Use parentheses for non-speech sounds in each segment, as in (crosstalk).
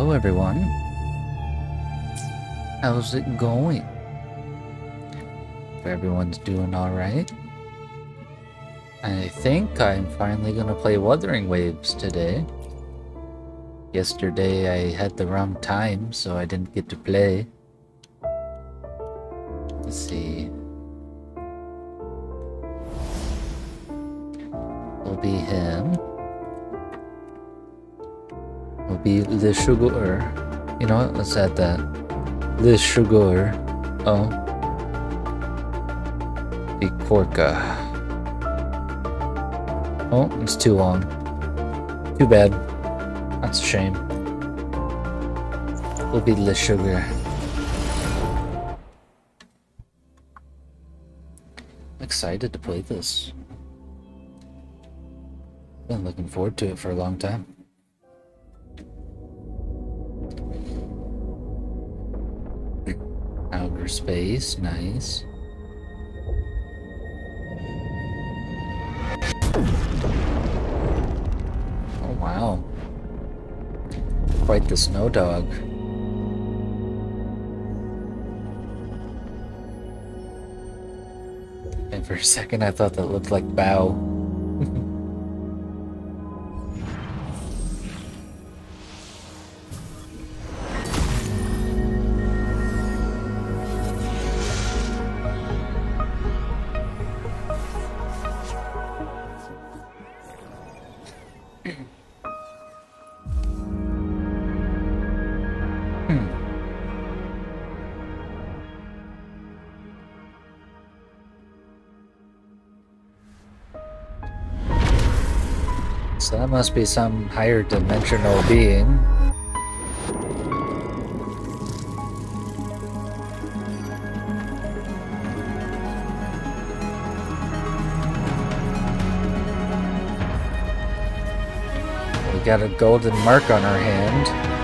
Hello, everyone. How's it going? If everyone's doing alright. I think I'm finally gonna play Wuthering Waves today. Yesterday I had the wrong time, so I didn't get to play. The sugar. You know? Let's add that. The sugar. Oh. The Korka. Oh, it's too long. Too bad. That's a shame. Will be the sugar. I'm excited to play this. Been looking forward to it for a long time. Space, nice. Oh wow. Quite the snow dog. And for a second I thought that looked like Bow. Must be some higher dimensional being. We got a golden mark on our hand.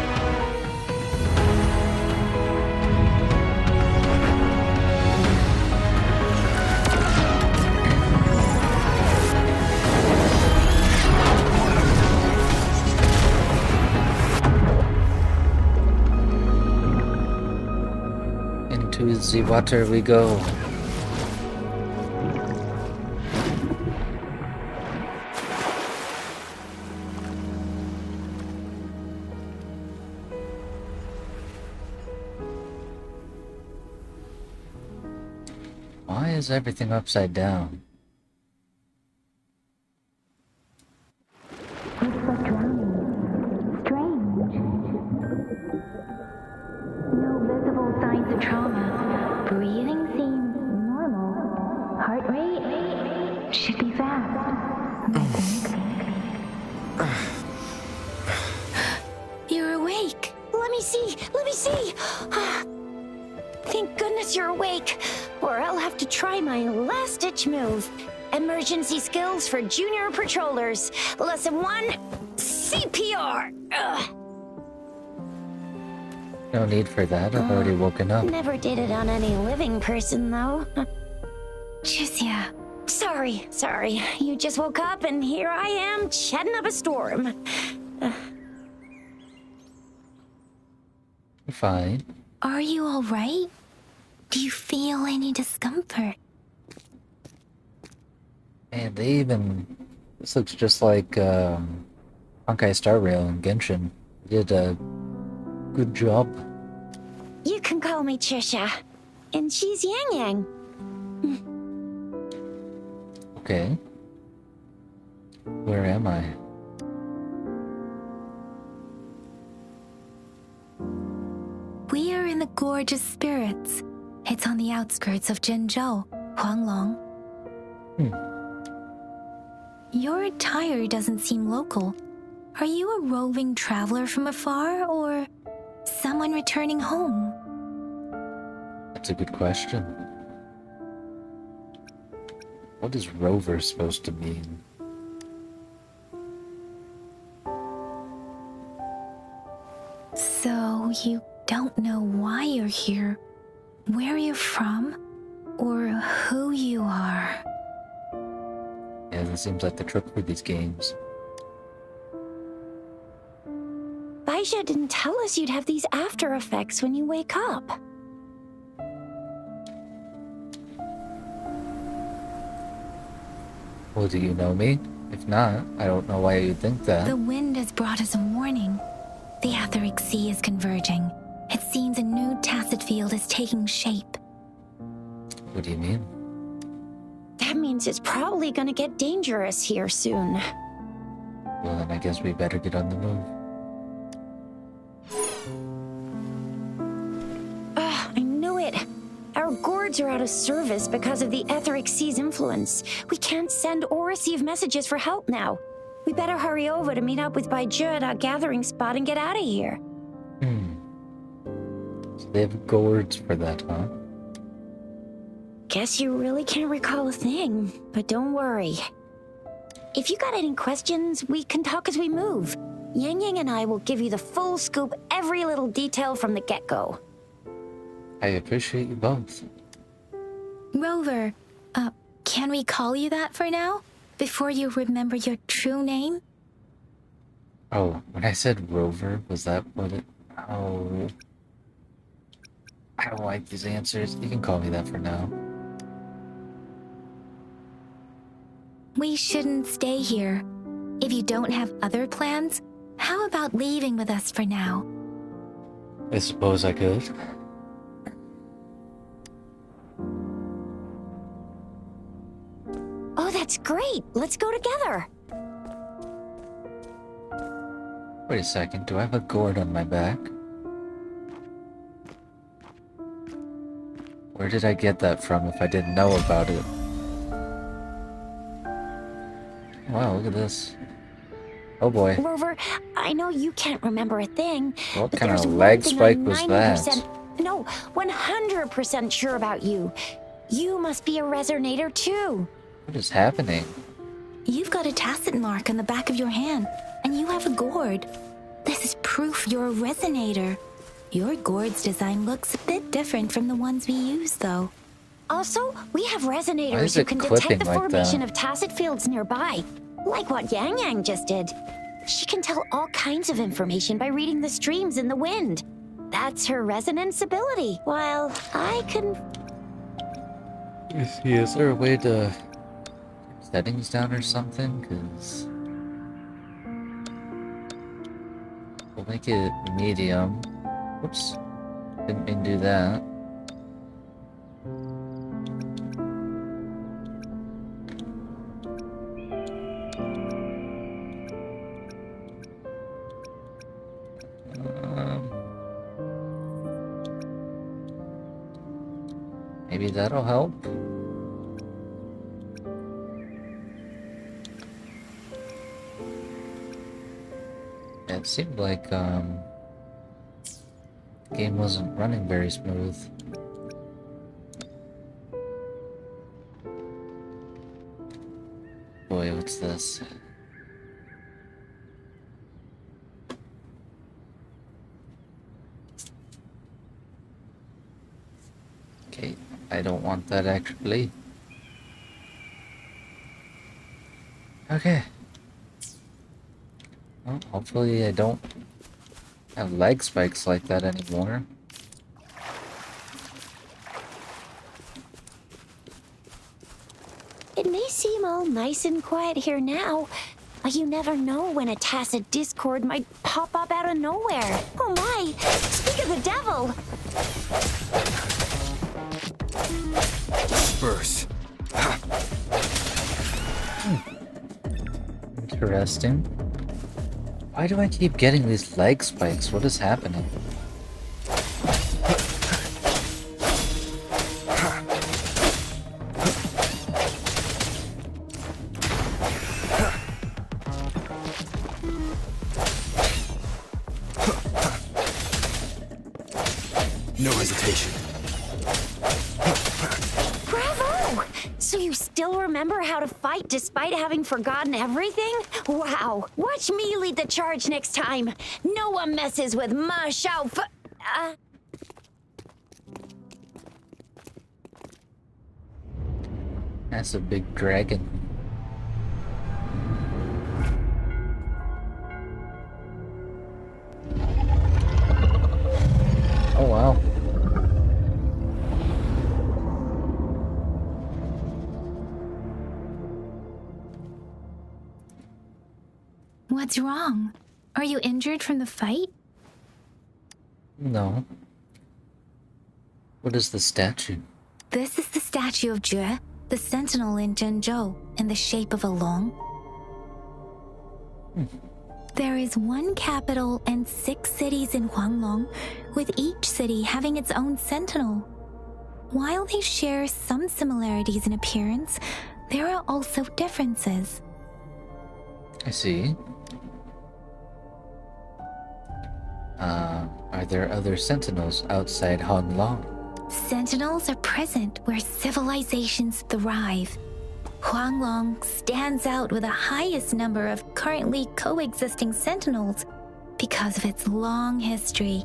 Water we go. Why is everything upside down? For that, I've already woken up. Never did it on any living person, though. Chixia, Sorry, sorry. You just woke up, and here I am chatting up a storm. Fine. are you alright? Do you feel any discomfort? And they even this looks just like um Honkai Star Rail and Genshin. They did a good job. You can call me Chixia, and she's Yang Yang. Okay. Where am I? We are in the Gorge of Spirits. It's on the outskirts of Jinzhou, Huanglong. Hmm. Your attire doesn't seem local. Are you a roving traveler from afar, or someone returning home? That's a good question. What is rover supposed to mean? So you don't know why you're here, where you're from, or who you are. Yeah, it seems like the trick for these games. By Elijah didn't tell us you'd have these after effects when you wake up. Well, do you know me? If not, I don't know why you think that. The wind has brought us a warning. The Etheric Sea is converging. It seems a new tacet field is taking shape. What do you mean? That means it's probably gonna get dangerous here soon. Well, then I guess we better get on the move. Gourds are out of service because of the Etheric Sea's influence. We can't send or receive messages for help now. We better hurry over to meet up with Baizhi at our gathering spot and get out of here. Hmm. So they have gourds for that, huh? Guess you really can't recall a thing, but don't worry. If you got any questions, we can talk as we move. Yang Yang and I will give you the full scoop, every little detail from the get-go. I appreciate you both. Rover, uh, can we call you that for now? Before you remember your true name? Oh, when I said Rover, was that what it... Oh... I don't like these answers. You can call me that for now. We shouldn't stay here. If you don't have other plans, how about leaving with us for now? I suppose I could. Oh, that's great. Let's go together. Wait a second, do I have a gourd on my back? Where did I get that from if I didn't know about it? Wow, look at this. Oh boy. Rover, I know you can't remember a thing. What kind of leg spike was that? 90% No, 100% sure about you. You must be a resonator too. What is happening? You've got a tacet mark on the back of your hand, and you have a gourd. This is proof you're a resonator. Your gourd's design looks a bit different from the ones we use, though. Also, we have resonators who can detect the like formation that? of tacet fields nearby, like what Yang Yang just did. She can tell all kinds of information by reading the streams in the wind. That's her resonance ability. While I can Is, is there a way to settings down or something? Cause we'll make it medium. Whoops, didn't mean to do that. Um, maybe that'll help. It seemed like um, the game wasn't running very smooth. Boy, what's this? Okay, I don't want that actually. Okay. Well, hopefully I don't have leg spikes like that anymore. It may seem all nice and quiet here now, but you never know when a tacet discord might pop up out of nowhere. Oh my! Speak of the devil! Burst. Hmm. Interesting. Why do I keep getting these leg spikes? What is happening? Having forgotten everything? Wow! Watch me lead the charge next time. No one messes with Shao Fu- uh, That's a big dragon. What's wrong? Are you injured from the fight? No. What is the statue? This is the statue of Jue, the sentinel in Jinzhou, in the shape of a long. There is one capital and six cities in Huanglong, with each city having its own sentinel. While they share some similarities in appearance, there are also differences. I see. Uh, are there other sentinels outside Huanglong? Sentinels are present where civilizations thrive. Huanglong stands out with the highest number of currently coexisting sentinels because of its long history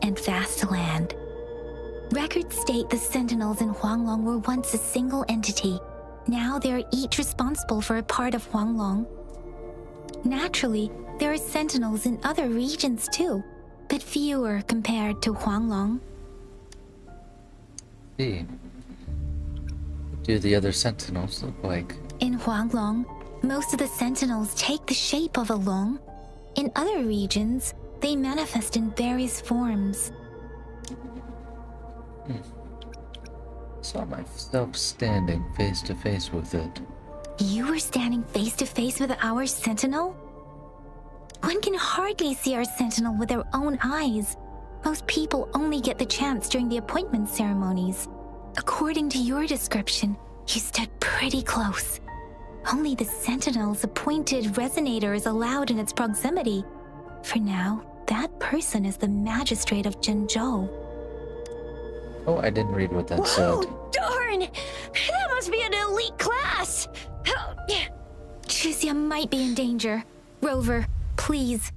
and vast land. Records state the sentinels in Huanglong were once a single entity. Now they are each responsible for a part of Huanglong. Naturally, there are sentinels in other regions too, but fewer compared to Huanglong. See. What do the other sentinels look like? In Huanglong, most of the sentinels take the shape of a long. In other regions, they manifest in various forms. Hmm. Saw myself standing face to face with it. You were standing face to face with our sentinel? One can hardly see our sentinel with their own eyes. Most people only get the chance during the appointment ceremonies. According to your description, you stood pretty close. Only the sentinel's appointed resonator is allowed in its proximity. For now, that person is the magistrate of Jinzhou. Oh, I didn't read what that Whoa, said. darn! That must be an elite class! Oh, yeah. Chixia might be in danger. Rover, please.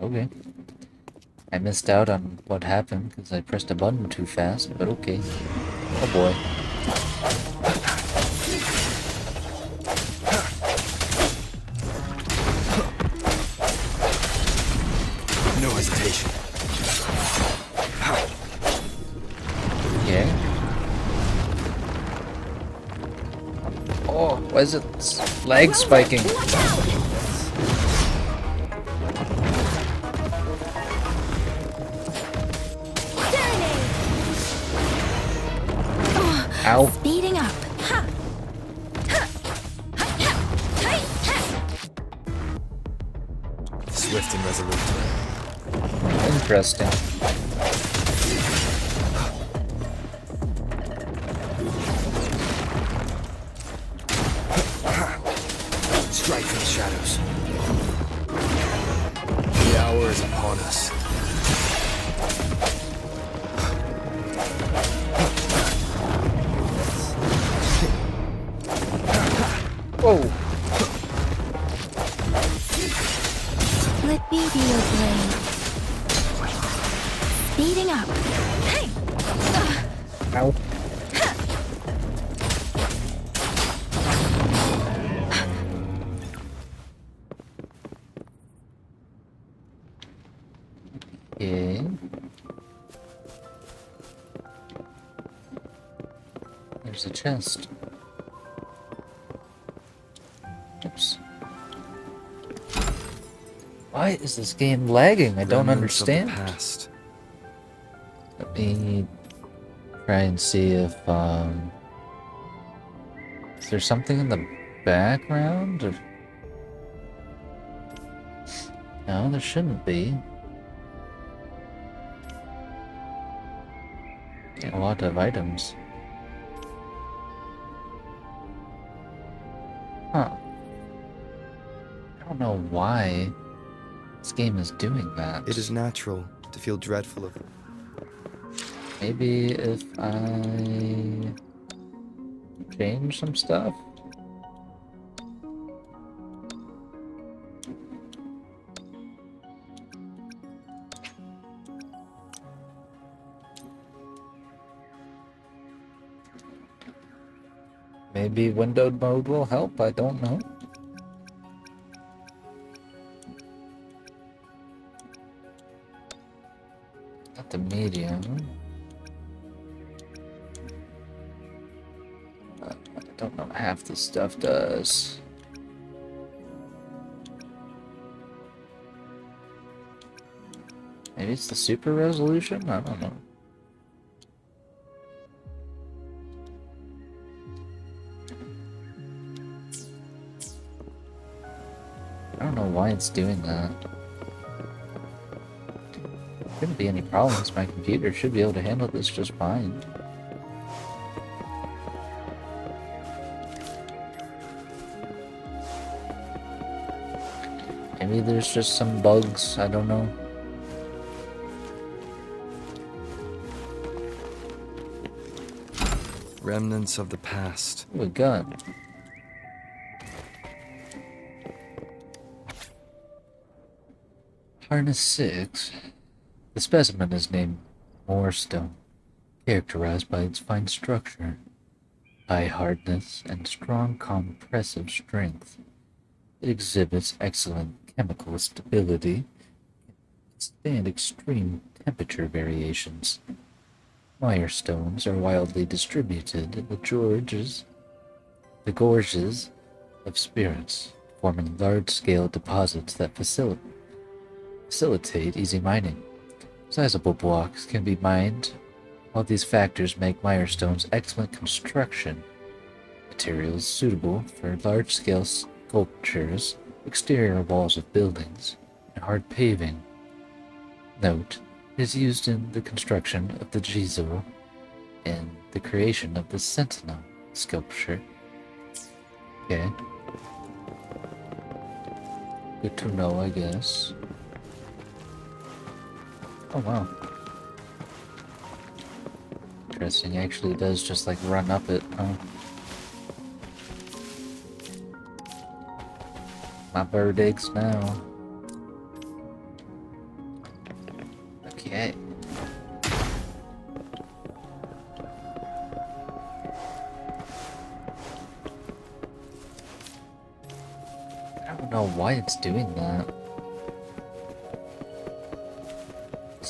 Okay. I missed out on what happened because I pressed a button too fast, but okay. Oh boy. Why is it s- leg spiking? Watch out! Serenade! Ow. Speeding up. Swift and resolute. Interesting. Upon us. Chest. Oops. Why is this game lagging? I don't Remnants understand. past. Let me try and see if um is there something in the background or No, there shouldn't be. A lot of items. Huh. I don't know why this game is doing that. It is natural to feel dreadful of Maybe if I change some stuff? Maybe windowed mode will help, I don't know. At the medium. I don't know half the stuff does. Maybe it's the super resolution? I don't know. Don't know why it's doing that. Shouldn't be any problems. My computer should be able to handle this just fine. Maybe there's just some bugs, I don't know. Remnants of the past. Ooh, a gun. Harness 6. The specimen is named Moorstone, characterized by its fine structure, high hardness, and strong compressive strength. It exhibits excellent chemical stability and stand extreme temperature variations. Mirestones are widely distributed in the gorges, the gorges of spirits, forming large-scale deposits that facil- facilitate easy mining. Sizable blocks can be mined. All these factors make mirestones excellent construction materials suitable for large-scale sculptures, exterior walls of buildings, and hard paving. Note, it is used in the construction of the Jizo and the creation of the Sentinel sculpture. Okay. Good to know, I guess. Oh wow. Interesting, actually does just like run up it? My bird eggs now. Okay. I don't know why it's doing that.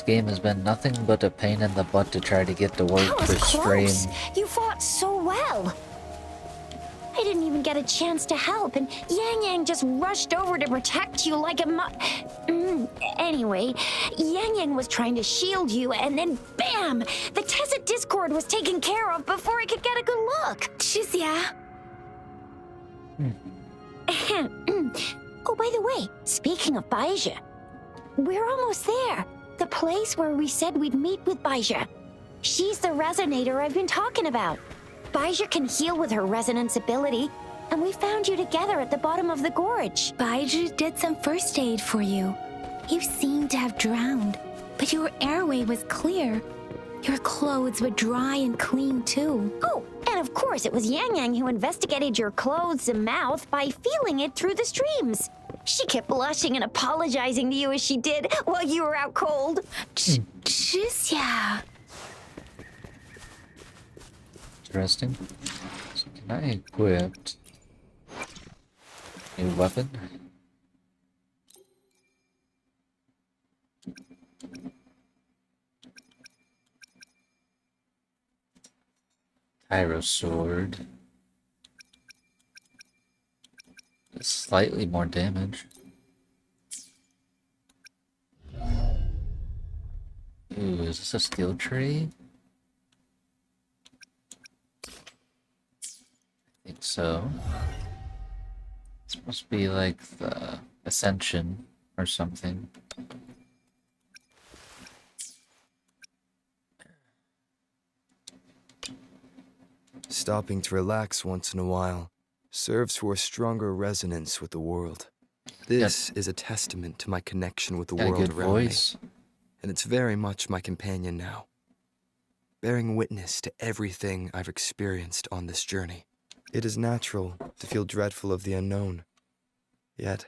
Game has been nothing but a pain in the butt to try to get to work That was for stream. close. You fought so well. I didn't even get a chance to help, and Yang Yang just rushed over to protect you like a mu- Mm, Anyway, Yang Yang was trying to shield you, and then bam! The Tacet Discord was taken care of before I could get a good look. Chixia, (laughs) oh, by the way, speaking of Baizhi, we're almost there. The place where we said we'd meet with Baizhi. She's the resonator I've been talking about. Baizhi can heal with her resonance ability, and we found you together at the bottom of the gorge. Baizhi did some first aid for you. You seemed to have drowned, but your airway was clear. Your clothes were dry and clean too. Oh, and of course, it was Yang Yang who investigated your clothes and mouth by feeling it through the streams. She kept blushing and apologizing to you as she did while you were out cold. Sh- Chixia. Interesting. So can I equip new weapon? Tyro sword. Slightly more damage. Ooh, is this a steel tree? I think so. It's supposed to be like the Ascension or something. Stopping to relax once in a while serves for a stronger resonance with the world. This is a testament to my connection with the Got world around voice. me, and it's very much my companion now, bearing witness to everything I've experienced on this journey. It is natural to feel dreadful of the unknown. Yet,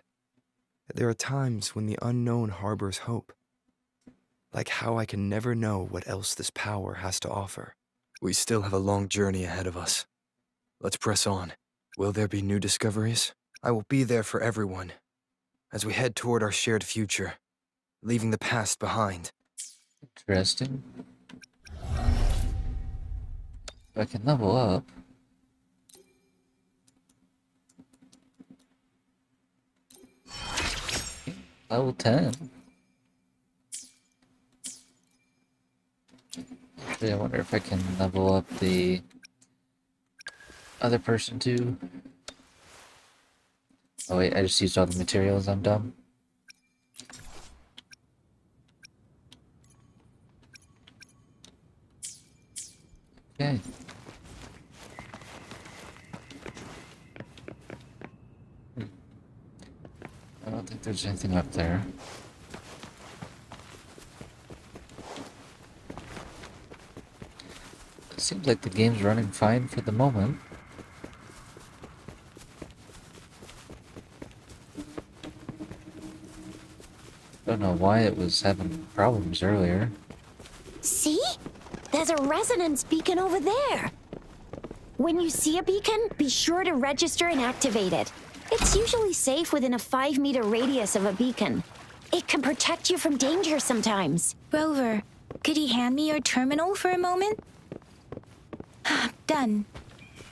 there are times when the unknown harbors hope. Like how I can never know what else this power has to offer. We still have a long journey ahead of us. Let's press on. Will there be new discoveries? I will be there for everyone as we head toward our shared future, leaving the past behind. Interesting. I can level up. Level 10. I wonder if I can level up the other person too. Oh wait, I just used all the materials, I'm dumb. Okay. Hmm. I don't think there's anything up there. It seems like the game's running fine for the moment. Don't know why it was having problems earlier. See? There's a resonance beacon over there. When you see a beacon, be sure to register and activate it. It's usually safe within a 5 meter radius of a beacon. It can protect you from danger sometimes. Rover, could you hand me your terminal for a moment? (sighs) Done.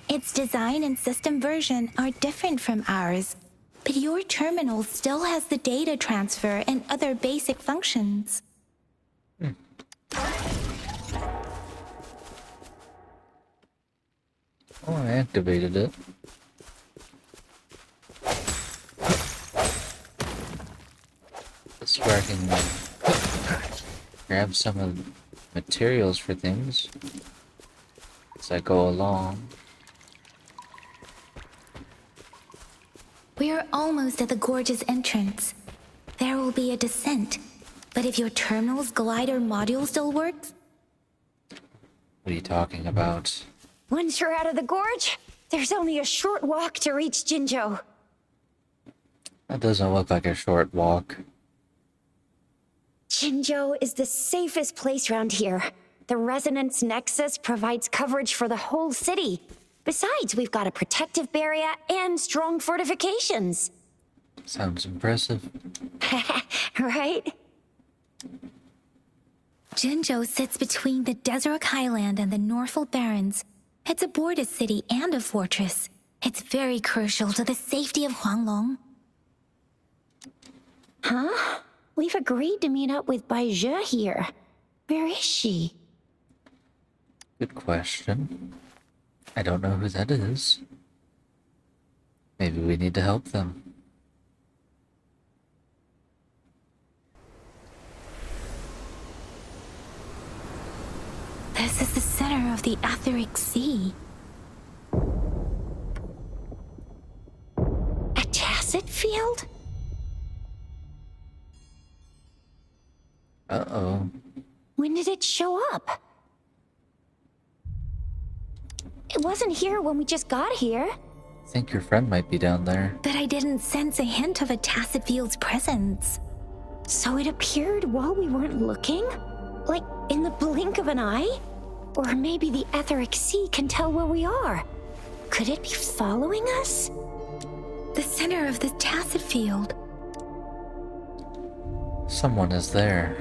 Its design and system version are different from ours, but your terminal still has the data transfer and other basic functions. Hmm. Oh, I activated it. This is where I can grab some of the materials for things as I go along. We are almost at the gorge's entrance. There will be a descent, but if your terminal's glider module still works, What are you talking about? Once you're out of the gorge, there's only a short walk to reach Jinzhou. That doesn't look like a short walk. Jinzhou is the safest place around here. The Resonance Nexus provides coverage for the whole city. Besides, we've got a protective barrier and strong fortifications. Sounds impressive. (laughs) right? Jinzhou sits between the Desorock Highland and the Norfall Barrens. It's a border city and a fortress. It's very crucial to the safety of Huanglong. Huh? We've agreed to meet up with Baizhi here. Where is she? Good question. I don't know who that is. Maybe we need to help them. This is the center of the Etheric Sea. A tacet field? Uh-oh. When did it show up? It wasn't here when we just got here. I think your friend might be down there. But I didn't sense a hint of a tacet field's presence. So it appeared while we weren't looking? Like in the blink of an eye? Or maybe the Etheric Sea can tell where we are. Could it be following us? The center of the tacet field. Someone is there.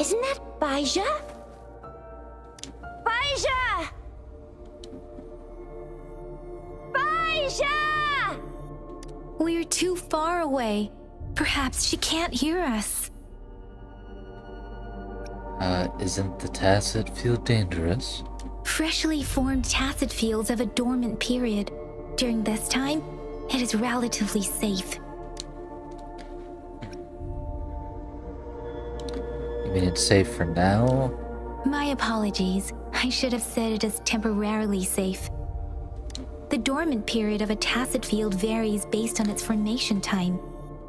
Isn't that Baizhi? Baizhi! Baizhi! We're too far away. Perhaps she can't hear us. Uh, isn't the tacet field dangerous? Freshly formed tacit fields have a dormant period. During this time, it is relatively safe. You mean it's safe for now? My apologies. I should have said it is temporarily safe. The dormant period of a tacet field varies based on its formation time.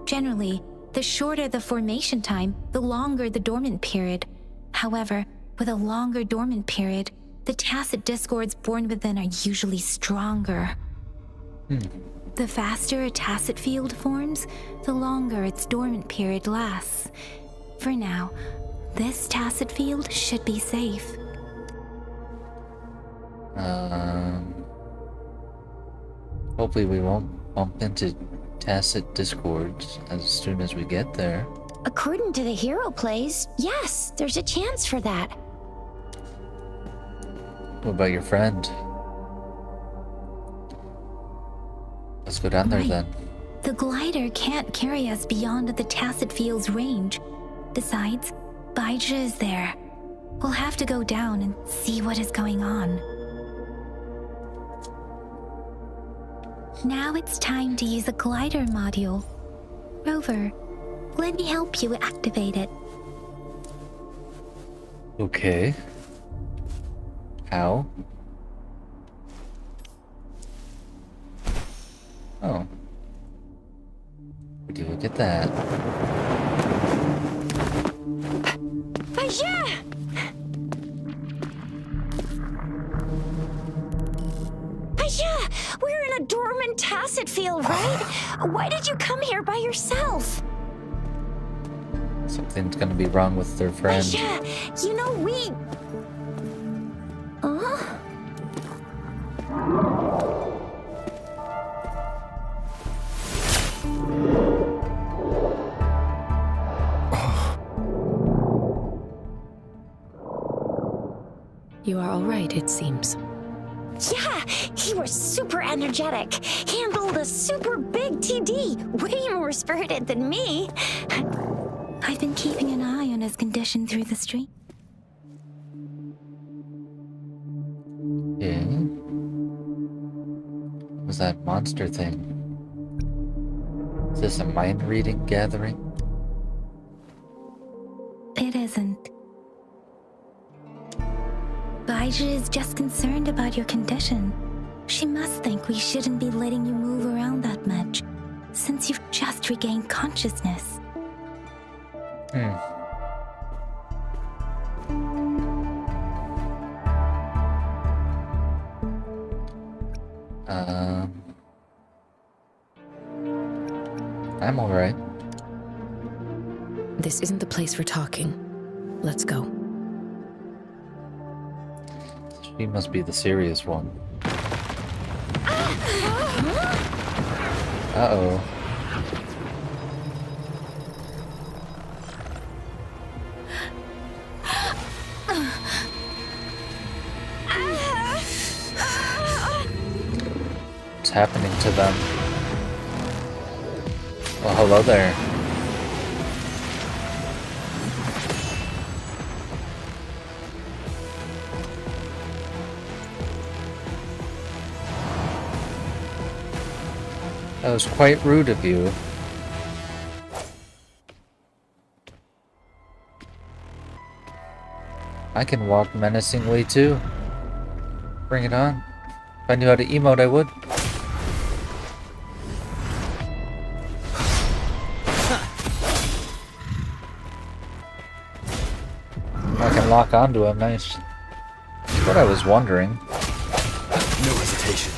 Generally, the shorter the formation time, the longer the dormant period. However, with a longer dormant period, the tacet discords born within are usually stronger. Hmm. The faster a tacet field forms, the longer its dormant period lasts. For now, this tacet field should be safe. Um. Hopefully, we won't bump into tacet discords as soon as we get there. According to the hero plays, yes, there's a chance for that. What about your friend? Let's go down there Right. then. The glider can't carry us beyond the tacet field's range. Besides, Baizhi is there. We'll have to go down and see what is going on. Now it's time to use a glider module. Rover, let me help you activate it. Okay. How? Oh. Would you look at that? Baizhi! We're in a dormant tacet field, right? Why did you come here by yourself? Something's gonna be wrong with their friend. Baizhi, you know we... Huh? You are all right, it seems. Yeah, he was super energetic. Handled a super big TD. Way more spirited than me. I've been keeping an eye on his condition through the stream. Okay. What eh? was that monster thing? Is this a mind reading gathering? It isn't. Baizhi is just concerned about your condition. She must think we shouldn't be letting you move around that much, since you've just regained consciousness. Hmm. Um. I'm alright. This isn't the place for talking. Let's go. She must be the serious one. Uh oh. What's happening to them? Well, hello there. That was quite rude of you. I can walk menacingly too. Bring it on. If I knew how to emote, I would. I can lock onto him, nice. That's what I was wondering. No hesitation.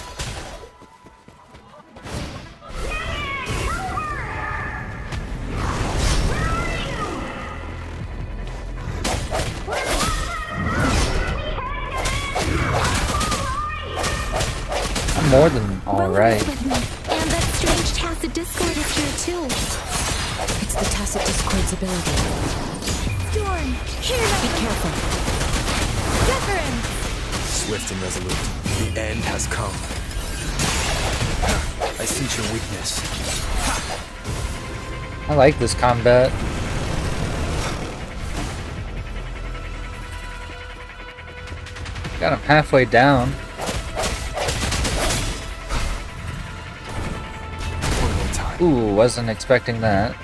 I like this combat. Got him halfway down. One more time. Ooh, wasn't expecting that.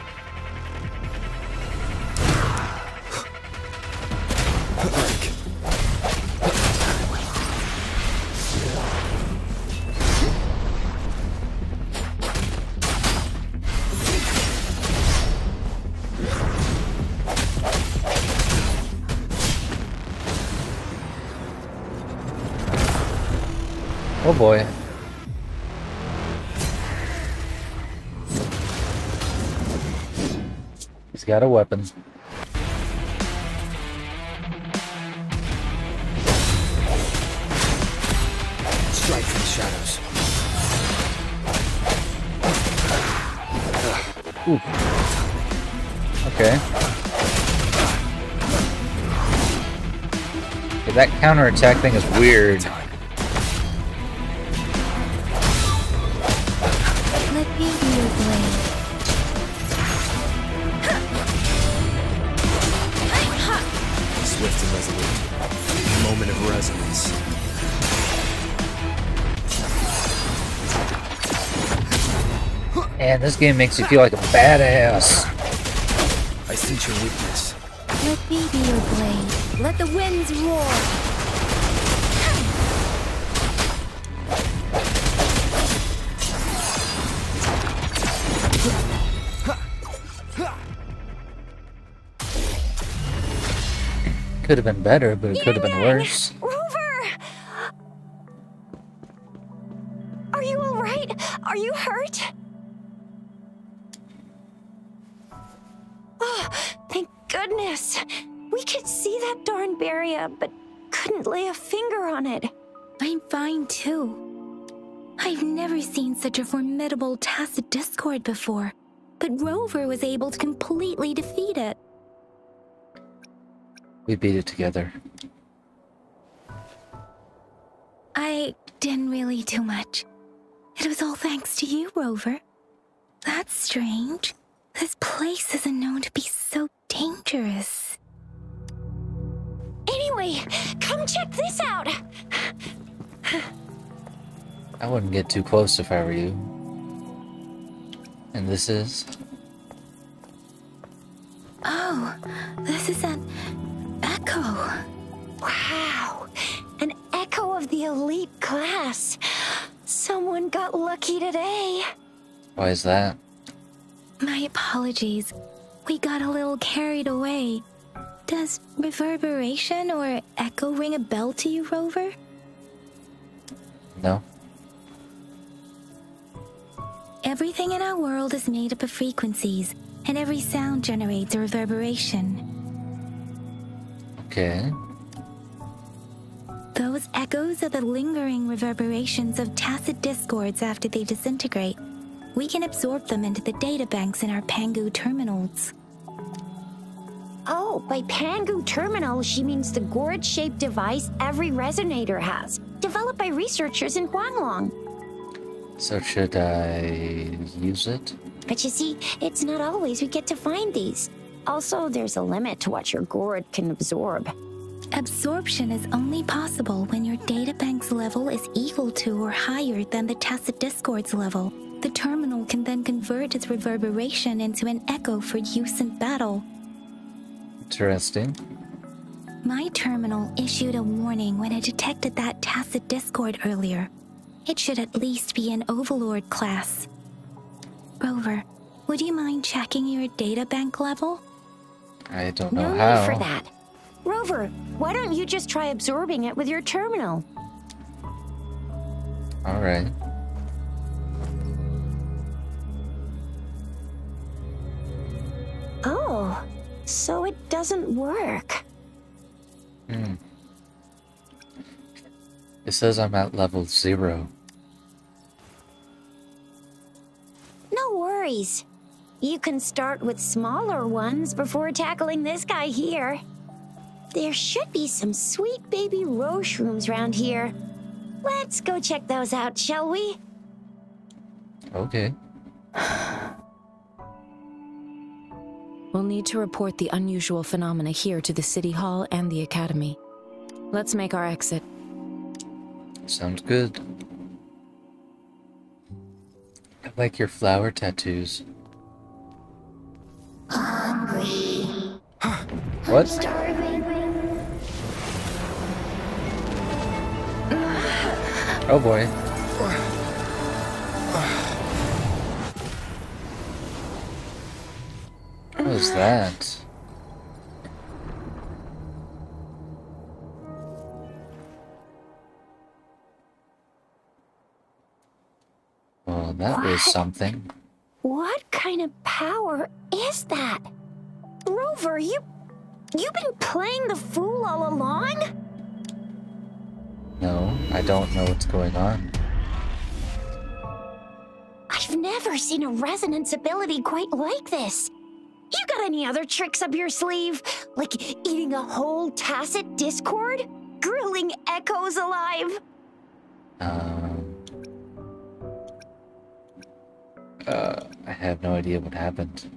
Counterattack thing is weird. Time. Let me be your blade. resolute. Moment of resonance. And this game makes you feel like a badass. I sense your weakness. Let me be your blade. Let the winds roar. Could have been better, but it could have been worse. Rover! Are you alright? Are you hurt? Oh, thank goodness. We could see that darn barrier, but couldn't lay a finger on it. I'm fine too. I've never seen such a formidable Tacet Discord before, but Rover was able to completely defeat it. We beat it together. I didn't really do much. It was all thanks to you, Rover. That's strange. This place isn't known to be so dangerous. Anyway, come check this out. I wouldn't get too close if I were you. And this is? Oh, this is an echo. Wow, an echo of the elite class. Someone got lucky today. Why is that? My apologies. We got a little carried away. Does reverberation or echo ring a bell to you, Rover? No? Everything in our world is made up of frequencies, and every sound generates a reverberation. Okay. Those echoes are the lingering reverberations of Tacet Discords after they disintegrate. We can absorb them into the data banks in our Pangu terminals. Oh, by Pangu Terminal, she means the gourd shaped device every resonator has, developed by researchers in Huanglong. So should I use it? But you see, it's not always we get to find these. Also, there's a limit to what your gourd can absorb. Absorption is only possible when your databank's level is equal to or higher than the Tacet Discord's level. The terminal can then convert its reverberation into an echo for use in battle. Interesting. My terminal issued a warning when it detected that Tacet Discord earlier. It should at least be an overlord class. Rover, would you mind checking your databank level? I don't know no how. need for that. Rover, why don't you just try absorbing it with your terminal? Alright. Oh, so it doesn't work. Hmm. It says I'm at level zero. No worries. You can start with smaller ones before tackling this guy here. There should be some sweet baby roche rooms around here. Let's go check those out, shall we? Okay. We'll need to report the unusual phenomena here to the City Hall and the Academy. Let's make our exit. Sounds good. I like your flower tattoos. What? Oh boy. What was that? Well, that was something. What kind of power is that? Rover, you. You've been playing the fool all along? No, I don't know what's going on. I've never seen a resonance ability quite like this. You got any other tricks up your sleeve? Like eating a whole Tacet Discord? Grilling echoes alive? Um. Uh, I have no idea what happened.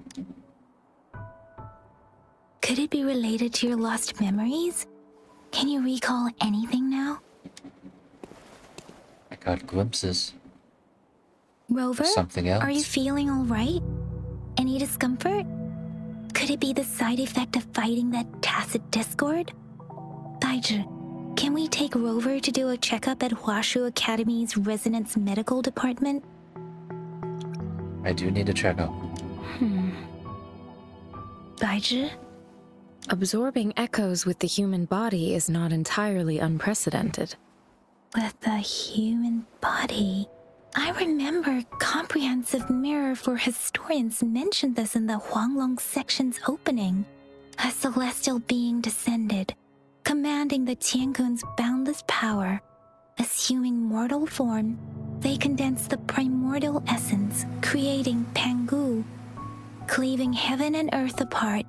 Could it be related to your lost memories? Can you recall anything now? I got glimpses. Rover? Something else. Are you feeling alright? Any discomfort? Could it be the side effect of fighting that Tacet Discord? Baizhi, can we take Rover to do a checkup at Huashu Academy's Resonance Medical Department? I do need a checkup. Hmm. Baizhi? Absorbing echoes with the human body is not entirely unprecedented. With the human body. I remember Comprehensive Mirror for Historians mentioned this in the Huanglong section's opening. A celestial being descended, commanding the Tiankun's boundless power. Assuming mortal form, they condensed the primordial essence, creating Pangu. Cleaving heaven and earth apart,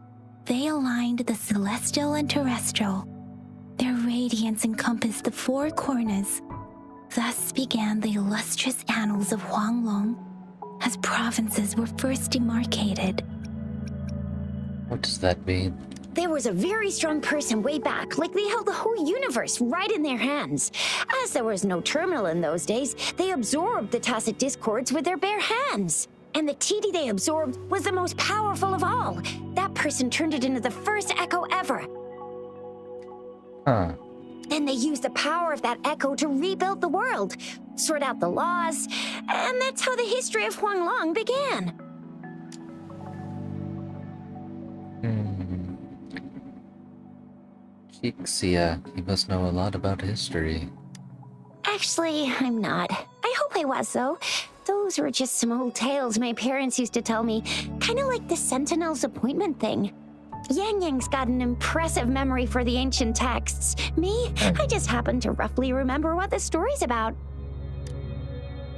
they aligned the celestial and terrestrial. Their radiance encompassed the four corners. Thus began the illustrious annals of Huanglong, as provinces were first demarcated. What does that mean? There was a very strong person way back, like they held the whole universe right in their hands. As there was no terminal in those days, they absorbed the Tacet Discords with their bare hands. And the TD they absorbed was the most powerful of all. That person turned it into the first echo ever. Huh. Then they used the power of that echo to rebuild the world, sort out the laws, and that's how the history of Huanglong began. Hmm. Chixia, you must know a lot about history. Actually, I'm not. I hope I was, though. Those were just some old tales my parents used to tell me, kind of like the Sentinel's appointment thing. Yang Yang's got an impressive memory for the ancient texts. Me, I just happen to roughly remember what the story's about.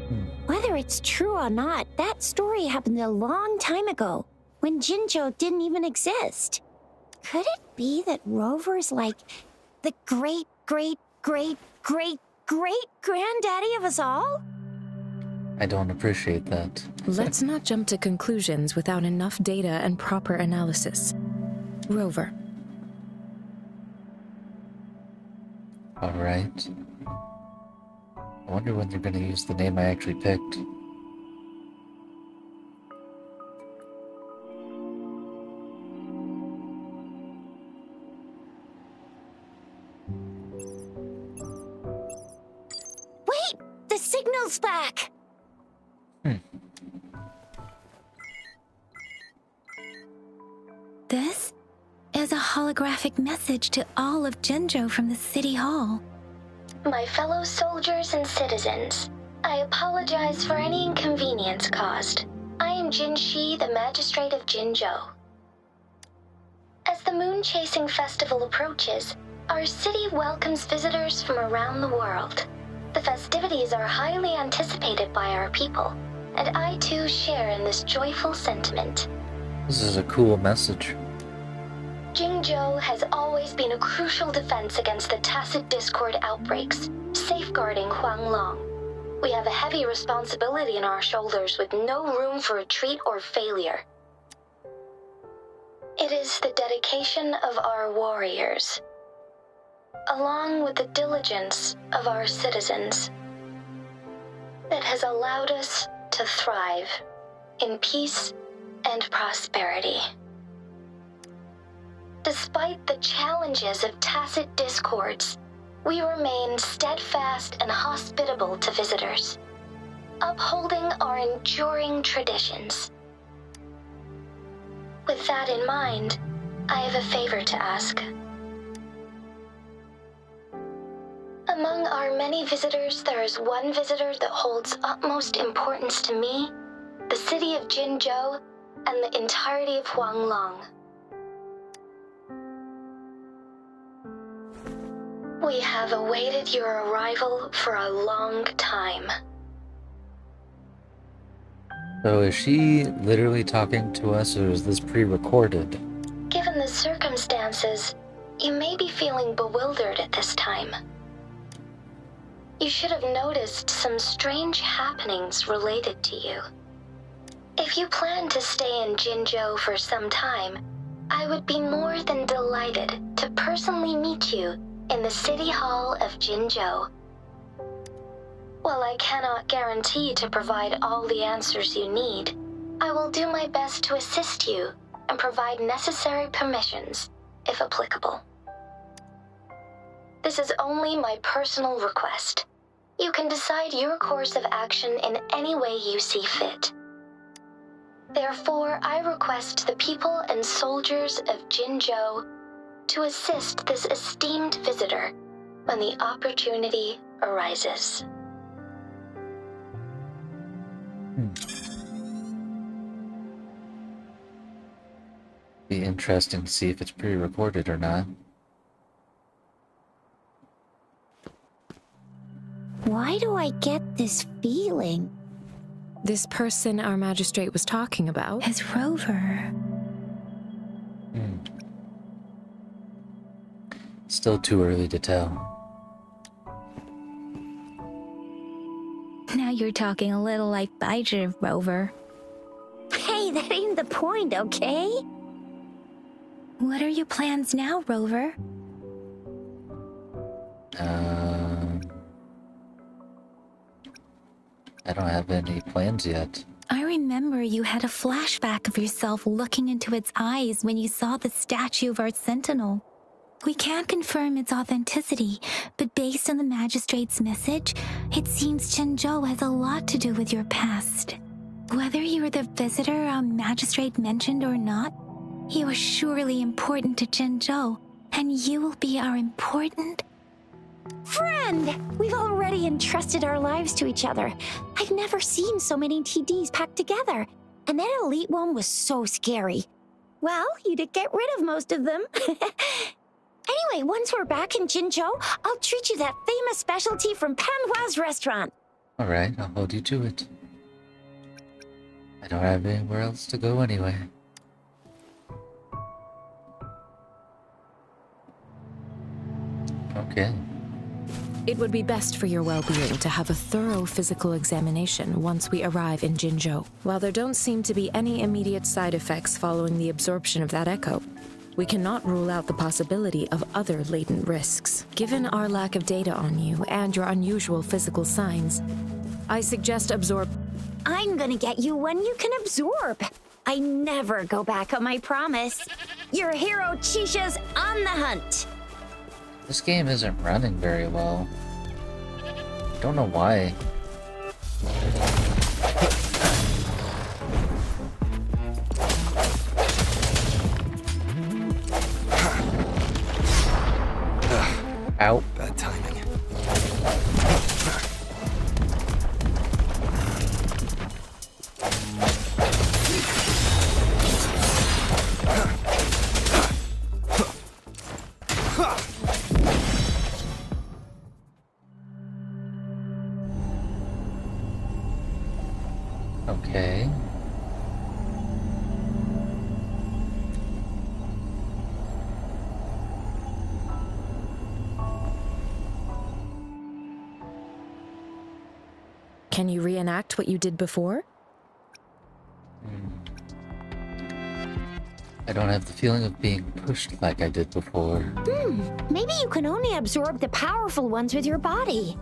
Hmm. Whether it's true or not, that story happened a long time ago, when Jinzhou didn't even exist. Could it be that Rover's like the great, great, great, great, great granddaddy of us all? I don't appreciate that. Let's not jump to conclusions without enough data and proper analysis. Rover, Alright. I wonder when they're gonna use the name I actually picked. The signal's back! Hmm. This is a holographic message to all of Jinzhou from the City Hall. My fellow soldiers and citizens, I apologize for any inconvenience caused. I am Jinhsi, the magistrate of Jinzhou. As the moon chasing festival approaches, our city welcomes visitors from around the world. The festivities are highly anticipated by our people, and I too share in this joyful sentiment. This is a cool message. Jinzhou has always been a crucial defense against the Tacet Discord outbreaks, safeguarding Huanglong. We have a heavy responsibility on our shoulders with no room for retreat or failure. It is the dedication of our warriors, along with the diligence of our citizens, that has allowed us to thrive in peace and prosperity. Despite the challenges of Tacet Discords, we remain steadfast and hospitable to visitors, upholding our enduring traditions. With that in mind, I have a favor to ask. Among our many visitors, there is one visitor that holds utmost importance to me, the city of Jinzhou, and the entirety of Huanglong. We have awaited your arrival for a long time. So is she literally talking to us or is this pre-recorded? Given the circumstances, you may be feeling bewildered at this time. You should have noticed some strange happenings related to you. If you plan to stay in Jinzhou for some time, I would be more than delighted to personally meet you in the City Hall of Jinzhou. While I cannot guarantee to provide all the answers you need, I will do my best to assist you and provide necessary permissions, if applicable. This is only my personal request. You can decide your course of action in any way you see fit. Therefore, I request the people and soldiers of Jinzhou to assist this esteemed visitor when the opportunity arises. Hmm. Be interesting to see if it's pre-recorded or not. Why do I get this feeling? This person our magistrate was talking about. As Rover. Hmm. Still too early to tell. Now you're talking a little like Baizhi, Rover. Hey, that ain't the point, okay? What are your plans now, Rover? Um, I don't have any plans yet. I remember you had a flashback of yourself looking into its eyes when you saw the statue of our sentinel. We can't confirm its authenticity, but based on the magistrate's message, it seems Jinzhou has a lot to do with your past. Whether you were the visitor our magistrate mentioned or not, you are surely important to Jinzhou, and you will be our important Friend! We've already entrusted our lives to each other. I've never seen so many TDs packed together. And that elite one was so scary. Well, you did get rid of most of them. (laughs) anyway, once we're back in Jinzhou, I'll treat you that famous specialty from Panhua's restaurant. Alright, I'll hold you to it. I don't have anywhere else to go anyway. Okay. It would be best for your well-being to have a thorough physical examination once we arrive in Jinzhou. While there don't seem to be any immediate side effects following the absorption of that echo, we cannot rule out the possibility of other latent risks. Given our lack of data on you and your unusual physical signs, I suggest absorb... I'm gonna get you one you can absorb. I never go back on my promise. Your hero Chixia's on the hunt. This game isn't running very well. Don't know why. Out. Can you reenact what you did before? I don't have the feeling of being pushed like I did before. Hmm. Maybe you can only absorb the powerful ones with your body.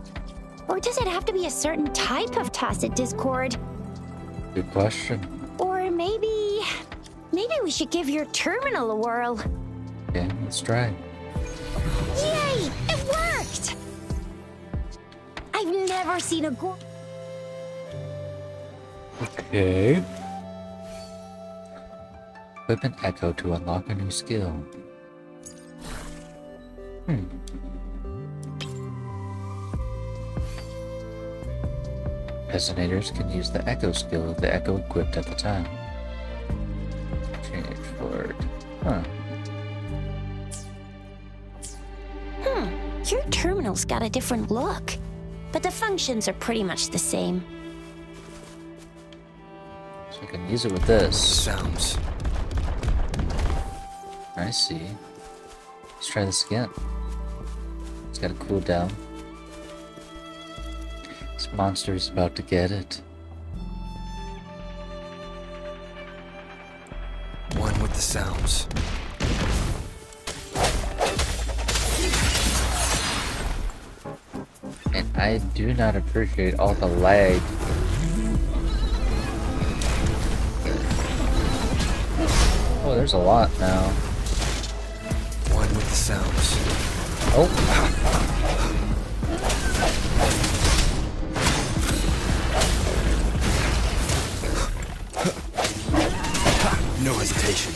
Or does it have to be a certain type of Tacet Discord? Good question. Or maybe. Maybe we should give your terminal a whirl. Yeah, let's try. Yay! It worked! I've never seen a gore. Okay. Equip an echo to unlock a new skill. Hmm. Resonators can use the echo skill of the echo equipped at the time. Change forward. Huh. Hmm, your terminal's got a different look. But the functions are pretty much the same. So I can use it with this. Sounds. I see. Let's try this again. It's got to cool down. This monster is about to get it. One with the sounds. And I do not appreciate all the lag. There's a lot now. One with the sounds. Oh, No hesitation.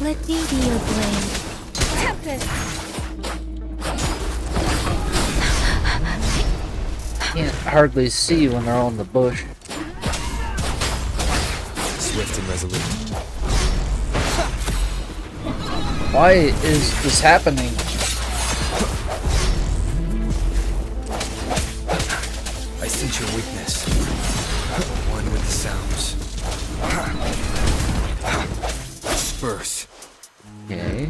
Let me be your blade. Tempest! can't hardly see when they're all in the bush. Swift and resolute. Why is this happening? I sense your weakness. One with the sounds. Disperse. Okay.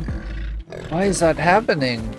Why is that happening?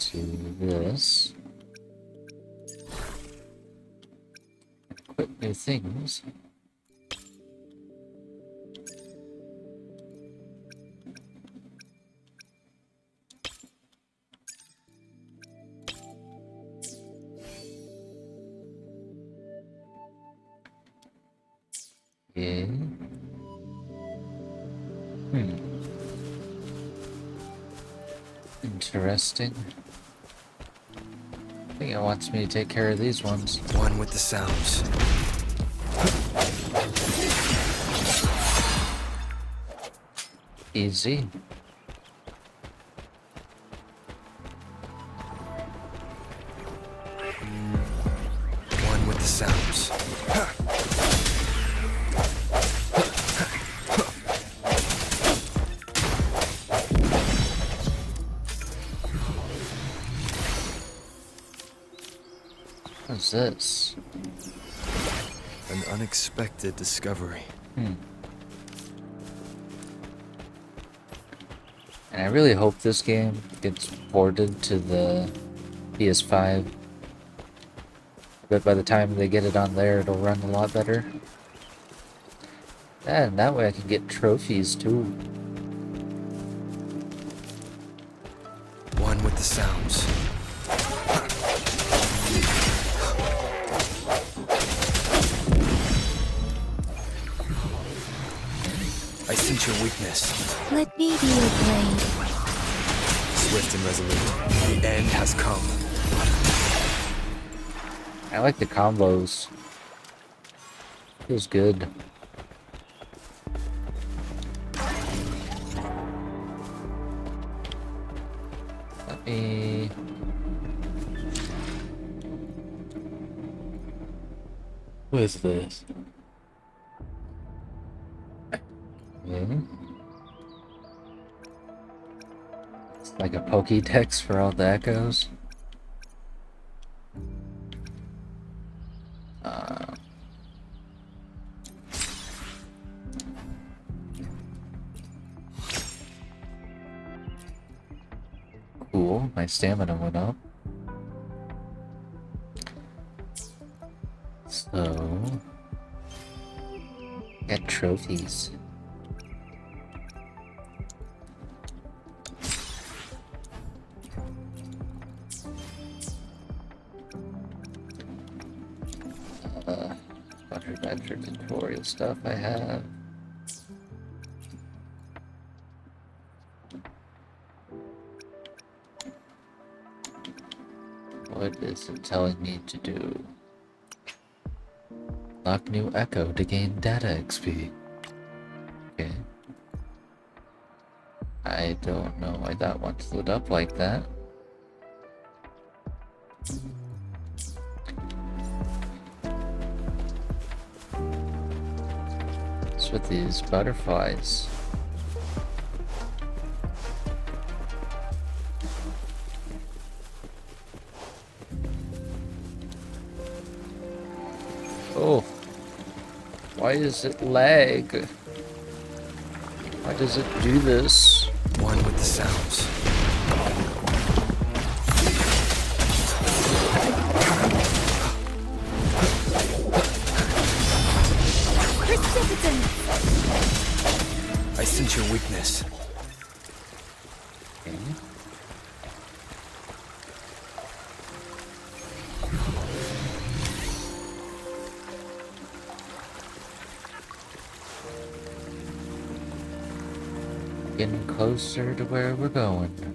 To this, equip new things. Yeah. Hmm. Interesting. Think it wants me to take care of these ones. One with the sounds. Easy. An unexpected discovery. Hmm. And I really hope this game gets ported to the PS5. But by the time they get it on there, it'll run a lot better. And that way I can get trophies too. I like the combos. Feels good. Let me... What is this? Hmm? It's like a Pokédex for all the echoes. Cool, my stamina went up. So, get trophies. Extra tutorial stuff I have. What is it telling me to do? Lock new echo to gain data XP. Okay. I don't know why that one's lit up like that. With these butterflies? Oh. Why is it lag? Why does it do this? One with the sounds. Your weakness. Okay. Getting closer to where we're going.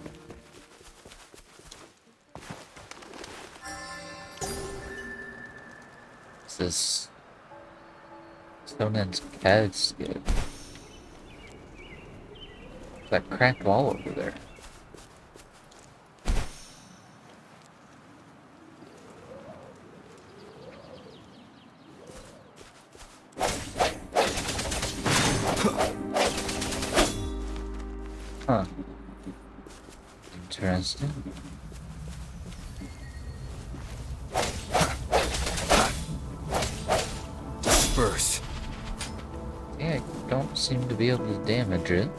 What's this? Sonance casket. That cracked wall over there. Huh. Interesting. Disperse. Yeah, I don't seem to be able to damage it.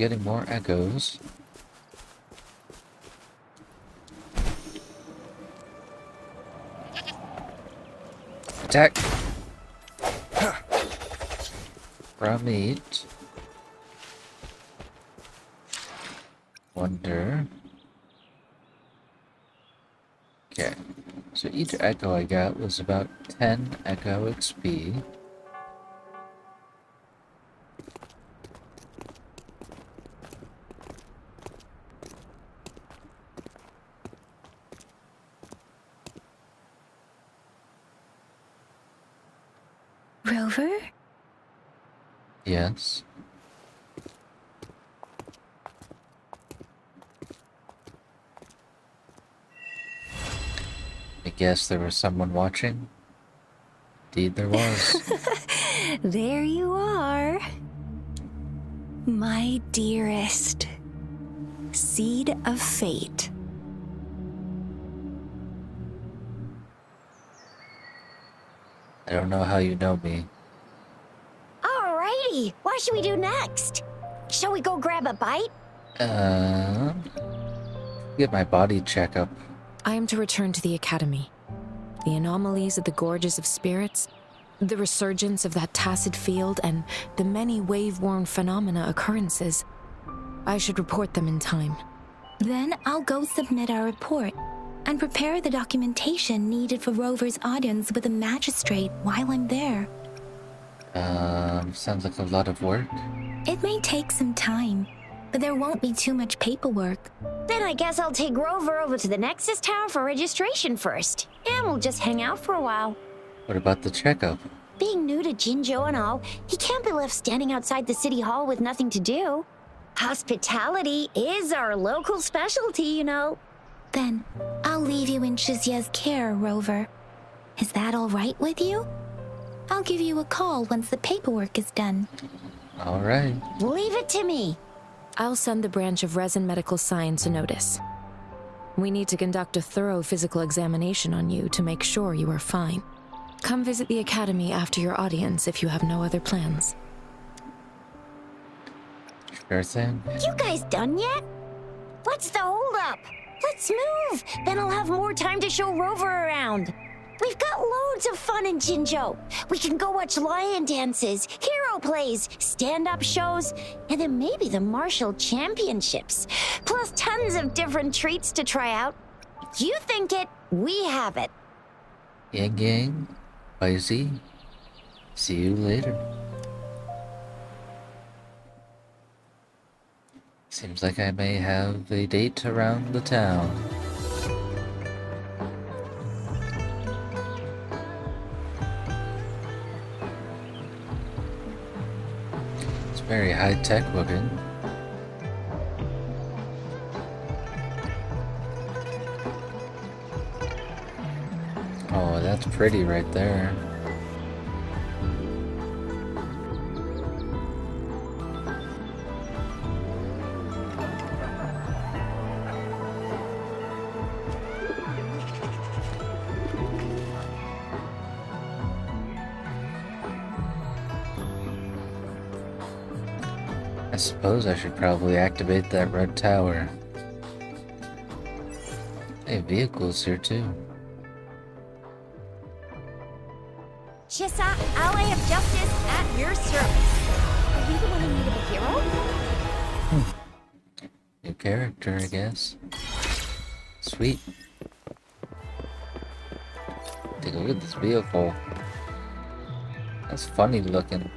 Getting more echoes. Attack! From eat. Wonder. Okay. So each echo I got was about 10 echo XP. Rover? Yes. I guess there was someone watching. Indeed, there was. (laughs) There you are. My dearest. Seed of fate. I don't know how you know me. Alrighty, what should we do next? Shall we go grab a bite? Uh, get my body checkup. I am to return to the Academy. The anomalies of the Gorges of Spirits, the resurgence of that Tacet Field, and the many wave-worn phenomena occurrences. I should report them in time. Then I'll go submit our report and prepare the documentation needed for Rover's audience with the magistrate while I'm there. Um, sounds like a lot of work. It may take some time, but there won't be too much paperwork. Then I guess I'll take Rover over to the Nexus Tower for registration first. And we'll just hang out for a while. What about the checkup? Being new to Jinzhou and all, he can't be left standing outside the city hall with nothing to do. Hospitality is our local specialty, you know. Then I'll leave you in Chixia's care, Rover. Is that all right with you? I'll give you a call once the paperwork is done. Alright. Leave it to me. I'll send the branch of Resin Medical Science a notice. We need to conduct a thorough physical examination on you to make sure you are fine. Come visit the Academy after your audience if you have no other plans. Sure thing. You guys done yet? What's the holdup? Let's move. Then I'll have more time to show Rover around. We've got loads of fun in Jinzhou. We can go watch lion dances, hero plays, stand-up shows, and then maybe the martial championships. Plus tons of different treats to try out. You think it, we have it. Yang Yang, Spicy. See you later. Seems like I may have a date around the town. Very high tech looking. Oh, that's pretty right there. Suppose I should probably activate that red tower. Hey, vehicles here too. Chixia, ally of justice at your service. Are you the one in need of a hero? Hmm. New character, I guess. Sweet. Take a look at this vehicle. That's funny looking.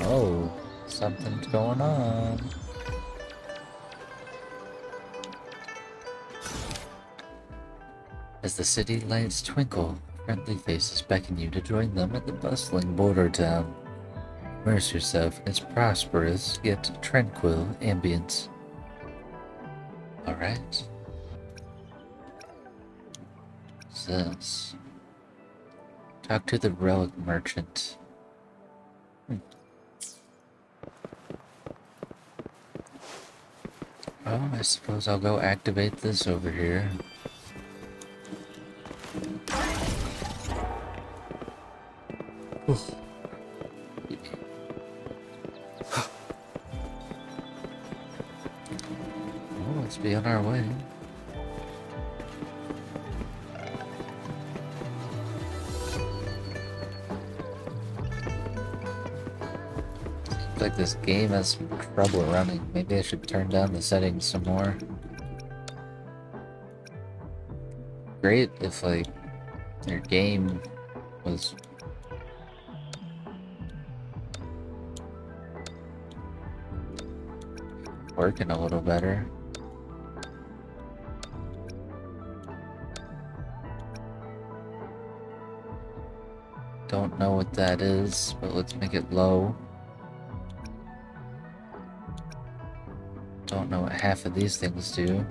Oh, something's going on. As the city lights twinkle, friendly faces beckon you to join them at the bustling border town. Immerse yourself in its prosperous yet tranquil ambience. Alright. What's this? Talk to the relic merchant. Oh, I suppose I'll go activate this over here. Oh, let's be on our way. Seems like this game has some trouble running. Maybe I should turn down the settings some more. Great if like your game was working a little better. Don't know what that is, but let's make it low. Half of these things do.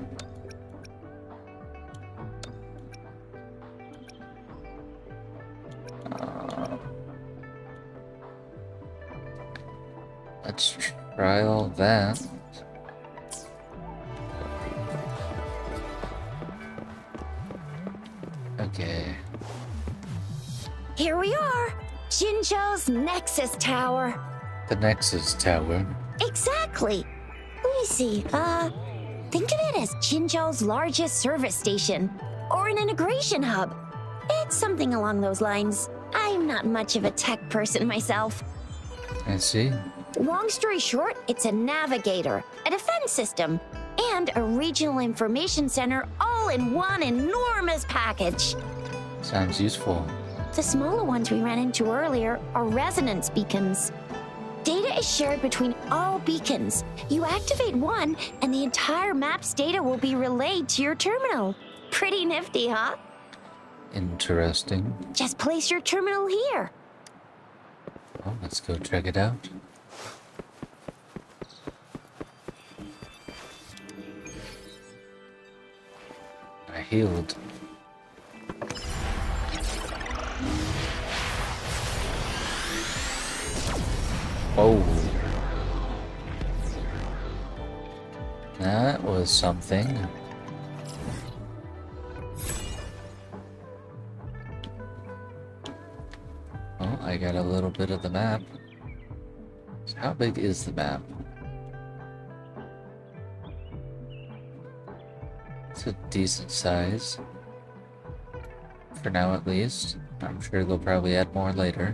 Uh, let's try all that. Okay. Here we are. Jinzhou's Nexus Tower. The Nexus Tower. Exactly. Let me see. Uh, think of it as Jinzhou's largest service station, or an integration hub. It's something along those lines. I'm not much of a tech person myself. I see. Long story short, it's a navigator, a defense system, and a regional information center all in one enormous package. Sounds useful. The smaller ones we ran into earlier are resonance beacons. Data is shared between all beacons. You activate one, and the entire map's data will be relayed to your terminal. Pretty nifty, huh? Interesting. Just place your terminal here. Well, let's go check it out. I healed. Oh. That was something. Oh, I got a little bit of the map. How big is the map? It's a decent size. For now at least. I'm sure they'll probably add more later.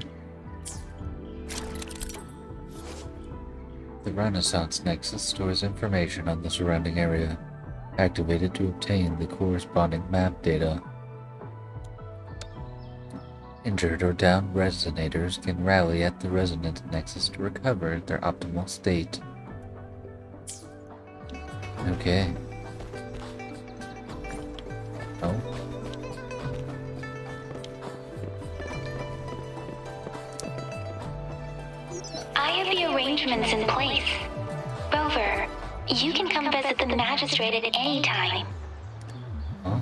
The Resonance Nexus stores information on the surrounding area, activated to obtain the corresponding map data. Injured or downed resonators can rally at the Resonance Nexus to recover their optimal state. Okay. Arrangements in place. Rover, you can come visit the magistrate at any time. Oh.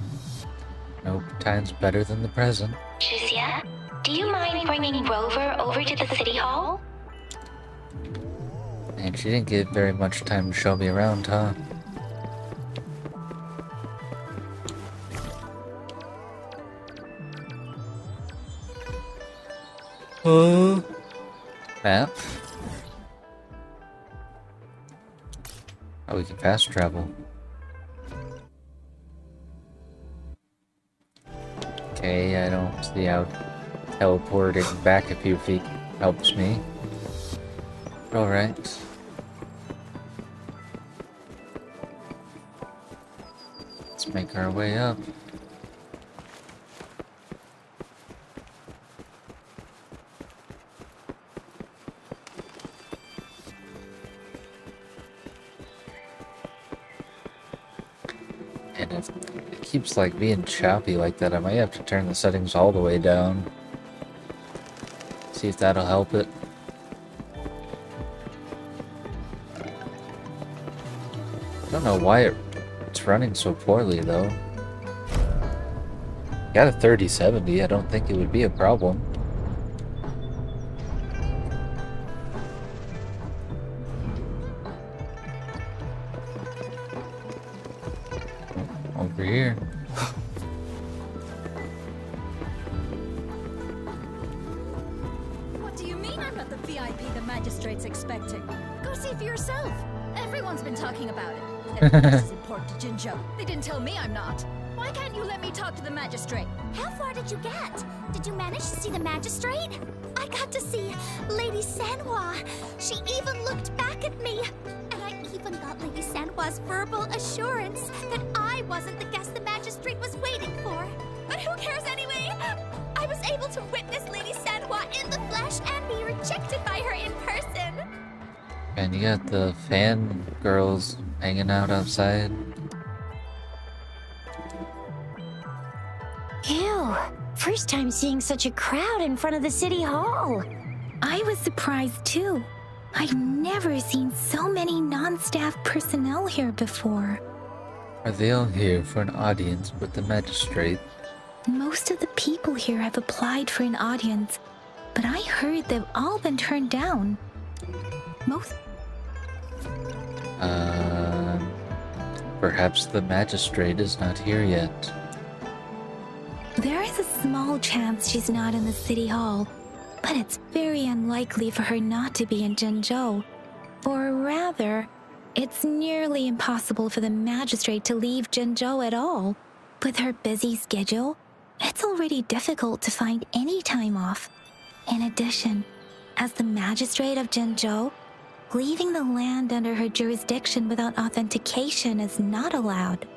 No time's better than the present. Chixia, do you mind bringing Rover over to the city hall? And she didn't get very much time to show me around, huh? Uh, map. Oh, we can fast travel. Okay, I don't see how teleporting back a few feet helps me. Alright. Let's make our way up. And if it keeps like being choppy like that, I might have to turn the settings all the way down. See if that'll help it. I don't know why it, it's running so poorly though. Got a 3070, I don't think it would be a problem. Over here. What do you mean I'm not the VIP the magistrate's expecting? Go see for yourself. Everyone's been talking about it. (laughs) Everyone is important to Jinzhou. They didn't tell me I'm not. Why can't you let me talk to the magistrate? How far did you get? Did you manage to see the magistrate? I got to see Lady Sanhua. She even looked back at me. And I even got Lady Sanhua's verbal assurance that I wasn't the guest the magistrate was waiting for. But who cares anyway? I was able to witness Lady Sanhua in the flesh and be rejected by her in person. And you got the fan girls hanging out outside. Ew. First time seeing such a crowd in front of the city hall. I was surprised too. I've never seen so many non staff personnel here before. Are they all here for an audience with the magistrate? Most of the people here have applied for an audience, but I heard they've all been turned down. Most. Uh, perhaps the magistrate is not here yet. There is a small chance she's not in the city hall, but it's very unlikely for her not to be in Jinzhou. Or rather, it's nearly impossible for the magistrate to leave Jinzhou at all. With her busy schedule, it's already difficult to find any time off. In addition, as the magistrate of Jinzhou, leaving the land under her jurisdiction without authentication is not allowed.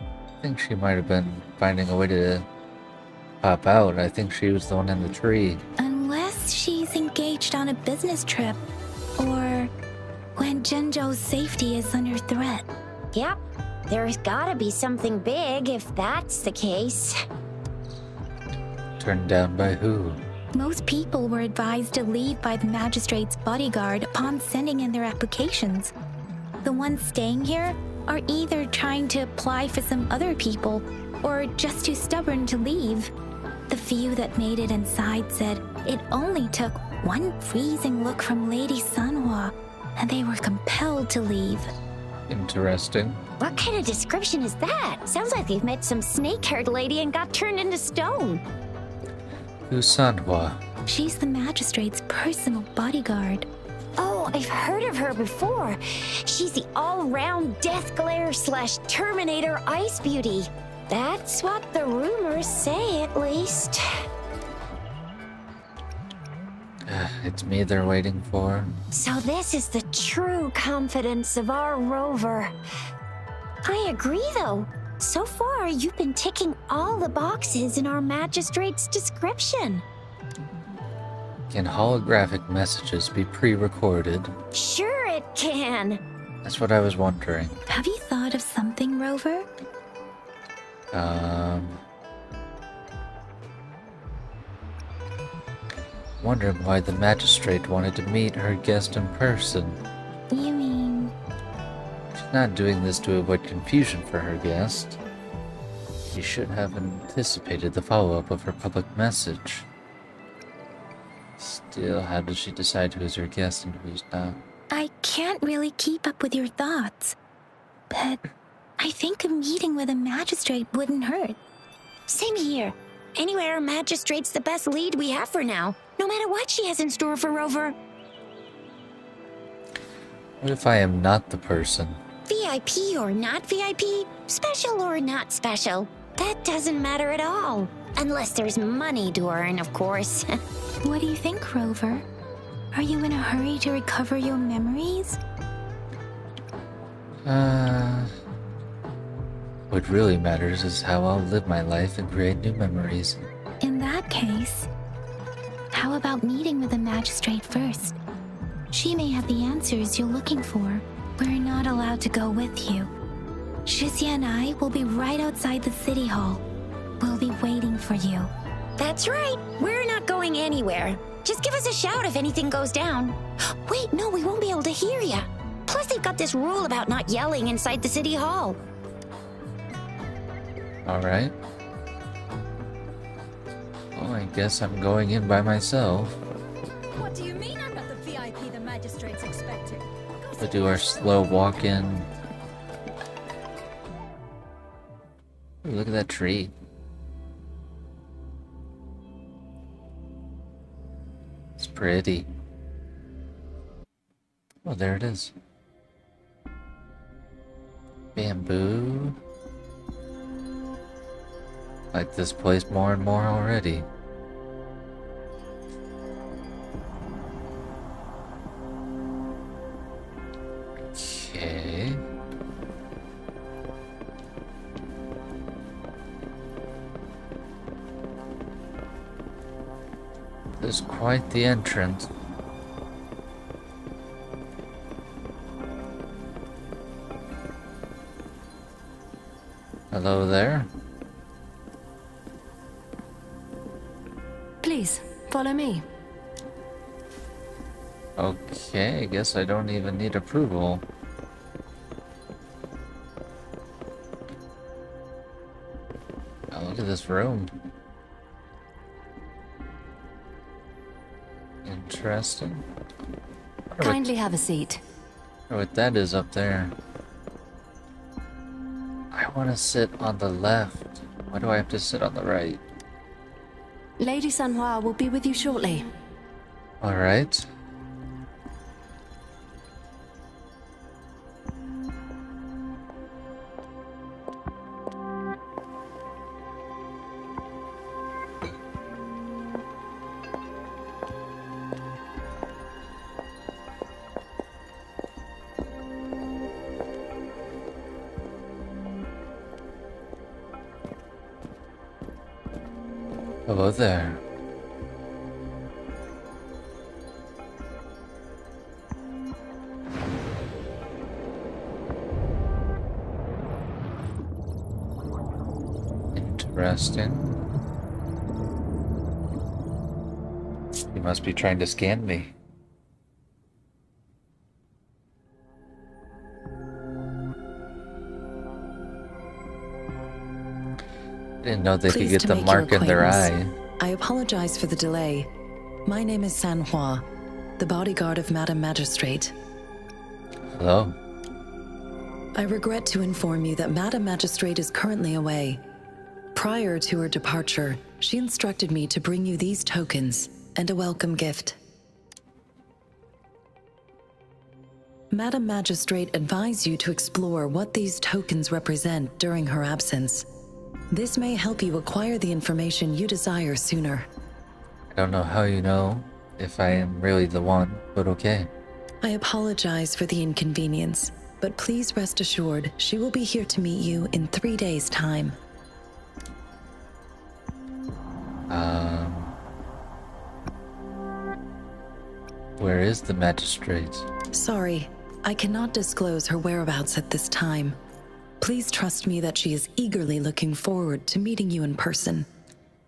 I think she might have been finding a way to pop out. I think she was the one in the tree. Unless she's engaged on a business trip, or when Jinzhou's safety is under threat. Yep. There's gotta be something big if that's the case. Turned down by who? Most people were advised to leave by the magistrate's bodyguard upon sending in their applications. The ones staying here are either trying to apply for some other people or just too stubborn to leave. The few that made it inside said it only took one freezing look from Lady Sanhua and they were compelled to leave. Interesting. What kind of description is that? Sounds like you've met some snake-haired lady and got turned into stone. Who's Sanhua? She's the magistrate's personal bodyguard. Oh, I've heard of her before. She's the all-round Death Glare slash Terminator Ice Beauty. That's what the rumors say, at least. Uh, (sighs) it's me they're waiting for. So this is the true confidence of our rover. I agree, though. So far, you've been ticking all the boxes in our magistrate's description. Can holographic messages be pre-recorded? Sure it can. That's what I was wondering. Have you thought of something, Rover? Um... Wondering why the magistrate wanted to meet her guest in person. You mean... She's not doing this to avoid confusion for her guest. She should have anticipated the follow-up of her public message. Still, how does she decide who's her guest and who's not? I can't really keep up with your thoughts. But I think a meeting with a magistrate wouldn't hurt. Same here. Anyway, our magistrate's the best lead we have for now, no matter what she has in store for Rover. What if I am not the person? VIP or not VIP, special or not special, that doesn't matter at all. Unless there's money to earn, of course. (laughs) What do you think, Rover? Are you in a hurry to recover your memories? Uh... What really matters is how I'll live my life and create new memories. In that case, how about meeting with the magistrate first? She may have the answers you're looking for. We're not allowed to go with you. Chixia and I will be right outside the city hall. We'll be waiting for you. That's right. We're not going anywhere. Just give us a shout if anything goes down. Wait, no, we won't be able to hear you. Plus, they've got this rule about not yelling inside the city hall. Alright. Well, I guess I'm going in by myself. What do you mean I'm not the VIP the magistrate's expecting? Go We'll do our slow walk-in. Ooh, look at that tree. It's pretty. Oh, there it is. Bamboo. Like this place more and more already. Okay. There's quite the entrance. Hello there. Please, follow me. Okay, I guess I don't even need approval. Oh, look at this room. Interesting. Kindly have a seat. what that is up there. I want to sit on the left. Why do I have to sit on the right? Lady Sanhua will be with you shortly. Alright. Hello there. Interesting. He must be trying to scan me. Didn't know they could get the mark in their eye. I apologize for the delay. My name is Sanhua, the bodyguard of Madam Magistrate. Hello. I regret to inform you that Madam Magistrate is currently away. Prior to her departure, she instructed me to bring you these tokens and a welcome gift. Madam Magistrate advised you to explore what these tokens represent during her absence. This may help you acquire the information you desire sooner. I don't know how you know if I am really the one, but okay. I apologize for the inconvenience, but please rest assured she will be here to meet you in three days' time. Um. Where is the magistrate? Sorry, I cannot disclose her whereabouts at this time. Please trust me that she is eagerly looking forward to meeting you in person.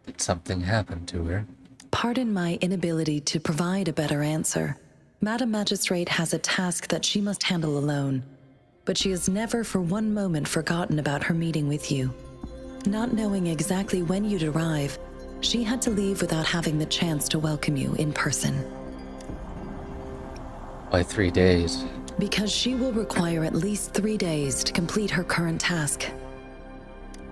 Did something happen to her? Pardon my inability to provide a better answer. Madam Magistrate has a task that she must handle alone, but she has never for one moment forgotten about her meeting with you. Not knowing exactly when you'd arrive, she had to leave without having the chance to welcome you in person. By three days. Because she will require at least three days to complete her current task.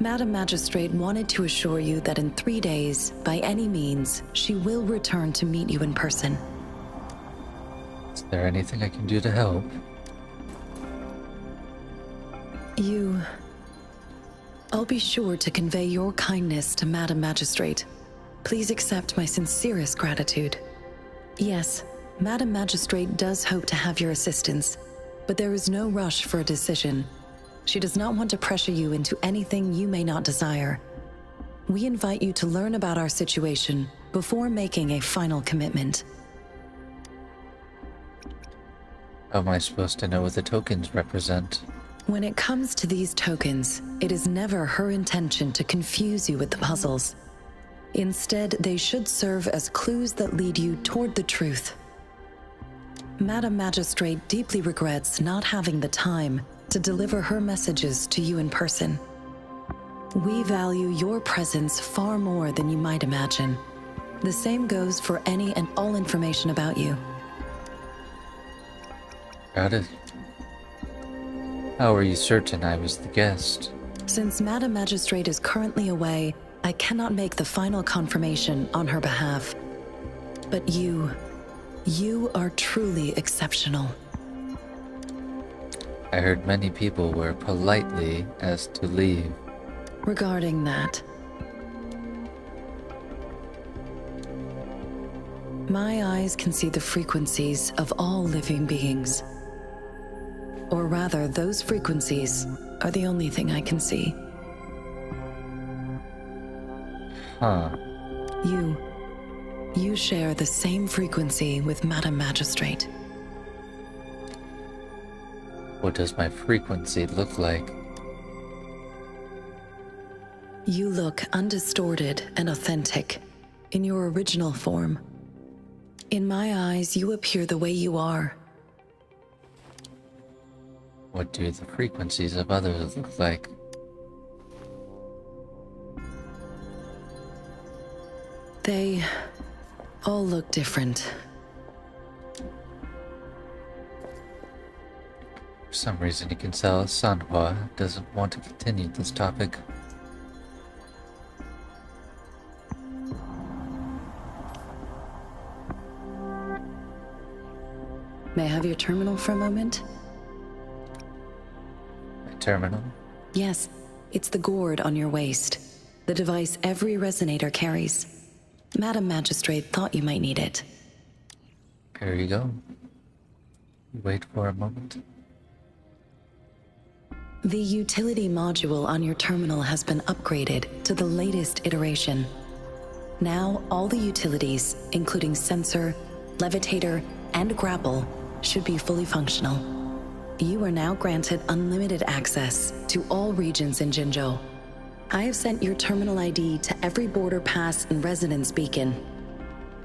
Madam Magistrate wanted to assure you that in three days, by any means, she will return to meet you in person. Is there anything I can do to help? You. I'll be sure to convey your kindness to Madam Magistrate. Please accept my sincerest gratitude. Yes, Madam Magistrate does hope to have your assistance, but there is no rush for a decision. She does not want to pressure you into anything you may not desire. We invite you to learn about our situation before making a final commitment. How am I supposed to know what the tokens represent? When it comes to these tokens, it is never her intention to confuse you with the puzzles. Instead, they should serve as clues that lead you toward the truth. Madam Magistrate deeply regrets not having the time to deliver her messages to you in person. We value your presence far more than you might imagine. The same goes for any and all information about you. Got it. How are you certain I was the guest? Since Madam Magistrate is currently away, I cannot make the final confirmation on her behalf. But you, you are truly exceptional. I heard many people were politely asked to leave. Regarding that, my eyes can see the frequencies of all living beings. Or rather, those frequencies are the only thing I can see. Huh. You. You share the same frequency with Madam Magistrate. What does my frequency look like? You look undistorted and authentic, in your original form. In my eyes, you appear the way you are. What do the frequencies of others look like? They all look different. For some reason, you can tell Sanhua doesn't want to continue this topic. May I have your terminal for a moment? My terminal? Yes, it's the gourd on your waist. The device every resonator carries. Madam Magistrate thought you might need it. Here you go. Wait for a moment. The utility module on your terminal has been upgraded to the latest iteration. Now, all the utilities, including sensor, levitator, and grapple, should be fully functional. You are now granted unlimited access to all regions in Jinzhou. I have sent your terminal ID to every border pass and residence beacon.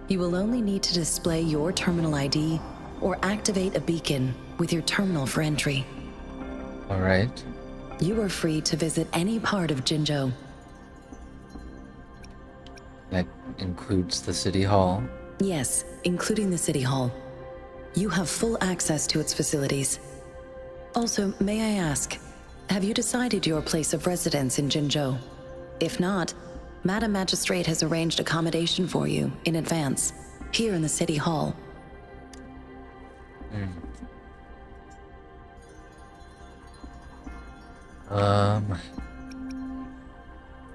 You will only need to display your terminal ID or activate a beacon with your terminal for entry. Alright. You are free to visit any part of Jinzhou. That includes the city hall. Yes, including the City Hall. You have full access to its facilities. Also, may I ask, have you decided your place of residence in Jinzhou? If not, Madam Magistrate has arranged accommodation for you in advance, here in the City Hall. Um,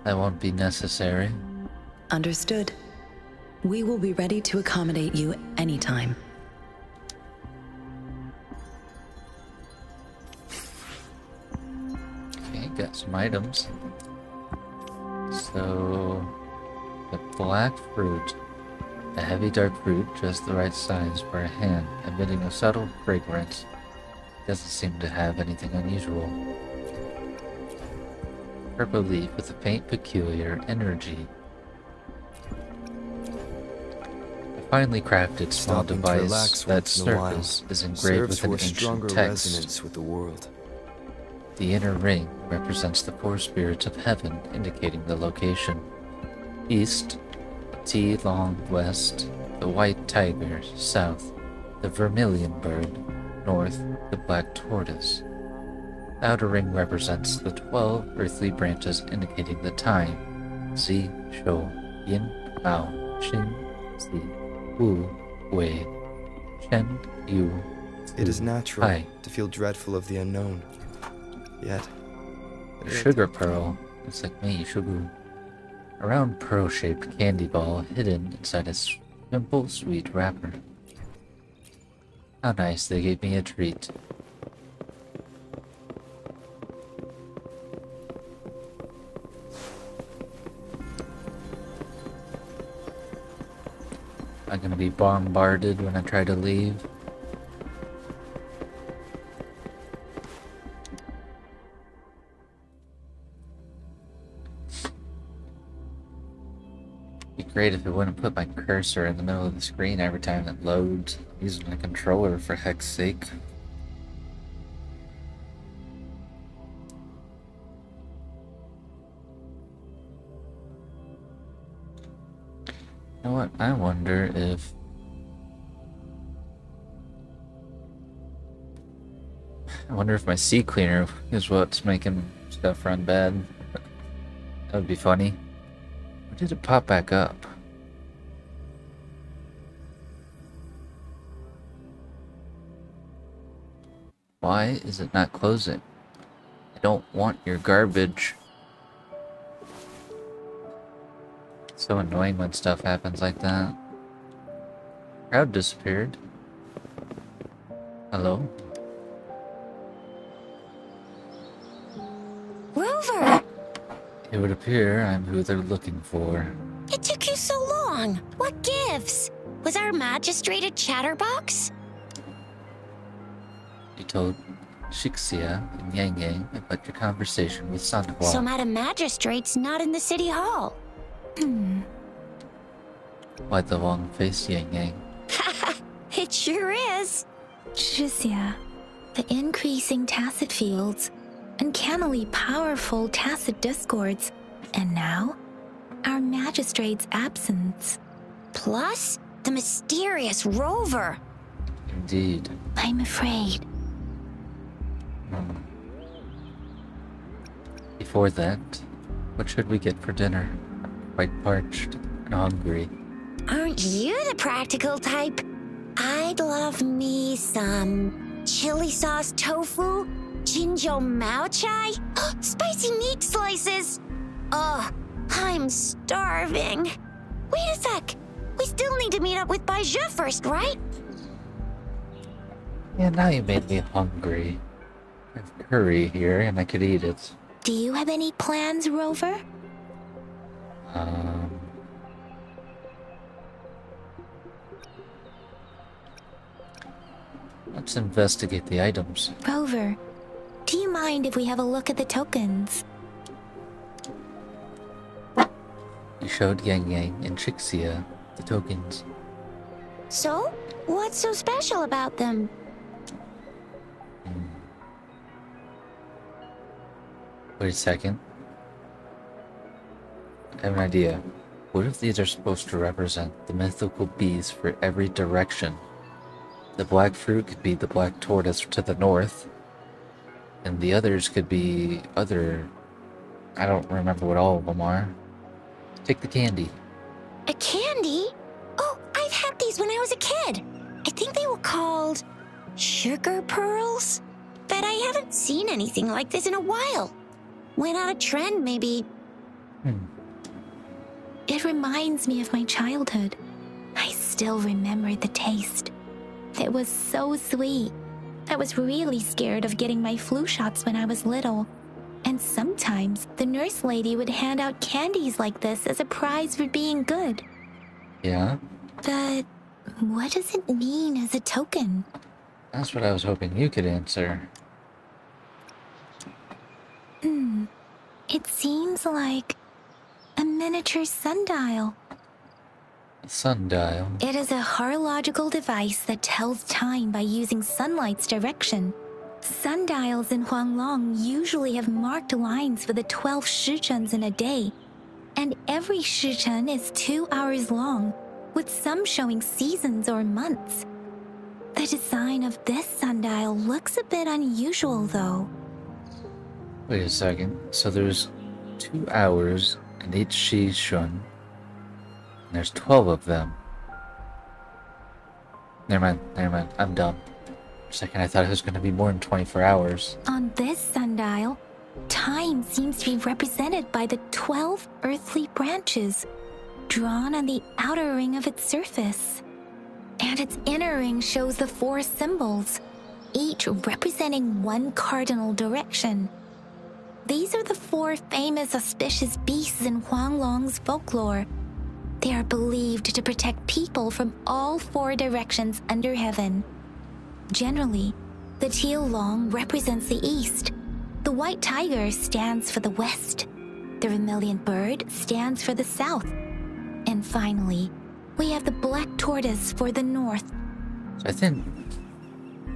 that won't be necessary. Understood. We will be ready to accommodate you anytime. Got some items. So, the black fruit. A heavy dark fruit, just the right size for a hand, emitting a subtle fragrance. Doesn't seem to have anything unusual. Purple leaf with a faint peculiar energy. A finely crafted small Stopping device that surface is engraved with an ancient text. with the world. The inner ring represents the four spirits of heaven, indicating the location. East, T long west, the white tiger, south, the vermilion bird, north, the black tortoise. The outer ring represents the twelve earthly branches indicating the time. Zi, Shou, Yin, Bao, Xin, Zi, Wu, Wei, Chen, Yu. It is natural Hai. to feel dreadful of the unknown. Yet, sugar pearl. It's like me, sugar. A round pearl-shaped candy ball hidden inside a simple, sweet wrapper. How nice, they gave me a treat. I'm gonna be bombarded when I try to leave. Great if it wouldn't put my cursor in the middle of the screen every time it loads. Using my controller for heck's sake. You know what? I wonder if I wonder if my CCleaner is what's making stuff run bad. That would be funny. Did it pop back up? Why is it not closing? I don't want your garbage. So annoying when stuff happens like that. Crowd disappeared. Hello? Rover! It would appear I'm who they're looking for. It took you so long. What gives? Was our magistrate a chatterbox? You told Chixia and Yang Yang about your conversation with Sanhua. So Madam Magistrate's not in the city hall. (clears throat) Why the long face, Yang Yang? (laughs) It sure is. Chixia. the increasing Tacet Fields, uncannily powerful Tacet Discords, and now, our magistrate's absence. Plus, the mysterious rover. Indeed. I'm afraid. Before that, what should we get for dinner? Quite parched and hungry. Aren't you the practical type? I'd love me some chili sauce tofu, jinjo mao chai, (gasps) spicy meat slices. Ugh, I'm starving. Wait a sec. We still need to meet up with Baizhi first, right? Yeah, now you made me hungry. I have curry here and I could eat it. Do you have any plans, Rover? Um. Let's investigate the items. Rover, do you mind if we have a look at the tokens? You showed Yang Yang and Chixia the tokens. So, what's so special about them? Hmm. Wait a second. I have an idea. What if these are supposed to represent the mythical bees for every direction? The black fruit could be the black tortoise to the north. And the others could be other. I don't remember what all of them are. Take the candy. A candy? Oh, I've had these when I was a kid. I think they were called sugar pearls. But I haven't seen anything like this in a while. Went out of trend, maybe. Hmm. It reminds me of my childhood. I still remember the taste. It was so sweet. I was really scared of getting my flu shots when I was little. And sometimes the nurse lady would hand out candies like this as a prize for being good. Yeah, But what does it mean as a token? that's what I was hoping you could answer. Hmm. It seems like a miniature sundial. Sundial. It is a horological device that tells time by using sunlight's direction. Sundials in Huanglong usually have marked lines for the 12 shichens in a day, and every shichen is two hours long, with some showing seasons or months. The design of this sundial looks a bit unusual, though. Wait a second. So there's two hours in each shichen. There's 12 of them. Never mind, never mind. I'm dumb. For a second, I thought it was going to be more than 24 hours. On this sundial, time seems to be represented by the 12 earthly branches drawn on the outer ring of its surface. And its inner ring shows the four symbols, each representing one cardinal direction. These are the four famous auspicious beasts in Huanglong's folklore. They are believed to protect people from all four directions under heaven. Generally, the teal long represents the east. The white tiger stands for the west. The vermilion bird stands for the south. And finally, we have the black tortoise for the north. I think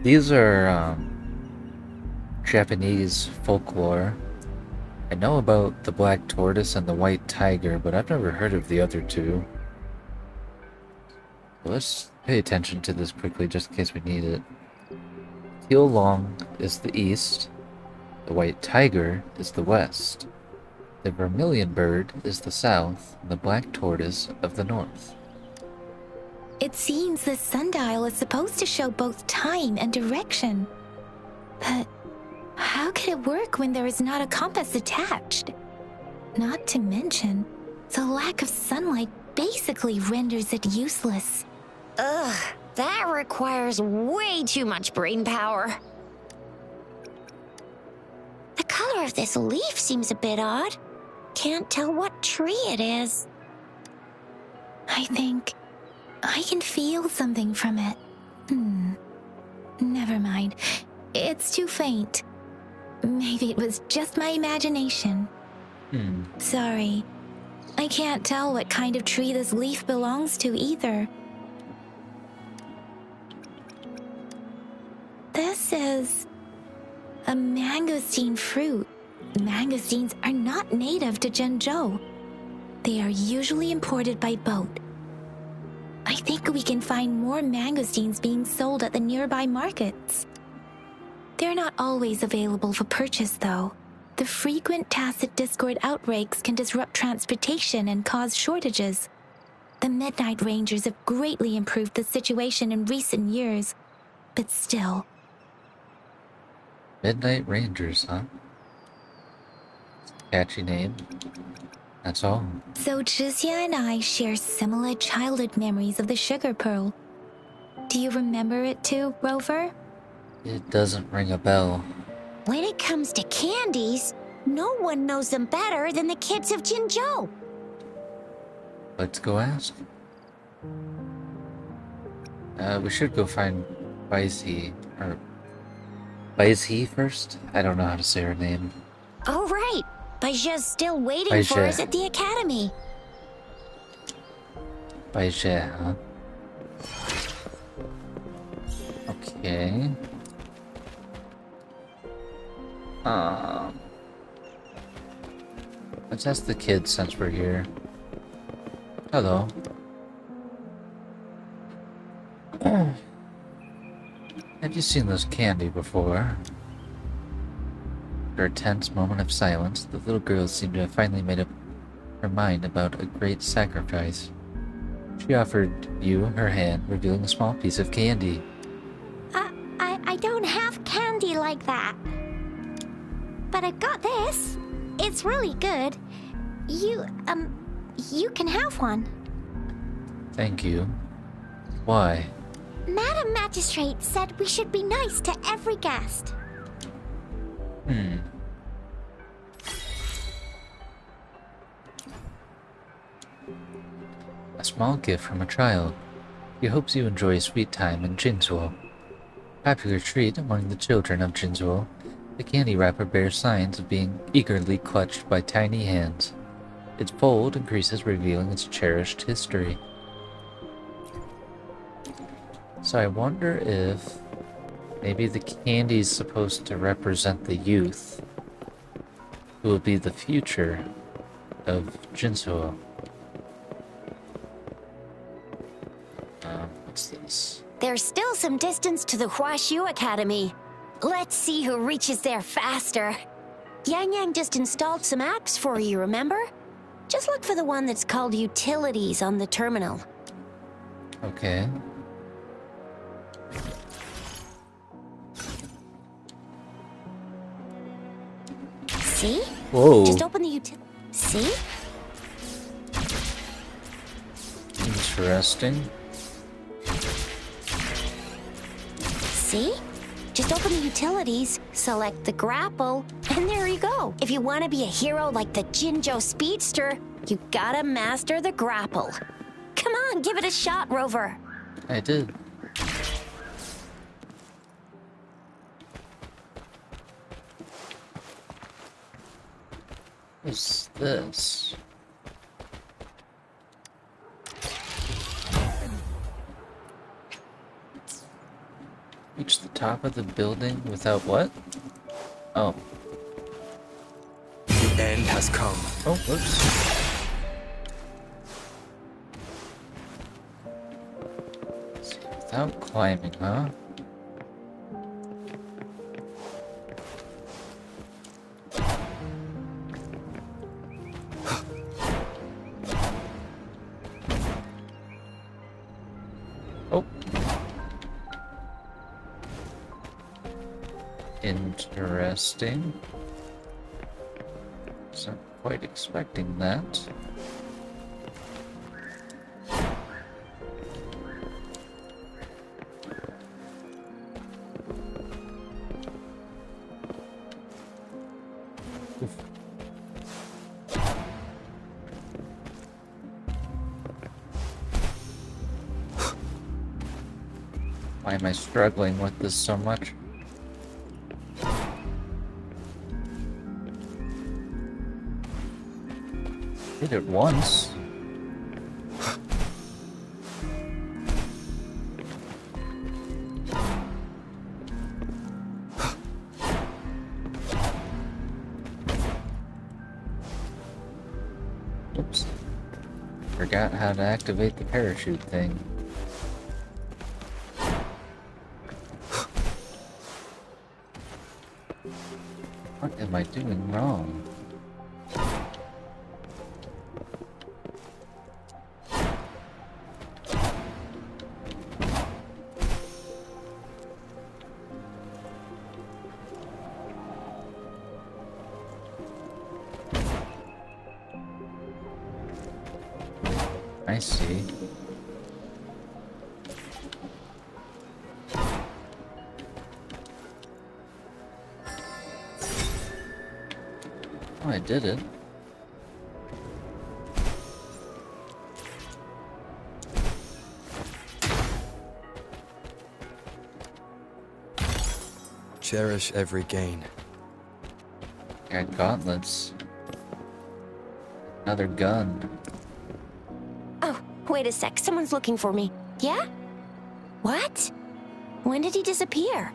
these are um, Japanese folklore. I know about the black tortoise and the white tiger, but I've never heard of the other two. Let's pay attention to this quickly just in case we need it. Teal Long is the east, the white tiger is the west, the vermilion bird is the south, and the black tortoise of the north. It seems the sundial is supposed to show both time and direction. But how could it work when there is not a compass attached? Not to mention, the lack of sunlight basically renders it useless. Ugh, that requires way too much brain power. The color of this leaf seems a bit odd. Can't tell what tree it is. I think I can feel something from it. Hmm. Never mind. It's too faint. Maybe it was just my imagination. Hmm. Sorry. I can't tell what kind of tree this leaf belongs to either. This is a mangosteen fruit. Mangosteens are not native to Jinzhou. They are usually imported by boat. I think we can find more mangosteens being sold at the nearby markets. They're not always available for purchase, though. The frequent Tacet Discord outbreaks can disrupt transportation and cause shortages. The Midnight Rangers have greatly improved the situation in recent years, but still, Midnight Rangers, huh? Catchy name. That's all. so Chixia and I share similar childhood memories of the Sugar Pearl. Do you remember it too, Rover? It doesn't ring a bell. When it comes to candies, no one knows them better than the kids of Jinzhou. Let's go ask. Uh, we should go find Baisi, or Baisi first? I don't know how to say her name. Oh, right. Baizhi's still waiting for us at the academy. Baishe, huh? Okay. Um, let's ask the kids since we're here. Hello. (clears throat) Have you seen this candy before? After a tense moment of silence, the little girl seemed to have finally made up her mind about a great sacrifice. She offered you her hand, revealing a small piece of candy. I, I, I don't have candy like that. But I've got this. It's really good. You, um, you can have one. Thank you. Why? Madam Magistrate said we should be nice to every guest. Hmm. A small gift from a child. He hopes you enjoy a sweet time in Jinzhou. Popular treat among the children of Jinzhou, the candy wrapper bears signs of being eagerly clutched by tiny hands. Its fold increases, revealing its cherished history. So I wonder if maybe the candy is supposed to represent the youth who will be the future of Jinzhou. Um, what's this? There's still some distance to the Huaxu Academy. Let's see who reaches there faster. Yang Yang just installed some apps for you, remember? Just look for the one that's called Utilities on the terminal. Okay. See? Whoa. Just open the util... See? Interesting. See? Just open the utilities, select the grapple, and there you go. If you want to be a hero like the Jinzhou Speedster, you gotta master the grapple. Come on, give it a shot, Rover. I did. What's this? Reach the top of the building without what? Oh. The end has come. Oh, whoops. Without climbing, huh? Interesting. Wasn't quite expecting that. Why am I struggling with this so much? Did it once. Oops. Forgot how to activate the parachute thing. What am I doing wrong? Cherish every gain. Got gauntlets. Another gun. Oh, wait a sec. Someone's looking for me. Yeah? What? When did he disappear?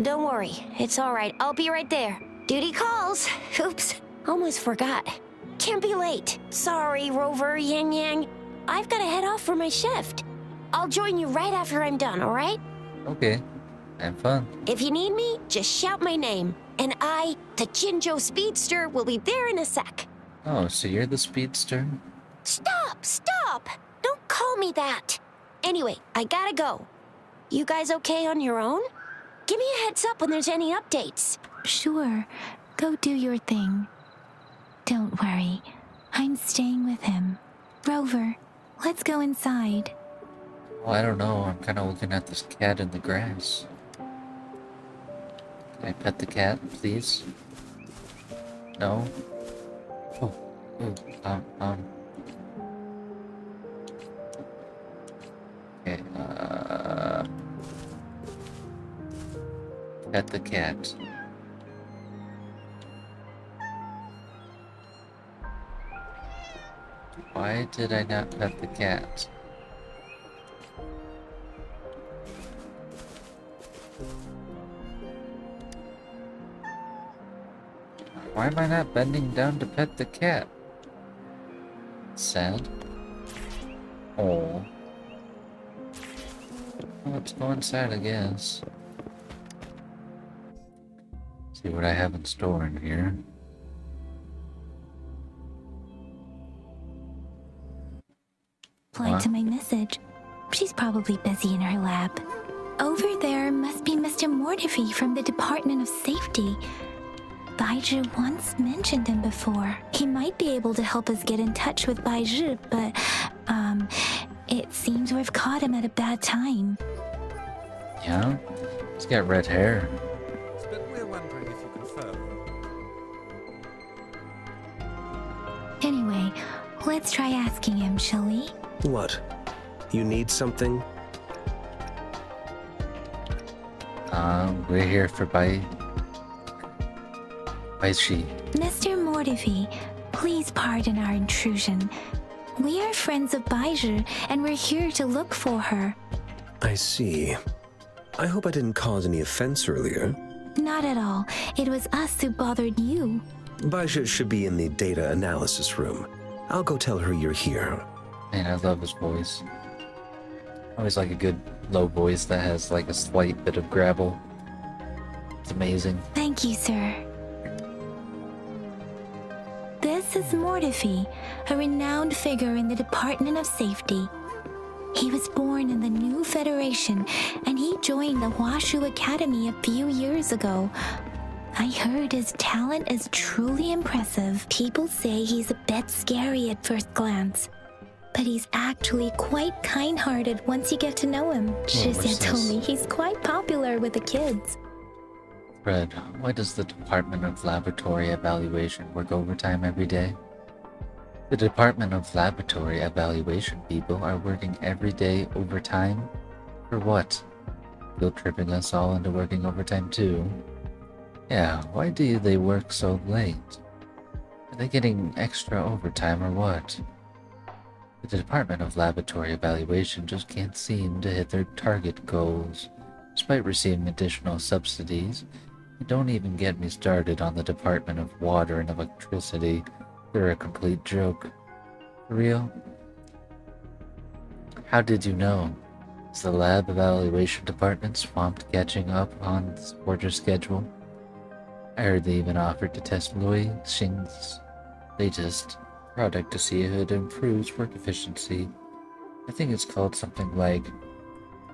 Don't worry. It's all right. I'll be right there. Duty calls. (laughs) Oops. Almost forgot. Can't be late. Sorry, Rover, Yang Yang. I've got to head off for my shift. I'll join you right after I'm done, all right? Okay. Have fun. If you need me, just shout my name. And I, the Jinzhou Speedster, will be there in a sec. Oh, so you're the speedster? Stop! Stop! Don't call me that! Anyway, I gotta go. You guys okay on your own? Give me a heads up when there's any updates. Sure. Go do your thing. Don't worry. I'm staying with him. Rover, let's go inside. Well, I don't know. I'm kind of looking at this cat in the grass. Can I pet the cat, please? No? Oh, um, um. Okay, uh. Pet the cat. Why did I not pet the cat? Why am I not bending down to pet the cat? Sad. Oh. Let's go inside, I guess. See what I have in store in here. Reply to my message. She's probably busy in her lab. Over there must be Mr. Mortefi from the Department of Safety. Baizhi once mentioned him before. He might be able to help us get in touch with Baizhi, but, um, it seems we've caught him at a bad time. Yeah? He's got red hair. But we're wondering if you confirm. Anyway, let's try asking him, shall we? What? You need something? Um, we're here for Bai. Baishi. Mr. Mortefi, please pardon our intrusion. We are friends of Baizhi, and we're here to look for her. I see. I hope I didn't cause any offense earlier. Not at all. It was us who bothered you. Baisha should be in the data analysis room. I'll go tell her you're here. Man, I love his voice. I always like a good low voice that has like a slight bit of gravel. It's amazing. Thank you, sir. This is Mortefi, a renowned figure in the Department of Safety. He was born in the new Federation, and he joined the Huaxu Academy a few years ago. I heard his talent is truly impressive. People say he's a bit scary at first glance, but he's actually quite kind-hearted once you get to know him. Chixia told me he's quite popular with the kids. Fred, why does the Department of Laboratory Evaluation work overtime every day? The Department of Laboratory Evaluation people are working every day overtime? For what? Guilt tripping us all into working overtime too? Yeah, why do they work so late? Are they getting extra overtime or what? The Department of Laboratory Evaluation just can't seem to hit their target goals, despite receiving additional subsidies. Don't even get me started on the Department of Water and Electricity. They're a complete joke. For real? How did you know? Is the lab evaluation department swamped catching up on this order schedule? I heard they even offered to test Lui Xing's latest product to see if it improves work efficiency. I think it's called something like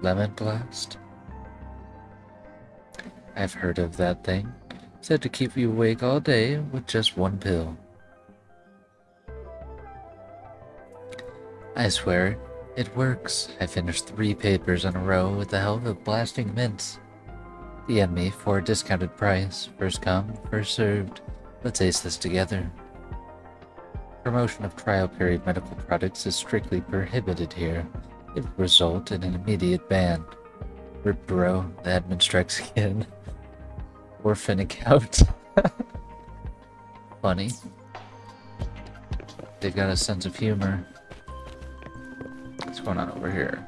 Lemon Blast. I've heard of that thing. Said to keep you awake all day with just one pill. I swear, it works. I finished three papers in a row with the help of blasting mints. DM me for a discounted price. First come, first served. Let's ace this together. Promotion of trial period medical products is strictly prohibited here. It would result in an immediate ban. Rip bro, the admin strikes again. (laughs) Orphanic out. (laughs) Funny. They've got a sense of humor. What's going on over here?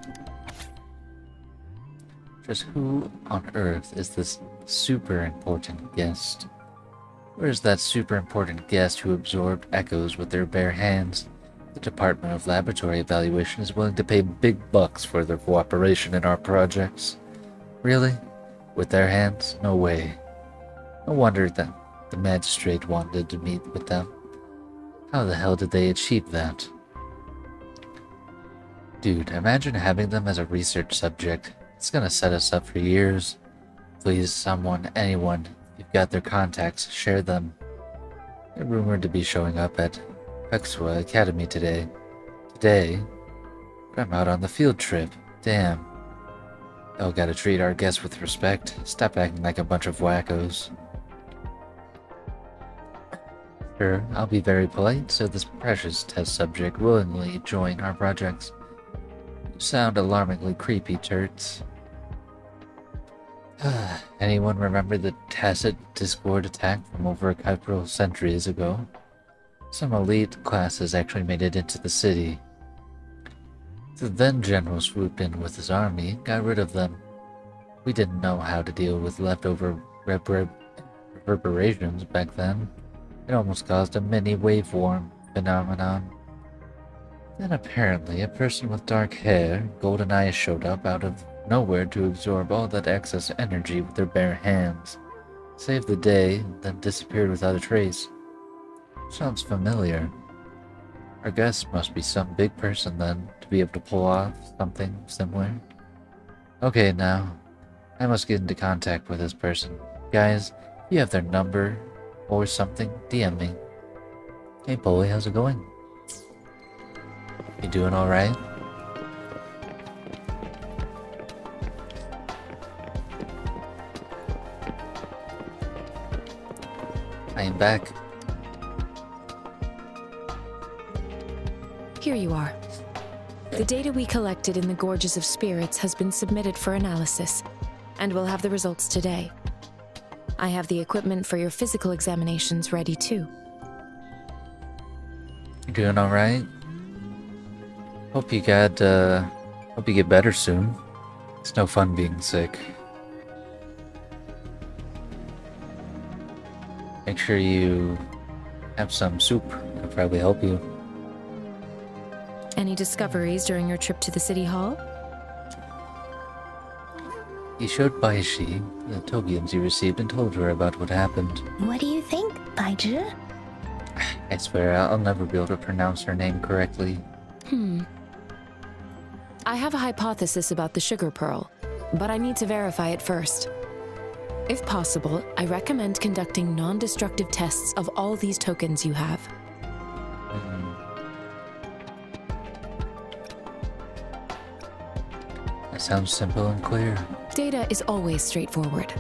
Just who on earth is this super important guest? Where's that super important guest who absorbed echoes with their bare hands? The Department of Laboratory Evaluation is willing to pay big bucks for their cooperation in our projects. Really? With their hands? No way. No wonder that the magistrate wanted to meet with them. How the hell did they achieve that? Dude, imagine having them as a research subject. It's gonna set us up for years. Please, someone, anyone, if you've got their contacts, share them. They're rumored to be showing up at Pexua Academy today. Today? But I'm out on the field trip. Damn. Y'all gotta treat our guests with respect. Stop acting like a bunch of wackos. Sure, I'll be very polite so this precious test subject willingly join our projects. You sound alarmingly creepy, turts. (sighs) Anyone remember the tacet Discord attack from over a couple centuries ago? Some elite classes actually made it into the city. The then general swooped in with his army, got rid of them. We didn't know how to deal with leftover reverberations back then. It almost caused a mini Waveworn phenomenon. Then apparently a person with dark hair, golden eyes showed up out of nowhere to absorb all that excess energy with their bare hands. Saved the day, then disappeared without a trace. Sounds familiar. Our guest must be some big person then, to be able to pull off something similar. Okay, now, I must get into contact with this person. Guys, you have their number or something, DM me. Hey boy, how's it going? You doing alright? I am back. Here you are. The data we collected in the Gorges of Spirits has been submitted for analysis, and we'll have the results today. I have the equipment for your physical examinations ready too. Doing alright? Hope you got, uh, hope you get better soon. It's no fun being sick. Make sure you have some soup. That'll probably help you. Any discoveries during your trip to the City Hall? He showed Baishi the tokens he received and told her about what happened. What do you think, Baiju? (sighs) I swear I'll never be able to pronounce her name correctly. Hmm. I have a hypothesis about the sugar pearl, but I need to verify it first. If possible, I recommend conducting non-destructive tests of all these tokens you have. That sounds simple and clear. Data is always straightforward.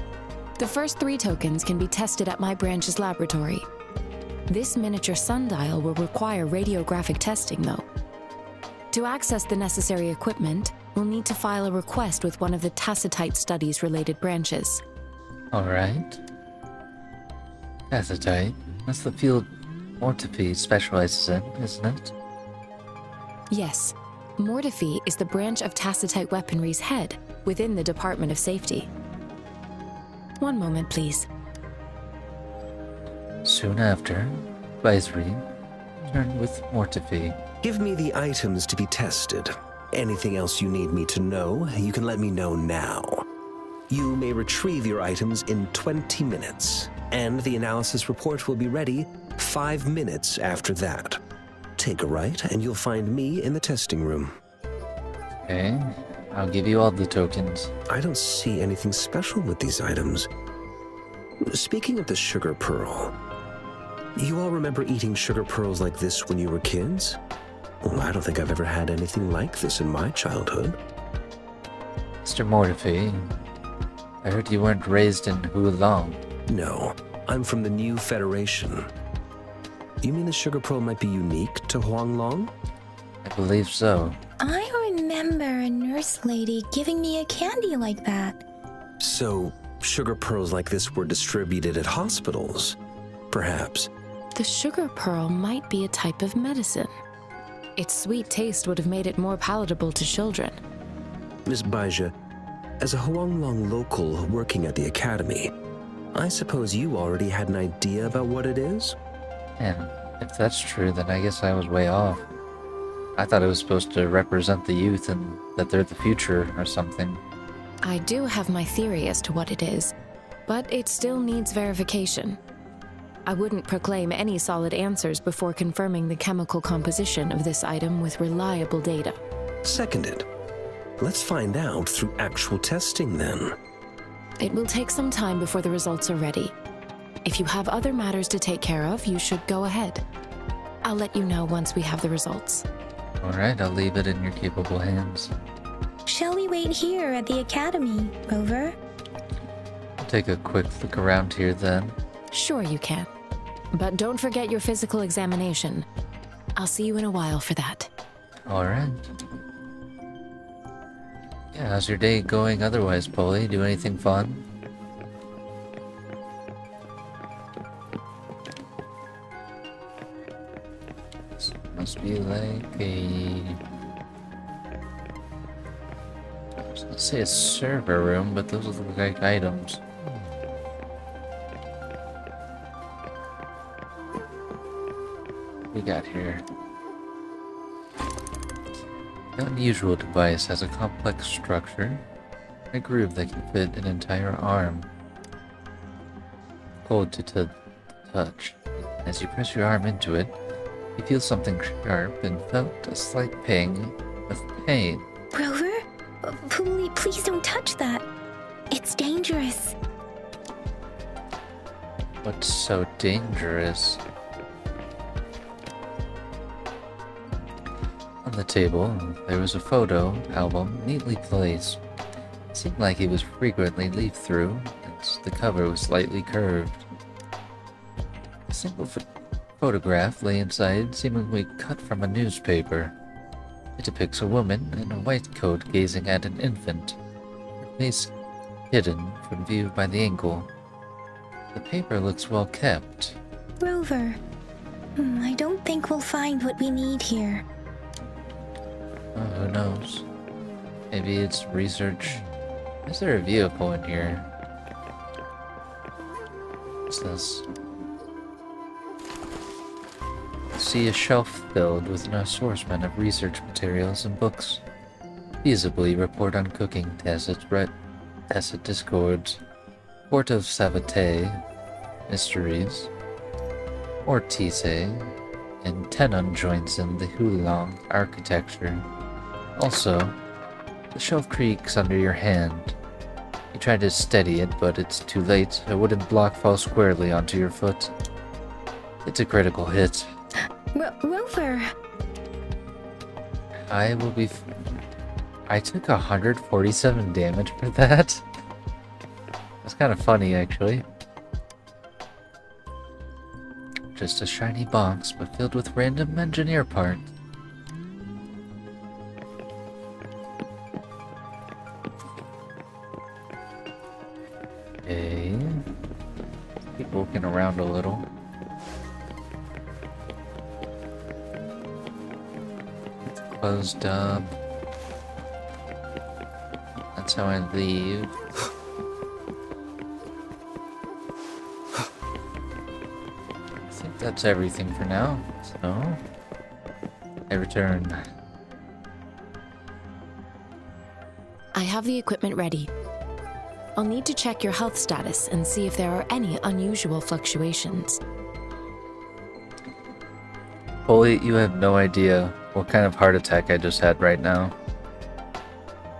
The first three tokens can be tested at my branch's laboratory. This miniature sundial will require radiographic testing, though. To access the necessary equipment, we'll need to file a request with one of the Tacetite studies related branches. Alright. Tacetite. That's the field Mortefi specializes in, isn't it? Yes, Mortefi is the branch of Tacetite weaponry's head within the Department of Safety. One moment, please. Soon after, Visory returned with Mortefi. Give me the items to be tested. Anything else you need me to know, you can let me know now. You may retrieve your items in 20 minutes, and the analysis report will be ready five minutes after that. Take a right, and you'll find me in the testing room. Okay, I'll give you all the tokens. I don't see anything special with these items. Speaking of the sugar pearl, you all remember eating sugar pearls like this when you were kids? Well, I don't think I've ever had anything like this in my childhood. Mr. Mortefi, I heard you weren't raised in Huanglong. No, I'm from the New Federation. You mean the sugar pearl might be unique to Huanglong? I believe so. I remember a nurse lady giving me a candy like that. So, sugar pearls like this were distributed at hospitals? Perhaps. The sugar pearl might be a type of medicine. Its sweet taste would have made it more palatable to children. Miss Baija, as a Huanglong local working at the academy, I suppose you already had an idea about what it is? And if that's true, then I guess I was way off. I thought it was supposed to represent the youth and that they're the future or something. I do have my theory as to what it is, but it still needs verification. I wouldn't proclaim any solid answers before confirming the chemical composition of this item with reliable data. Seconded. Let's find out through actual testing then. It will take some time before the results are ready. If you have other matters to take care of, you should go ahead. I'll let you know once we have the results. Alright, I'll leave it in your capable hands. Shall we wait here at the academy, Rover? I'll take a quick look around here then. Sure, you can. But don't forget your physical examination. I'll see you in a while for that. Alright. Yeah, how's your day going otherwise, Polly? Do anything fun? Must be like a... Let's say a server room, but those look like items. we got here? The unusual device has a complex structure, a groove that can fit an entire arm. Cold to, to touch. As you press your arm into it, you feel something sharp and felt a slight pang of pain. Rover? Please, please don't touch that. It's dangerous. What's so dangerous? On the table, there was a photo album neatly placed. It seemed like it was frequently leafed through, and the cover was slightly curved. A single photograph lay inside, seemingly cut from a newspaper. It depicts a woman in a white coat gazing at an infant, her face hidden from view by the angle. The paper looks well kept. Rover, hmm, I don't think we'll find what we need here. Oh, who knows? Maybe it's research. Is there a vehicle in here? What's this? See a shelf filled with an assortment of research materials and books. Feasibly report on cooking, tacet, tacet discords, Port of Savate, mysteries, Ortise, and tenon joints in the Huanglong architecture. Also, the shelf creaks under your hand. You try to steady it, but it's too late. A wooden block falls squarely onto your foot. It's a critical hit. Rover! I will be... I took 147 damage for that? That's kind of funny, actually. Just a shiny box, but filled with random engineer parts. Okay. Keep looking around a little. Closed up. That's how I leave. I think that's everything for now, so... I return. I have the equipment ready. I'll need to check your health status and see if there are any unusual fluctuations. Holy, you have no idea what kind of heart attack I just had right now.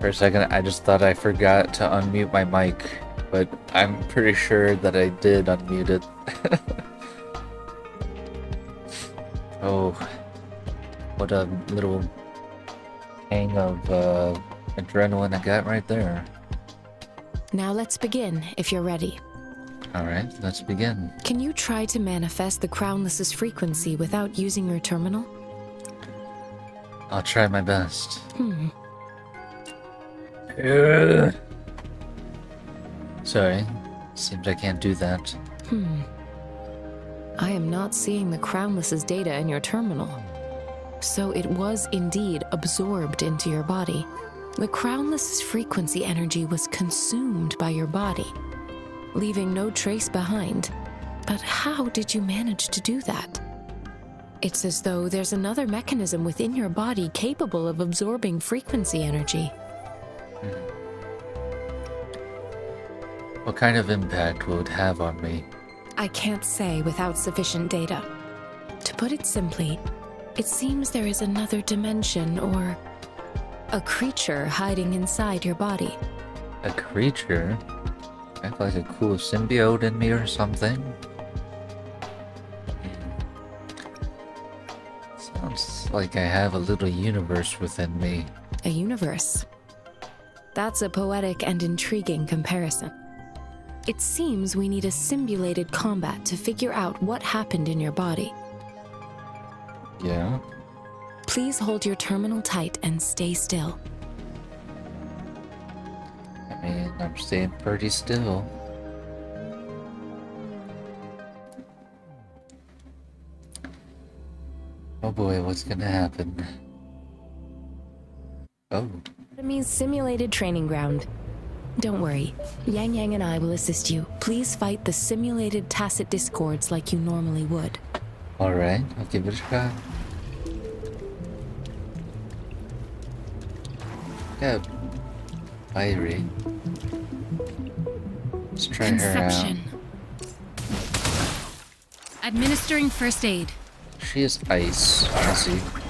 For a second, I just thought I forgot to unmute my mic, but I'm pretty sure that I did unmute it. (laughs) oh, what a little hang of uh, adrenaline I got right there. Now let's begin, if you're ready. Alright, let's begin. Can you try to manifest the Crownless's frequency without using your terminal? I'll try my best. Hmm. Sorry, seems I can't do that. Hmm. I am not seeing the Crownless's data in your terminal. So it was indeed absorbed into your body. The Crownless's frequency energy was consumed by your body, leaving no trace behind. But how did you manage to do that? It's as though there's another mechanism within your body capable of absorbing frequency energy. What kind of impact will it have on me? I can't say without sufficient data. To put it simply, it seems there is another dimension or a creature hiding inside your body. A creature? Act like a cool symbiote in me or something? Sounds like I have a little universe within me. A universe. That's a poetic and intriguing comparison. It seems we need a simulated combat to figure out what happened in your body. Yeah? Please hold your terminal tight and stay still. I mean, I'm staying pretty still. Oh boy, what's gonna happen? Oh, Enemy's simulated training ground. Don't worry, Yang Yang and I will assist you. Please fight the simulated tacet discords like you normally would. alright, I'll give it a try. Yeah, Irie. Let's try her out. Administering first aid. She is ice, I see.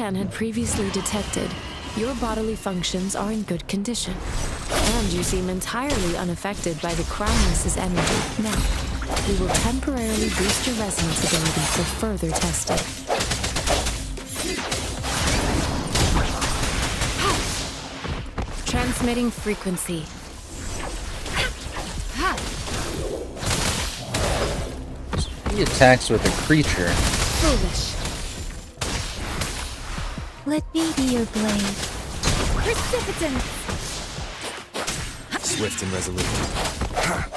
As had previously detected, your bodily functions are in good condition. And you seem entirely unaffected by the Crownless's energy. Now, we will temporarily boost your resonance ability for further testing. Transmitting frequency. He attacks with a creature. Foolish. Let me be your blade. Precipitant! Swift and resolute.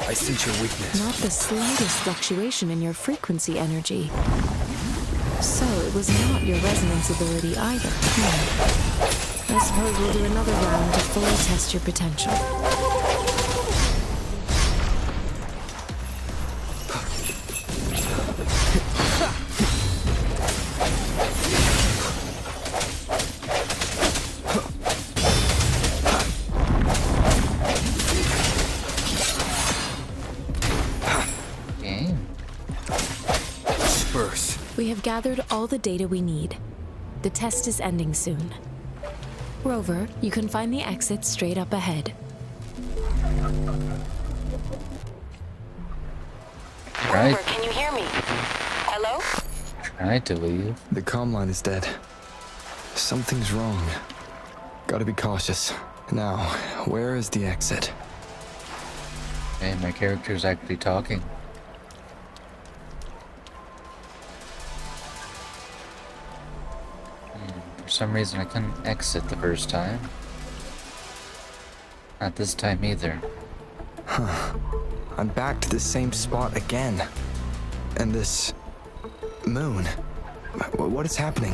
I sense your weakness. Not the slightest fluctuation in your frequency energy. So it was not your resonance ability either. Hmm. I suppose we'll do another round to fully test your potential. Spurs. We have gathered all the data we need. The test is ending soon. Rover, you can find the exit straight up ahead. Right. Can you hear me? Hello? Try to leave. The comm line is dead. Something's wrong. Gotta be cautious. Now, where is the exit? Hey, my character's actually talking. Some reason, I couldn't exit the first time. Not this time either. Huh. I'm back to the same spot again. And this... moon. Wh- What is happening?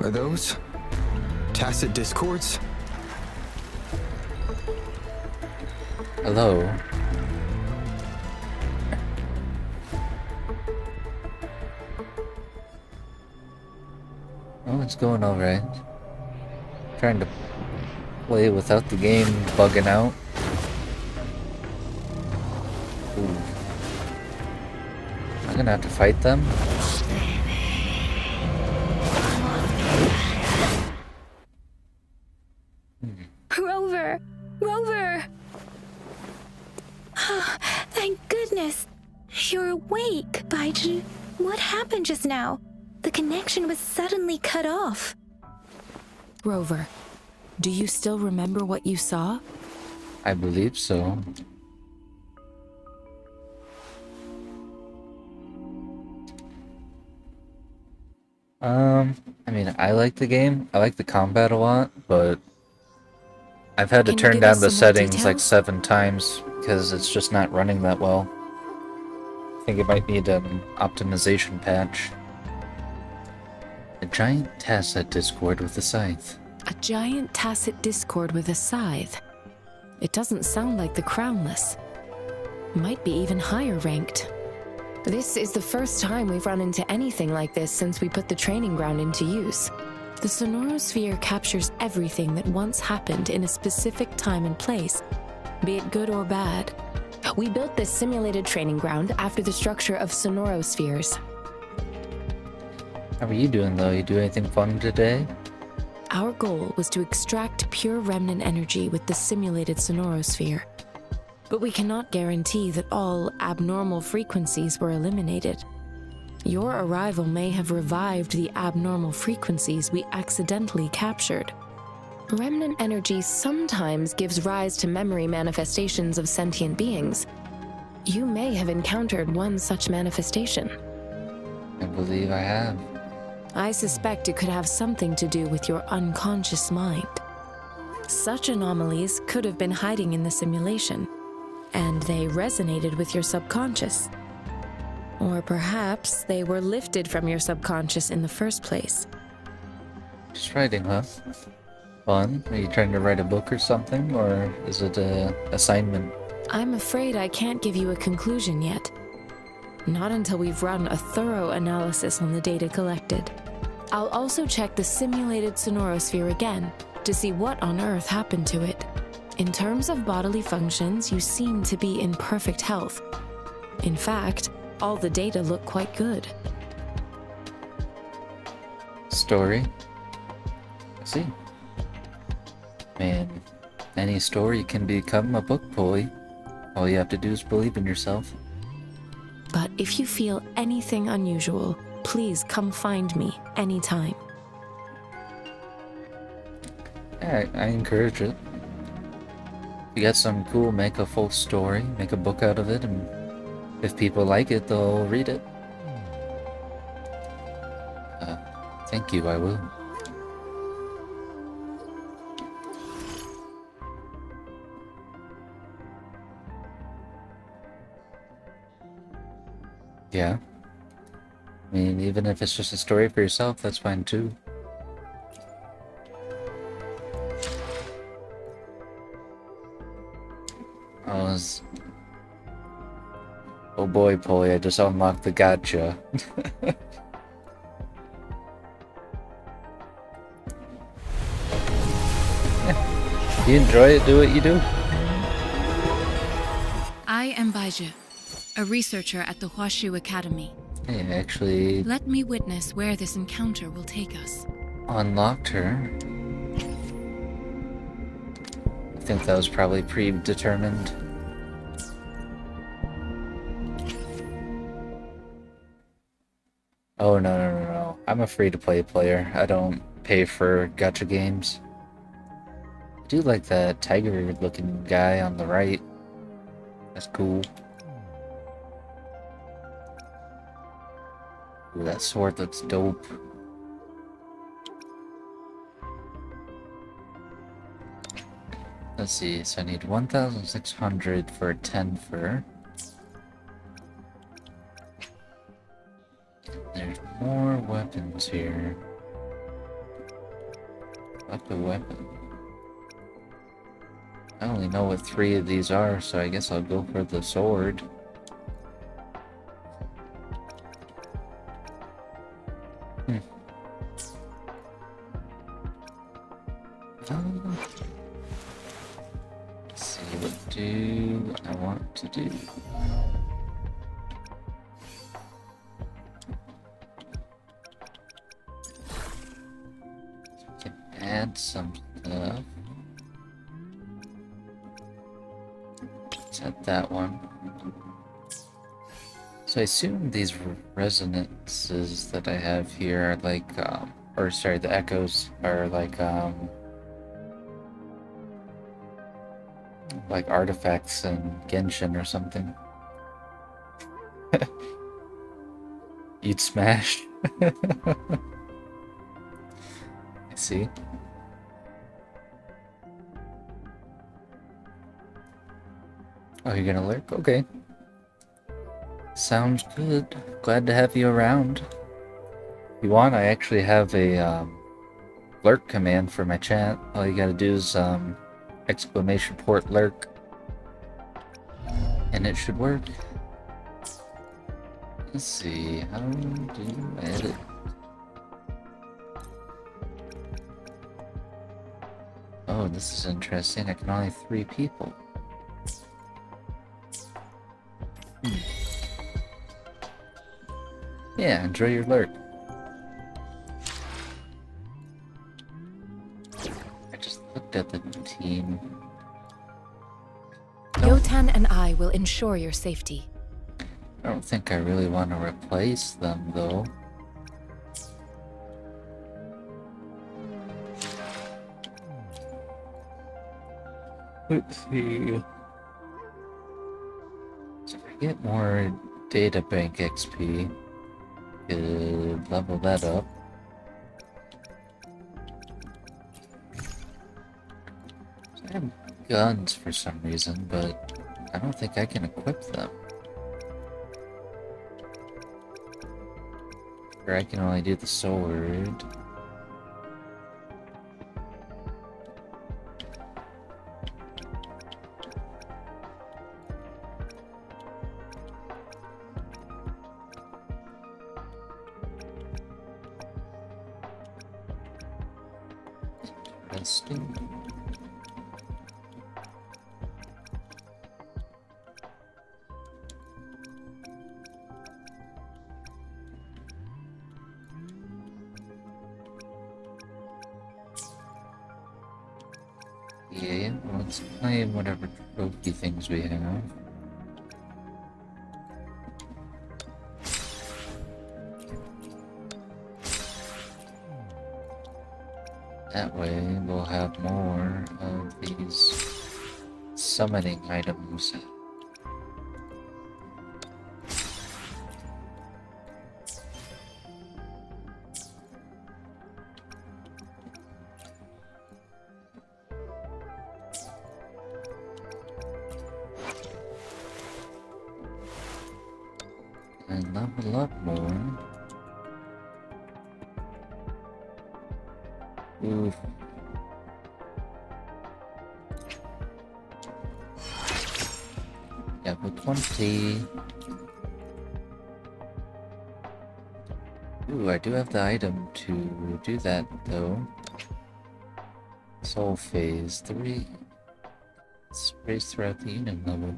Are those tacet discords? Hello. Oh, it's going alright. Trying to play without the game bugging out. Ooh. I'm gonna have to fight them. Hmm. Rover! Rover! Ah, (sighs) Thank goodness. You're awake, Baiju. What happened just now? The connection was suddenly cut off. Rover, do you still remember what you saw? I believe so. Um, I mean, I like the game. I like the combat a lot, but I've had to Can you turn down the some more settings like seven times because it's just not running that well. I think it might need an optimization patch. A giant tacet discord with a scythe. A giant tacet discord with a scythe. It doesn't sound like the crownless. Might be even higher ranked. This is the first time we've run into anything like this since we put the training ground into use. The Sonorosphere captures everything that once happened in a specific time and place, be it good or bad. We built this simulated training ground after the structure of Sonorospheres. How are you doing though? You do anything fun today? Our goal was to extract pure remnant energy with the simulated sonorosphere. But we cannot guarantee that all abnormal frequencies were eliminated. Your arrival may have revived the abnormal frequencies we accidentally captured. Remnant energy sometimes gives rise to memory manifestations of sentient beings. You may have encountered one such manifestation. I believe I have. I suspect it could have something to do with your unconscious mind. Such anomalies could have been hiding in the simulation, and they resonated with your subconscious. Or perhaps they were lifted from your subconscious in the first place. Just writing, huh? Fun? Are you trying to write a book or something, or is it a assignment? I'm afraid I can't give you a conclusion yet. Not until we've run a thorough analysis on the data collected. I'll also check the simulated sonorosphere again to see what on earth happened to it. In terms of bodily functions, you seem to be in perfect health. In fact, all the data look quite good. Story? I see. Man, any story can become a book pulley. All you have to do is believe in yourself. But if you feel anything unusual, please come find me anytime. Yeah, I, I encourage it. If you got some cool, make a full story, make a book out of it, and if people like it, they'll read it. Uh, thank you, I will. Yeah. I mean, even if it's just a story for yourself, that's fine too. I was... Oh boy, Polly, I just unlocked the gacha. (laughs) You enjoy it, do what you do? I am Baija, a researcher at the Huaxu Academy. Hey, I actually Let me witness where this encounter will take us. unlocked her. I think that was probably predetermined. Oh no no no no! I'm a free-to-play player. I don't pay for gacha games. I do like that tiger-looking guy on the right. That's cool. That sword looks dope. Let's see, so I need 1,600 for a 10 fur. There's more weapons here. Up the weapon. I only know what three of these are, so I guess I'll go for the sword. To do. Can add some stuff. Set that one. So I assume these resonances that I have here are like, um, or sorry, the echoes are like, um, like artifacts in Genshin or something. (laughs) You'd smash. (laughs) I see. Oh, you're gonna lurk? Okay. Sounds good. Glad to have you around. If you want, I actually have a um, lurk command for my chat. All you gotta do is um, exclamation port lurk. And it should work. Let's see, how do you edit? Oh, this is interesting. I can only three people. Hmm. Yeah, enjoy your lurk. At the team. Yotan and I will ensure your safety. I don't think I really want to replace them, though. Let's see. So if I get more data bank XP, could level that up. I have guns for some reason, but I don't think I can equip them. Or I can only do the sword. Summoning items. And level more. Level 20. Ooh, I do have the item to do that though. Soul phase 3. Sprays throughout the unit level.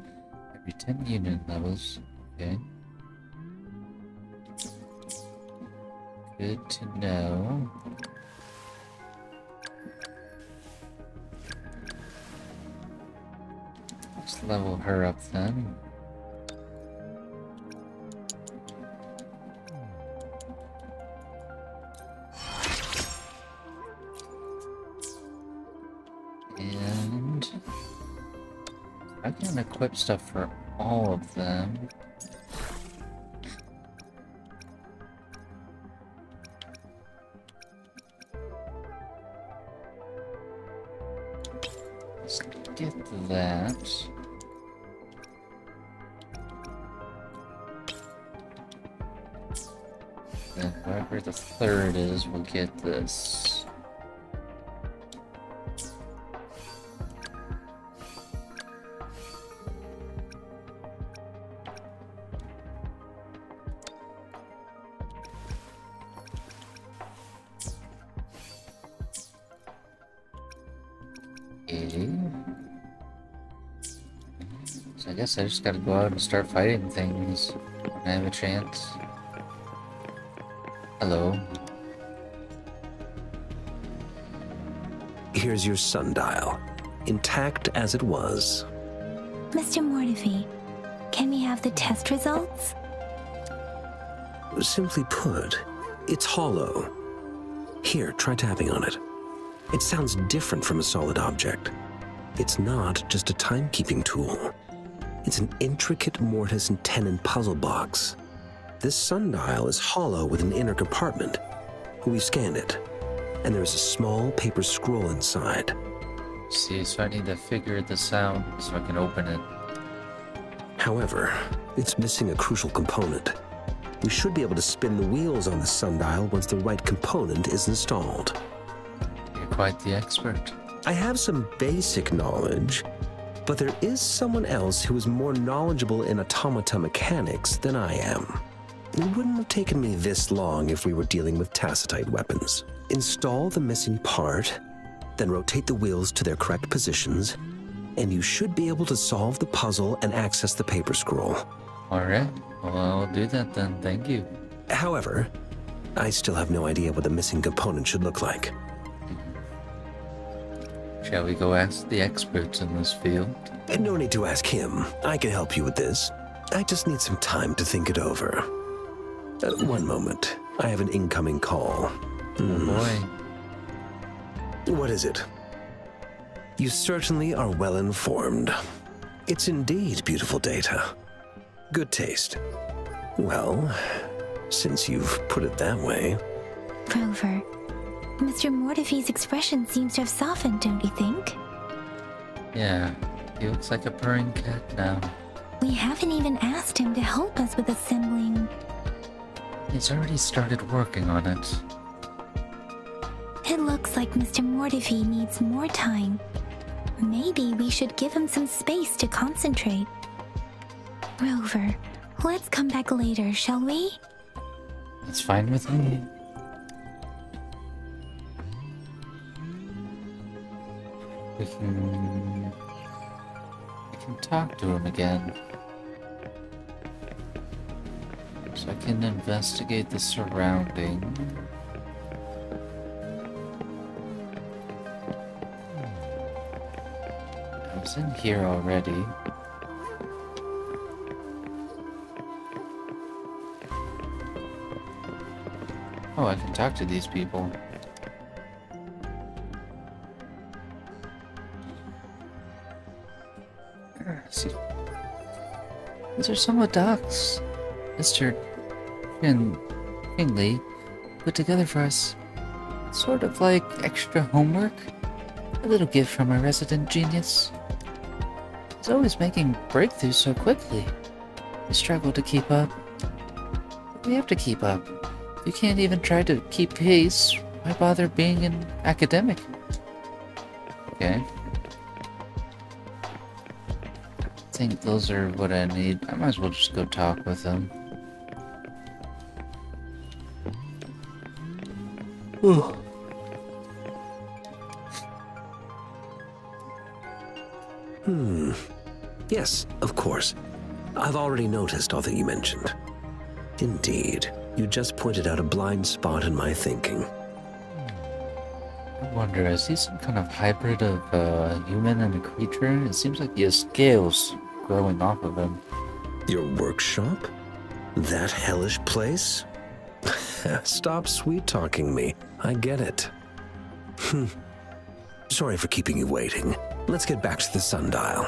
Every 10 unit levels. Okay. Good to know. Level her up then. And I can equip stuff for all of them. Let's get that. The third is we'll get this. Okay. So I guess I just gotta go out and start fighting things when I have a chance. Hello. Here's your sundial, intact as it was. Mr. Mortefi, can we have the test results? Simply put, it's hollow. Here, try tapping on it. It sounds different from a solid object. It's not just a timekeeping tool. It's an intricate mortise and tenon puzzle box. This sundial is hollow with an inner compartment. We've scanned it. and there's a small paper scroll inside. See, so I need to figure this out so I can open it. However, it's missing a crucial component. We should be able to spin the wheels on the sundial once the right component is installed. You're quite the expert. I have some basic knowledge, but there is someone else who is more knowledgeable in automata mechanics than I am. It wouldn't have taken me this long if we were dealing with Tacetite weapons. Install the missing part, then rotate the wheels to their correct positions, and you should be able to solve the puzzle and access the paper scroll. Alright, well, I'll do that then. Thank you. However, I still have no idea what the missing component should look like. Mm-hmm. Shall we go ask the experts in this field? No need to ask him. I can help you with this. I just need some time to think it over. Uh, one moment. I have an incoming call. Oh boy. What is it? You certainly are well informed. It's indeed beautiful data. Good taste. Well, since you've put it that way, Rover, Mr. Mortefi's expression seems to have softened, don't you think? Yeah, he looks like a purring cat now. We haven't even asked him to help us with assembling. He's already started working on it. It looks like Mr. Mortefi needs more time. Maybe we should give him some space to concentrate. Rover, let's come back later, shall we? That's fine with me. We can... We can talk to him again. So I can investigate the surrounding. I was in here already. Oh, I can talk to these people. These are some Doc's Mr. Fin Finley put together for us. Sort of like extra homework. A little gift from our resident genius. He's always making breakthroughs so quickly. We struggle to keep up. We have to keep up. You can't even try to keep pace, why bother being an academic? Okay. I think those are what I need. I might as well just go talk with them. Ooh. Hmm. Yes, of course. I've already noticed all that you mentioned. Indeed, you just pointed out a blind spot in my thinking. I wonder, is he some kind of hybrid of a human and a creature? It seems like he has scales growing off of him. Your workshop? That hellish place? (laughs) Stop sweet talking me. I get it. Hmm. Sorry for keeping you waiting. Let's get back to the sundial.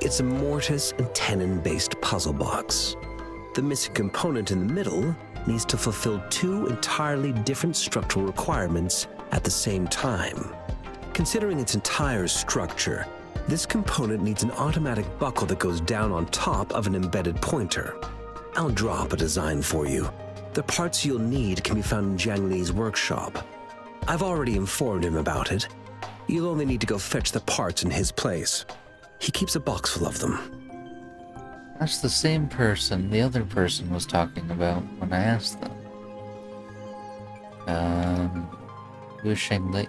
It's a mortise and tenon based puzzle box. The missing component in the middle needs to fulfill two entirely different structural requirements at the same time. Considering its entire structure, this component needs an automatic buckle that goes down on top of an embedded pointer. I'll draw up a design for you. The parts you'll need can be found in Jiang Li's workshop. I've already informed him about it. You'll only need to go fetch the parts in his place. He keeps a box full of them. That's the same person the other person was talking about when I asked them. Um, who's Shengli?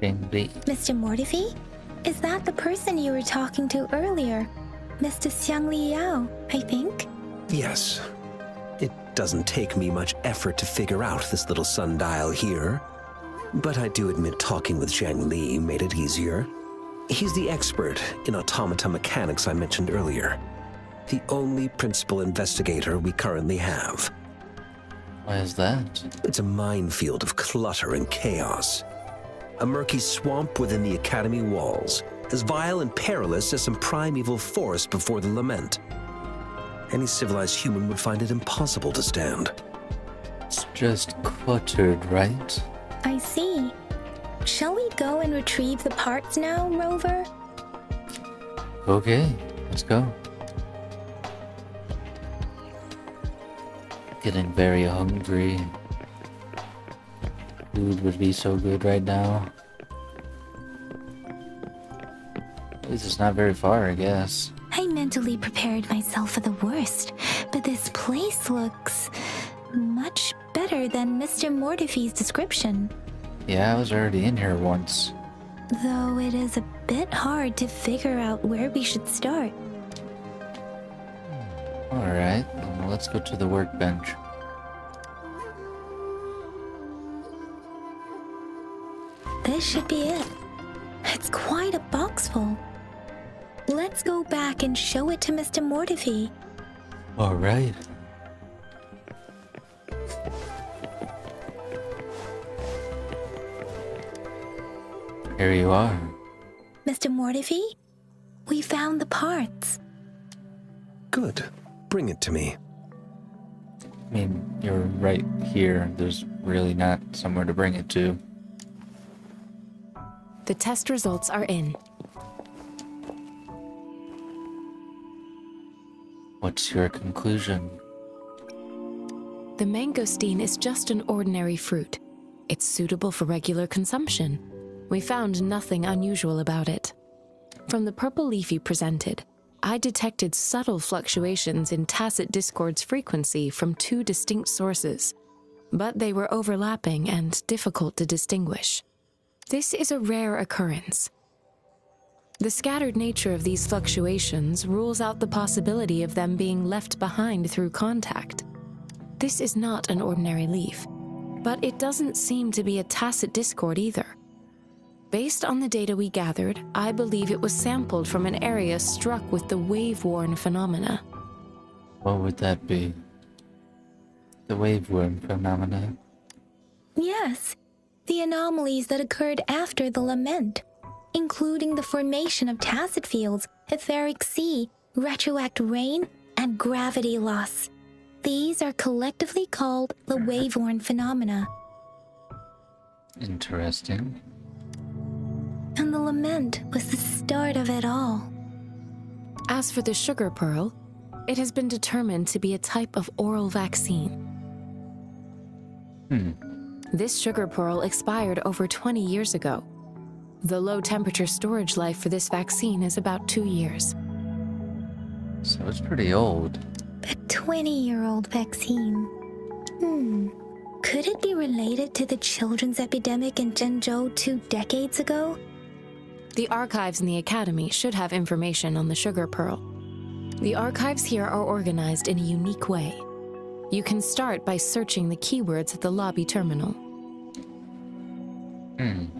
Shengli. Mr. Mortefi? Is that the person you were talking to earlier? Mr. Xiang Li Yao, I think? Yes. It doesn't take me much effort to figure out this little sundial here. But I do admit talking with Zhang Li made it easier. He's the expert in automata mechanics I mentioned earlier. The only principal investigator we currently have. Why is that? It's a minefield of clutter and chaos. A murky swamp within the Academy walls, as vile and perilous as some primeval forest before the lament. Any civilized human would find it impossible to stand. It's just cluttered, right? I see. Shall we go and retrieve the parts now, Rover? Okay, let's go. Getting very hungry. Food would be so good right now. At least it's not very far, I guess. I mentally prepared myself for the worst, but this place looks much better than Mr. Mortefi's description. Yeah, I was already in here once. Though it is a bit hard to figure out where we should start. Alright, well, let's go to the workbench. This should be it. It's quite a box full. Let's go back and show it to Mr. Mortefi. Alright. Here you are. Mr. Mortefi, we found the parts. Good. Bring it to me. I mean, you're right here. There's really not somewhere to bring it to. The test results are in. What's your conclusion? The mangosteen is just an ordinary fruit. It's suitable for regular consumption. We found nothing unusual about it. From the purple leaf you presented, I detected subtle fluctuations in tacet discord's frequency from two distinct sources, but they were overlapping and difficult to distinguish. This is a rare occurrence. The scattered nature of these fluctuations rules out the possibility of them being left behind through contact. This is not an ordinary leaf, but it doesn't seem to be a tacet discord either. Based on the data we gathered, I believe it was sampled from an area struck with the Waveworn phenomena. What would that be? The Waveworn phenomena? Yes, the anomalies that occurred after the lament, including the formation of tacet fields, etheric sea, retroact rain, and gravity loss. These are collectively called the Waveworn phenomena. Interesting. And the lament was the start of it all. As for the sugar pearl, it has been determined to be a type of oral vaccine. Hmm. This sugar pearl expired over 20 years ago. The low temperature storage life for this vaccine is about two years. So it's pretty old. A 20 year old vaccine. Hmm. Could it be related to the children's epidemic in Jinzhou two decades ago? The archives in the Academy should have information on the sugar pearl. The archives here are organized in a unique way. You can start by searching the keywords at the lobby terminal. Hmm.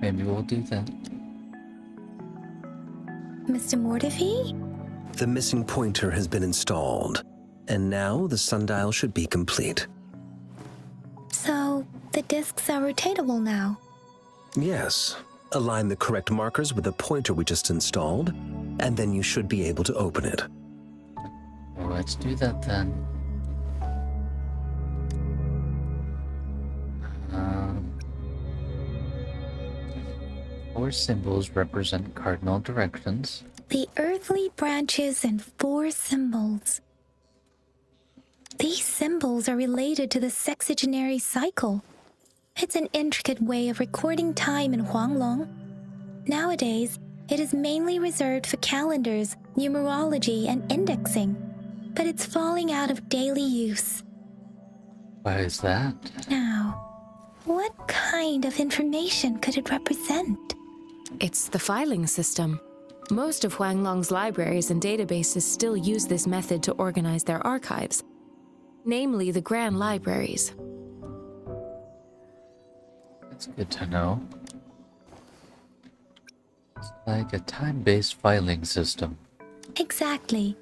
Maybe we'll do that. Mr. Mortefi? The missing pointer has been installed, and now the sundial should be complete. So, the discs are rotatable now. Yes. Align the correct markers with the pointer we just installed, and then you should be able to open it. Well, let's do that then. Four symbols represent cardinal directions. The earthly branches and four symbols. These symbols are related to the sexagenary cycle. It's an intricate way of recording time in Huanglong. Nowadays, it is mainly reserved for calendars, numerology, and indexing, but it's falling out of daily use. Why is that? Now, what kind of information could it represent? It's the filing system. Most of Huanglong's libraries and databases still use this method to organize their archives, namely the Grand Libraries. That's good to know. It's like a time-based filing system. Exactly.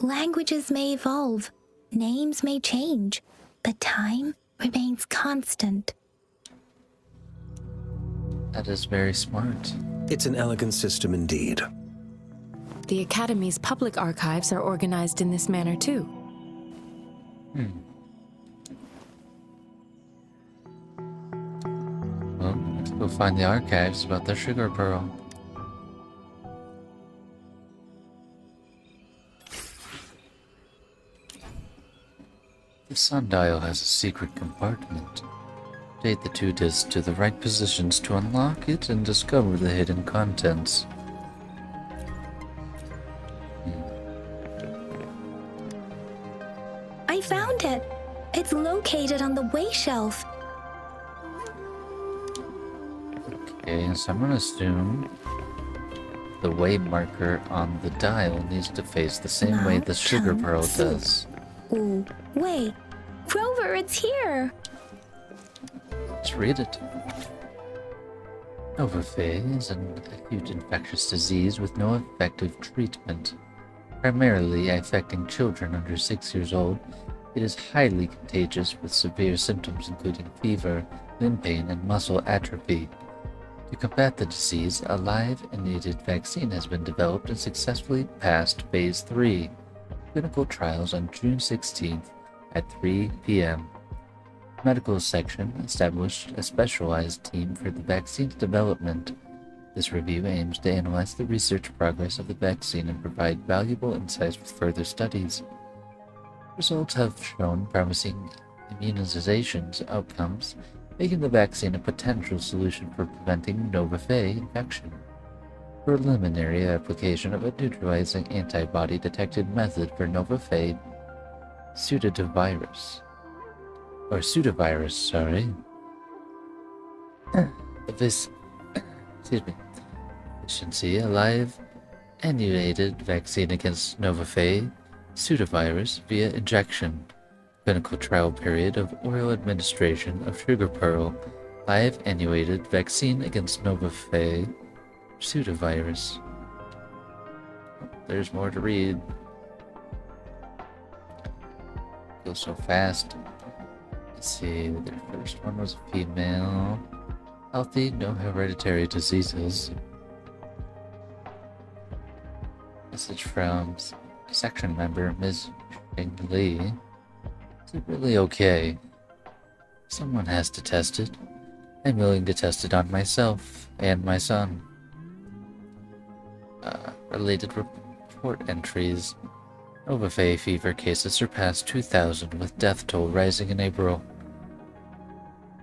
Languages may evolve, names may change, but time remains constant. That is very smart. It's an elegant system indeed. The Academy's public archives are organized in this manner too. Hmm. Well, let's go find the archives about the sugar pearl. The sundial has a secret compartment. Rotate the two discs to the right positions to unlock it and discover the hidden contents. Hmm. I found it. It's located on the way shelf. Okay, so I'm gonna assume the way marker on the dial needs to face the same way the sugar pearl does. Ooh, wait. Rover, it's here. Let's read it. Overfay is an acute infectious disease with no effective treatment. Primarily affecting children under 6 years old, it is highly contagious with severe symptoms including fever, limb pain, and muscle atrophy. To combat the disease, a live innate vaccine has been developed and successfully passed Phase 3 clinical trials on June 16th at 3 p.m. Medical section established a specialized team for the vaccine's development. This review aims to analyze the research progress of the vaccine and provide valuable insights for further studies. Results have shown promising immunizations outcomes, making the vaccine a potential solution for preventing Nova Fay infection. Preliminary application of a neutralizing antibody detected method for Nova Fay pseudovirus. Or pseudovirus, sorry. Uh. this, excuse me, efficiency, a live annuated vaccine against Nova Fay pseudovirus via injection. Clinical trial period of oral administration of sugar pearl, live annuated vaccine against Nova Fay pseudovirus. There's more to read. Go so fast. Let's see, the first one was female. Healthy, no hereditary diseases. Message from section member Ms. Shing Li. Is it really okay? Someone has to test it. I'm willing to test it on myself and my son. Uh, related report entries. Novafay fever cases surpassed 2,000 with death toll rising in April.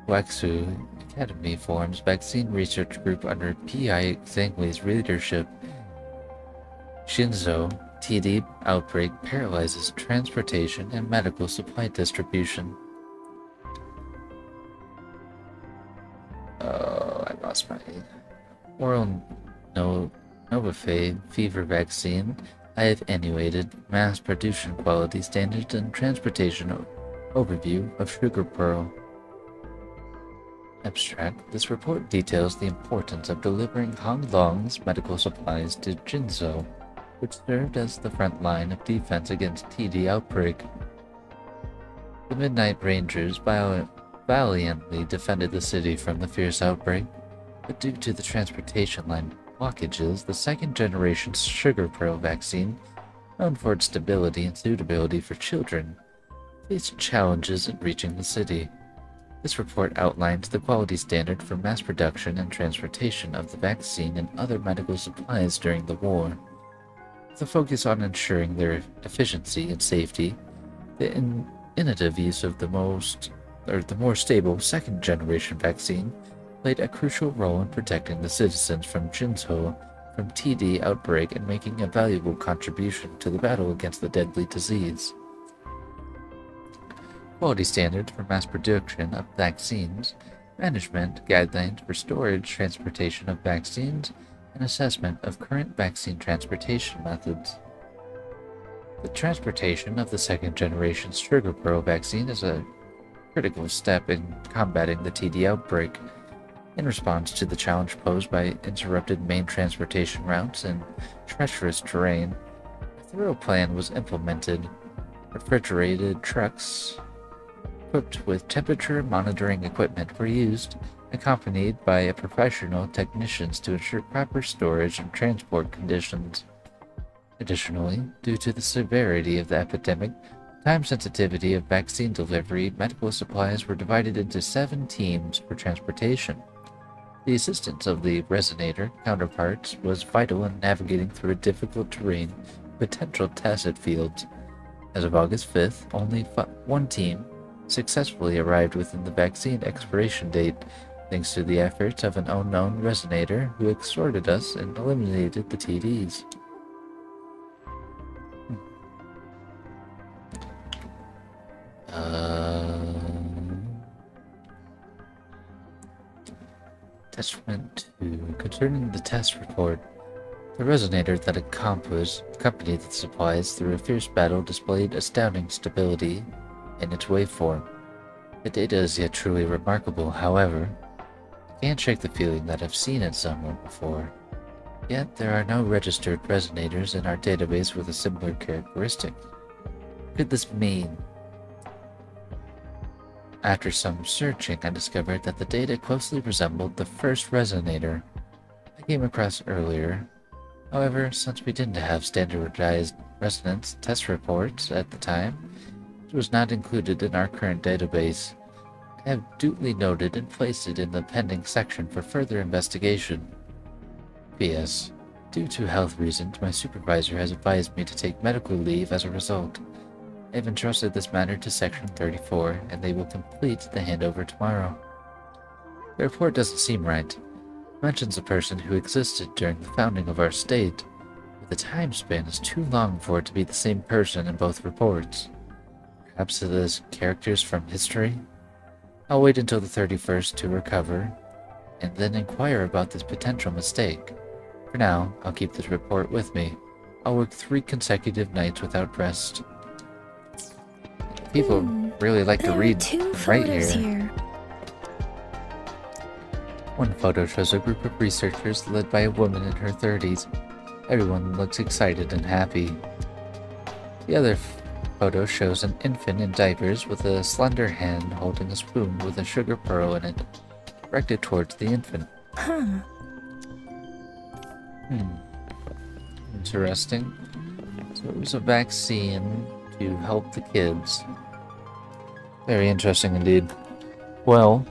Huaxu Academy forms vaccine research group under P.I. Zhangli's leadership. Shinzo TD outbreak paralyzes transportation and medical supply distribution. Oh, I lost my oral no Novafay fever vaccine. I have annuated mass production quality standards and transportation overview of sugar pearl. Abstract. This report details the importance of delivering Huanglong's medical supplies to Jinzhou, which served as the front line of defense against TD outbreak. The Midnight Rangers valiantly defended the city from the fierce outbreak, but due to the transportation line blockages, the second generation sugar pearl vaccine, known for its stability and suitability for children, faced challenges in reaching the city. This report outlines the quality standard for mass production and transportation of the vaccine and other medical supplies during the war. With a focus on ensuring their efficiency and safety, the in innovative use of the most or the more stable second generation vaccine played a crucial role in protecting the citizens from Jinzhou from TD outbreak and making a valuable contribution to the battle against the deadly disease. Quality standards for mass production of vaccines, management guidelines for storage, transportation of vaccines, and assessment of current vaccine transportation methods. The transportation of the second generation pearl vaccine is a critical step in combating the TD outbreak in response to the challenge posed by interrupted main transportation routes and treacherous terrain, a thorough plan was implemented. Refrigerated trucks equipped with temperature monitoring equipment were used, accompanied by a professional technicians to ensure proper storage and transport conditions. Additionally, due to the severity of the epidemic, time sensitivity of vaccine delivery, medical supplies were divided into seven teams for transportation. The assistance of the resonator counterparts was vital in navigating through a difficult terrain potential tacet fields. As of August 5th, only one team successfully arrived within the vaccine expiration date, thanks to the efforts of an unknown resonator who extorted us and eliminated the TDs. Uh, Testament 2. Concerning the test report, the resonator that accompanied the supplies through a fierce battle displayed astounding stability in its waveform. The data is yet truly remarkable, however. I can't shake the feeling that I've seen it somewhere before. Yet there are no registered resonators in our database with a similar characteristic. What could this mean? After some searching, I discovered that the data closely resembled the first resonator I came across earlier. However, since we didn't have standardized resonance test reports at the time, it was not included in our current database. I have duly noted and placed it in the pending section for further investigation. P.S. Due to health reasons, my supervisor has advised me to take medical leave as a result. I've entrusted this matter to Section 34, and they will complete the handover tomorrow. The report doesn't seem right. It mentions a person who existed during the founding of our state, but the time span is too long for it to be the same person in both reports. Perhaps it is characters from history? I'll wait until the 31st to recover, and then inquire about this potential mistake. For now, I'll keep this report with me. I'll work three consecutive nights without rest. People really like to read right here. here. One photo shows a group of researchers led by a woman in her 30s. Everyone looks excited and happy. The other photo shows an infant in diapers with a slender hand holding a spoon with a sugar pearl in it, directed towards the infant. Huh. Hmm. Interesting. So it was a vaccine to help the kids. Very interesting indeed. Well,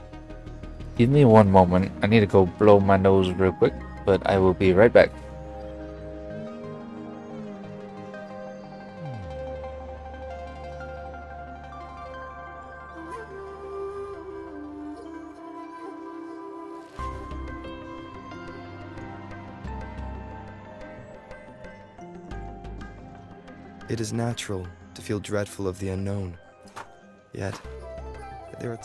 give me one moment. I need to go blow my nose real quick, but I will be right back. It is natural to feel dreadful of the unknown. Yet, there are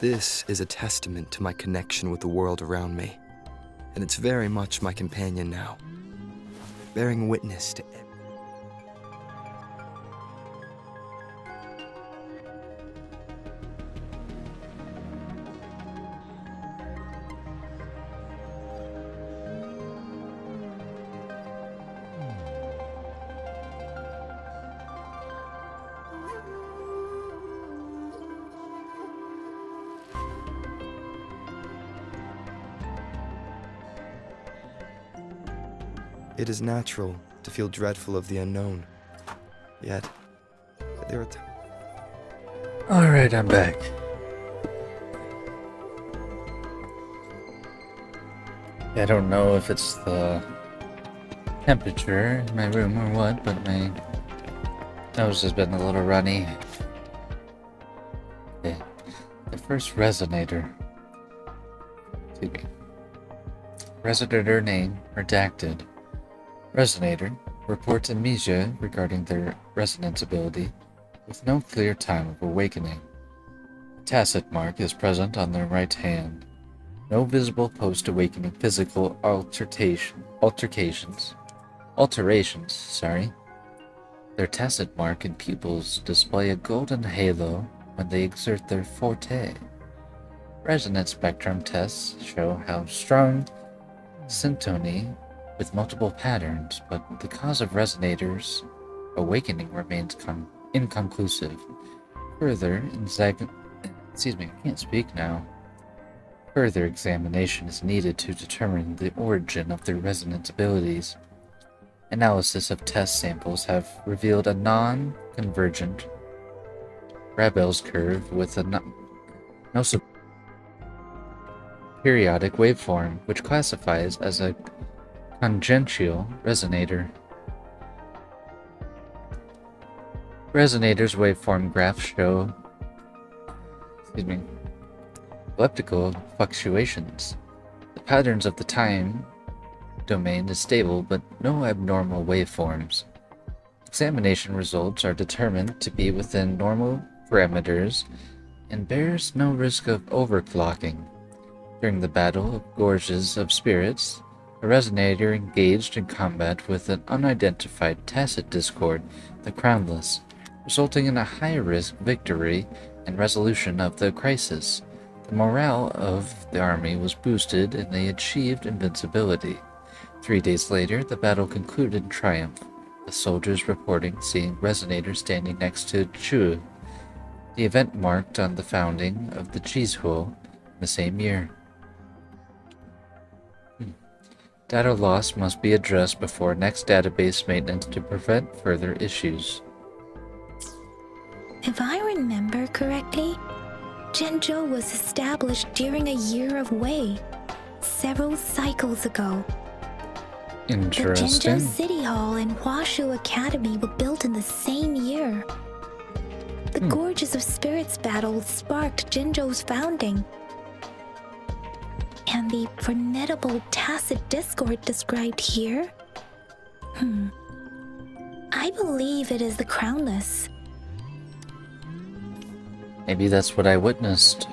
This is a testament to my connection with the world around me, and it's very much my companion now, bearing witness to It is natural to feel dreadful of the unknown. Yet, there are times. Alright, I'm back. I don't know if it's the temperature in my room or what, but my nose has been a little runny. Okay. The first resonator. Resonator name redacted. Resonator reports amnesia regarding their resonance ability, with no clear time of awakening. A tacet mark is present on their right hand. No visible post-awakening physical altercation, altercations, alterations, sorry. Their tacet mark and pupils display a golden halo when they exert their forte. Resonance spectrum tests show how strong syntony with multiple patterns, but the cause of Resonator's awakening remains inconclusive. Further, Zag- excuse me, I can't speak now. Further examination is needed to determine the origin of the resonance abilities. Analysis of test samples have revealed a non-convergent Rabel's curve with a no, no periodic waveform, which classifies as a tangential resonator. Resonators waveform graphs show excuse me, elliptical fluctuations. The patterns of the time domain is stable, but no abnormal waveforms. Examination results are determined to be within normal parameters and bears no risk of overclocking. During the Battle of Gorges of Spirits, a resonator engaged in combat with an unidentified tacet discord, the Crownless, resulting in a high-risk victory and resolution of the crisis. The morale of the army was boosted and they achieved invincibility. Three days later, the battle concluded in triumph, the soldiers reporting seeing Resonator standing next to Chu. The event marked on the founding of the Cheesehuo in the same year. Data loss must be addressed before next database maintenance to prevent further issues. If I remember correctly, Jinzhou was established during a year of Wei, several cycles ago. Interesting. The Jinzhou City Hall and Huaxu Academy were built in the same year. The hmm. Gorges of Spirits battle sparked Jinzhou's founding. And the formidable tacet discord described here? Hmm. I believe it is the Crownless. Maybe that's what I witnessed.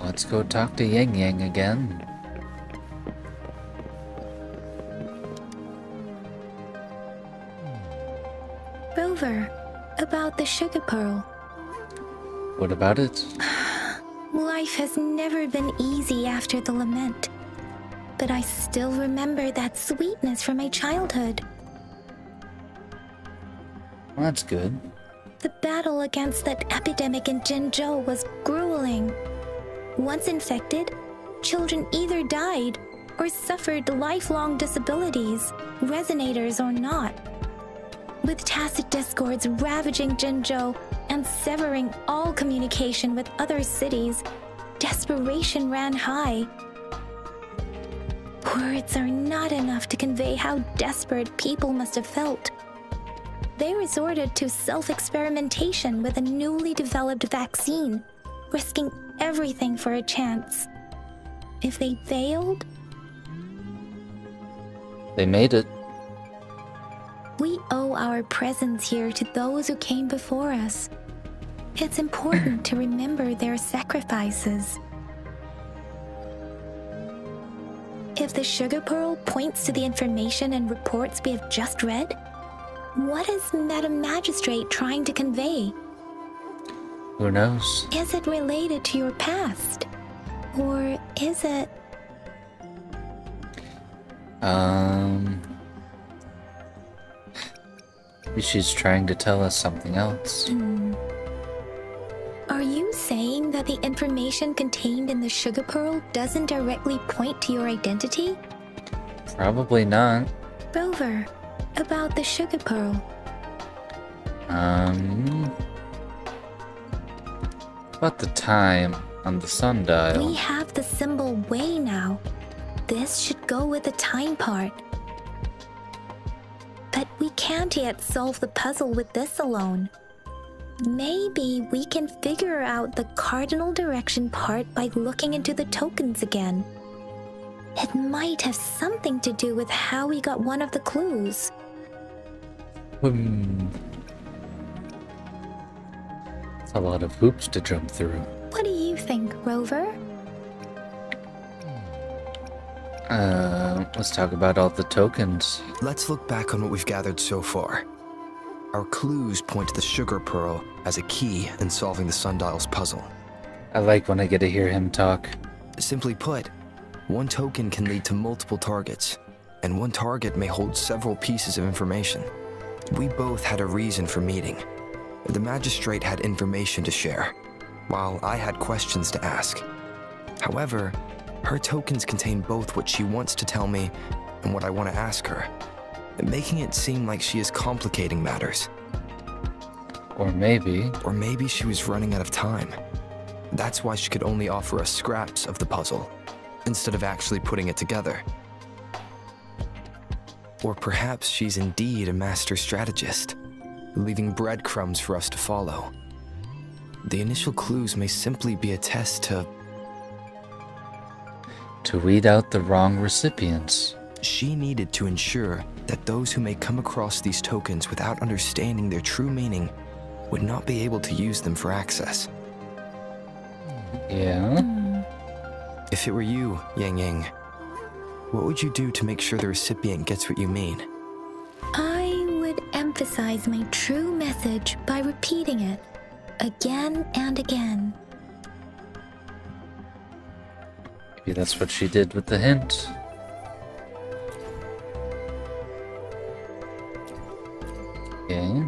Let's go talk to Yang Yang again. Rover, about the sugar pearl. What about it? Life has never been easy after the lament. But I still remember that sweetness from my childhood. Well, that's good. The battle against that epidemic in Jinzhou was grueling. Once infected, children either died or suffered lifelong disabilities, resonators or not. With tacet discords ravaging Jinzhou and severing all communication with other cities, desperation ran high. Words are not enough to convey how desperate people must have felt they resorted to self experimentation with a newly developed vaccine, risking everything for a chance. If they failed, they made it. We owe our presence here to those who came before us. It's important to remember their sacrifices. If the sugar pearl points to the information and reports we have just read, what is Madam Magistrate trying to convey? Who knows? Is it related to your past? Or is it. Um. She's trying to tell us something else. Mm. Are you saying that the information contained in the sugar pearl doesn't directly point to your identity? Probably not. Rover, about the sugar pearl? Um. About the time on the sundial. We have the symbol way now. This should go with the time part. But we can't yet solve the puzzle with this alone. Maybe we can figure out the cardinal direction part by looking into the tokens again. It might have something to do with how we got one of the clues. Hmm. It's a lot of hoops to jump through. What do you think, Rover? Uh, Um, let's talk about all the tokens. Let's look back on what we've gathered so far. Our clues point to the sugar pearl as a key in solving the sundial's puzzle. I like when I get to hear him talk. Simply put, one token can lead to multiple targets, and one target may hold several pieces of information. We both had a reason for meeting. The magistrate had information to share, while I had questions to ask. However, her tokens contain both what she wants to tell me and what I want to ask her, making it seem like she is complicating matters. Or maybe. Or maybe she was running out of time. That's why she could only offer us scraps of the puzzle, instead of actually putting it together. Or perhaps she's indeed a master strategist, leaving breadcrumbs for us to follow. The initial clues may simply be a test to. To weed out the wrong recipients. She needed to ensure that those who may come across these tokens without understanding their true meaning would not be able to use them for access. Yeah? If it were you, Yang Yang, what would you do to make sure the recipient gets what you mean? I would emphasize my true message by repeating it again and again. Maybe that's what she did with the hint. Okay.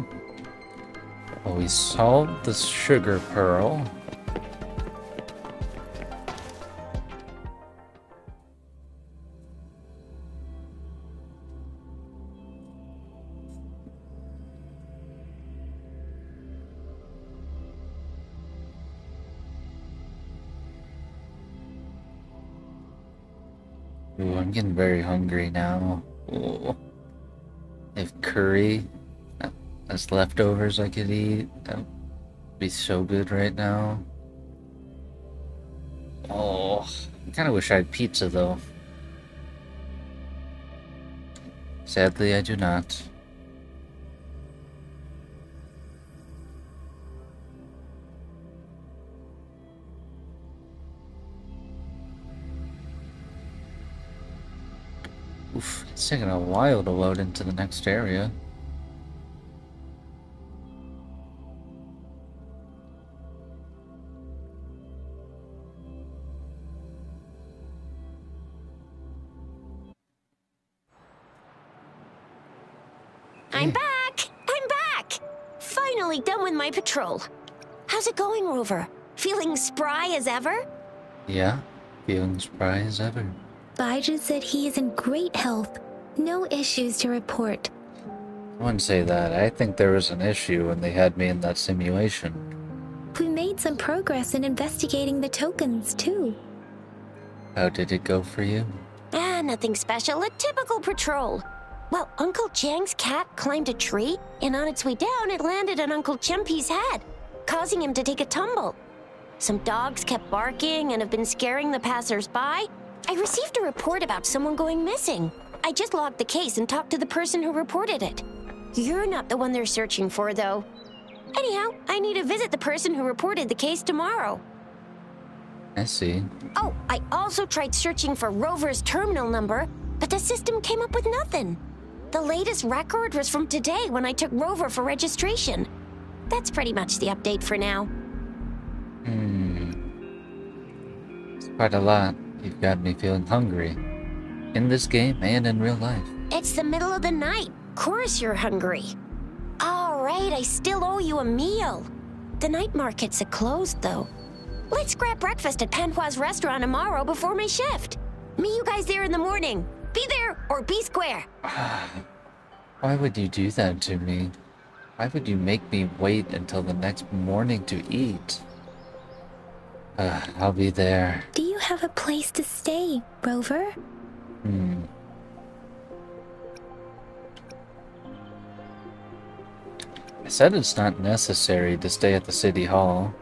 Well, we solved the sugar pearl. Ooh, I'm getting very hungry now. Ooh. If curry uh, as leftovers I could eat, that would be so good right now. Oh, I kind of wish I had pizza though. Sadly, I do not. Oof, it's taking a while to load into the next area. I'm back! I'm back! Finally done with my patrol. How's it going, Rover? Feeling spry as ever? Yeah, feeling spry as ever. Baizhi said he is in great health. No issues to report. I wouldn't say that. I think there was an issue when they had me in that simulation. We made some progress in investigating the tokens, too. How did it go for you? Ah, nothing special. A typical patrol. Well, Uncle Chang's cat climbed a tree, and on its way down, it landed on Uncle Chempi's head, causing him to take a tumble. Some dogs kept barking and have been scaring the passers-by. I received a report about someone going missing. I just logged the case and talked to the person who reported it. You're not the one they're searching for, though. Anyhow, I need to visit the person who reported the case tomorrow. I see. Oh, I also tried searching for Rover's terminal number, but the system came up with nothing. The latest record was from today when I took Rover for registration. That's pretty much the update for now. Hmm. It's quite a lot. You've got me feeling hungry. In this game and in real life. It's the middle of the night. Of Course you're hungry. All right, I still owe you a meal. The night markets are closed, though. Let's grab breakfast at Panhua's restaurant tomorrow before my shift. Meet you guys there in the morning. Be there or be square. (sighs) Why would you do that to me? Why would you make me wait until the next morning to eat? Uh, I'll be there. Do you have a place to stay, Rover? Hmm. I said it's not necessary to stay at the city hall.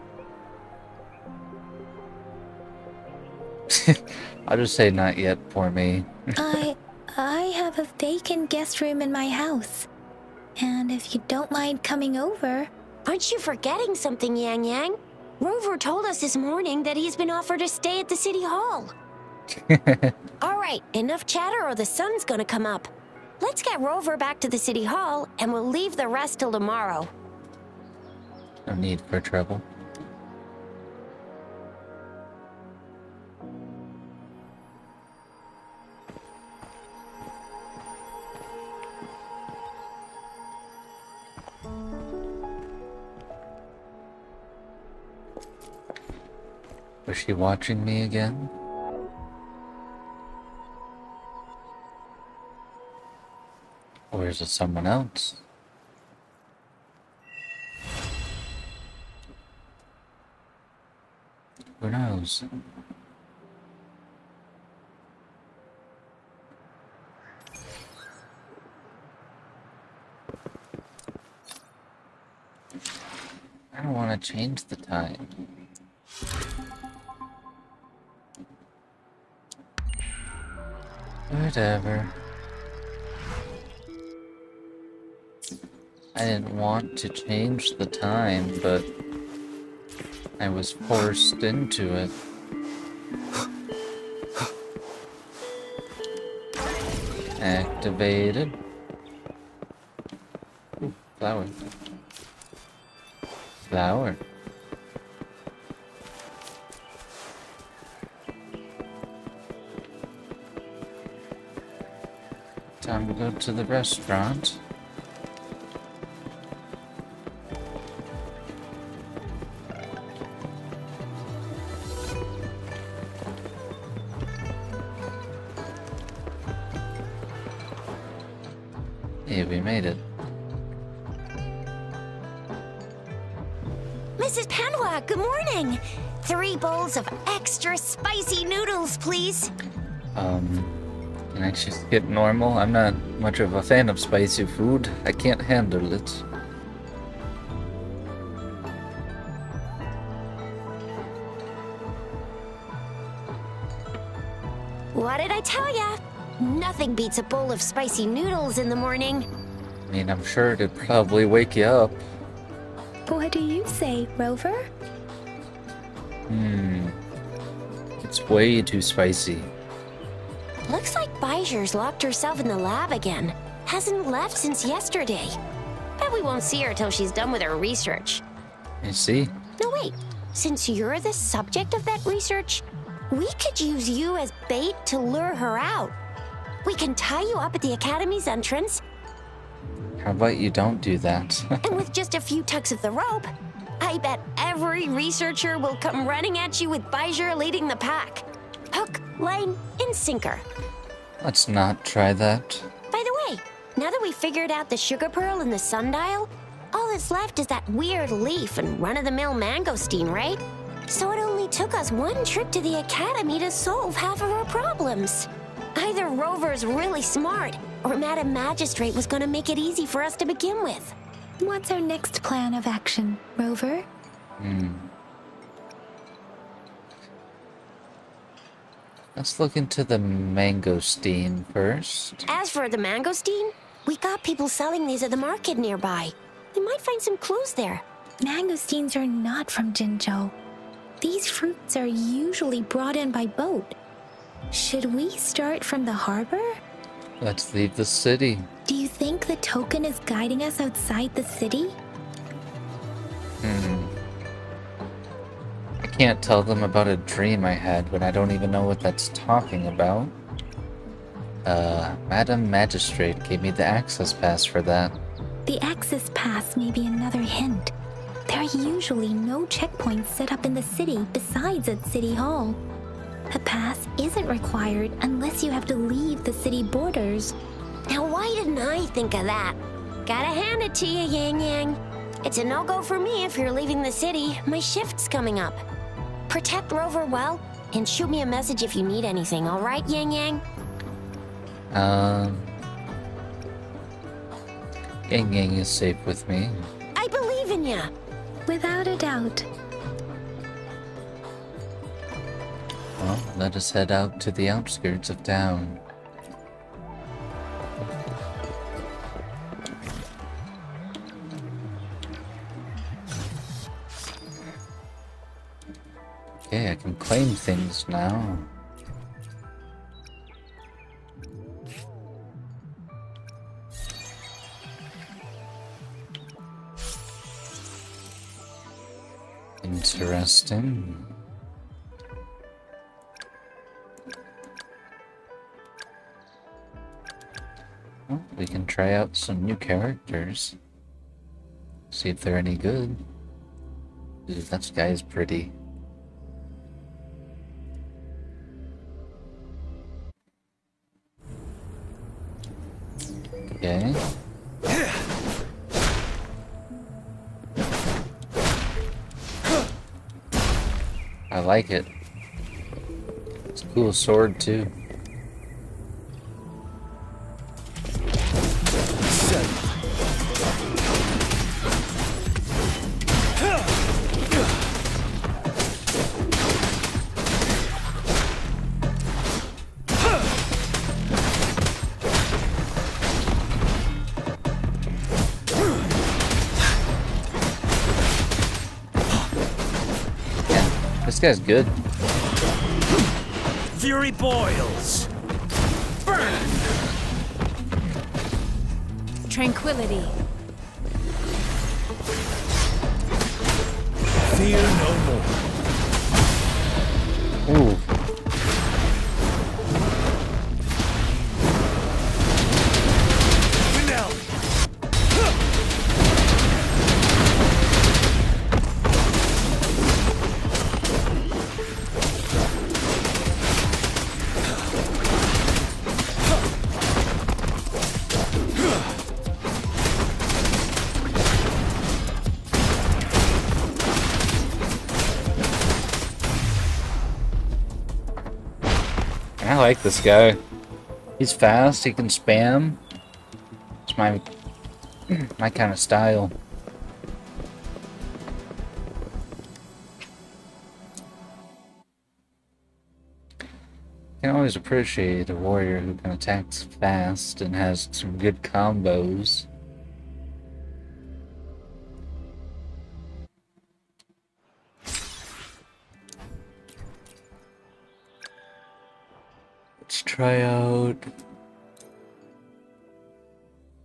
(laughs) I'll just say not yet for me. (laughs) I I have a vacant guest room in my house. And if you don't mind coming over. Aren't you forgetting something, Yang Yang? Rover told us this morning that he's been offered a stay at the city hall. (laughs) All right, enough chatter or the sun's gonna come up. Let's get Rover back to the city hall and we'll leave the rest till tomorrow. No need for trouble. Was she watching me again? Or is it someone else? Who knows? I don't want to change the time. Whatever. I didn't want to change the time, but I was forced into it. Activated. Ooh, flower. Flower. To the restaurant. Hey, we made it. Mrs. Panwa, good morning. Three bowls of extra spicy noodles, please. Um, can I just get normal? I'm not much of a fan of spicy food. I can't handle it. What did I tell ya? Nothing beats a bowl of spicy noodles in the morning. I mean, I'm sure it'd probably wake you up. What do you say, Rover? Hmm. It's way too spicy. Baizhi's locked herself in the lab again. Hasn't left since yesterday. Bet we won't see her till she's done with her research. You see? No, wait. Since you're the subject of that research, we could use you as bait to lure her out. We can tie you up at the Academy's entrance, How about you don't do that? (laughs) and with just a few tugs of the rope, I bet every researcher will come running at you with Bijur leading the pack. Hook, line, and sinker. Let's not try that. By the way, now that we figured out the sugar pearl and the sundial, all that's left is that weird leaf and run-of-the-mill mangosteen, right? So it only took us one trip to the academy to solve half of our problems. Either Rover's really smart, or Madam Magistrate was gonna make it easy for us to begin with. What's our next plan of action, Rover? Hmm. Let's look into the mangosteen first. As for the mangosteen, we got people selling these at the market nearby. We might find some clues there. Mangosteens are not from Jinzhou. These fruits are usually brought in by boat. Should we start from the harbor? Let's leave the city. Do you think the token is guiding us outside the city? Hmm. I can't tell them about a dream I had when I don't even know what that's talking about. Uh, Madam Magistrate gave me the access pass for that. The access pass may be another hint. There are usually no checkpoints set up in the city besides at City Hall. A pass isn't required unless you have to leave the city borders. Now, why didn't I think of that? Gotta hand it to you, Yang Yang. It's a no-go for me if you're leaving the city. My shift's coming up. Protect Rover well, and shoot me a message if you need anything, all right, Yang Yang? Um. Yang Yang is safe with me. I believe in ya. Without a doubt. Well, let us head out to the outskirts of town. Okay, I can claim things now. Interesting. Well, we can try out some new characters. See if they're any good. Ooh, that guy is pretty. Okay. I like it. It's a cool sword too. Guy's good. Fury boils. Burn. Tranquility. Fear no more. Like this guy. He's fast, he can spam. It's my (clears throat) my kind of style. can always appreciate a warrior who can attack fast and has some good combos. Try out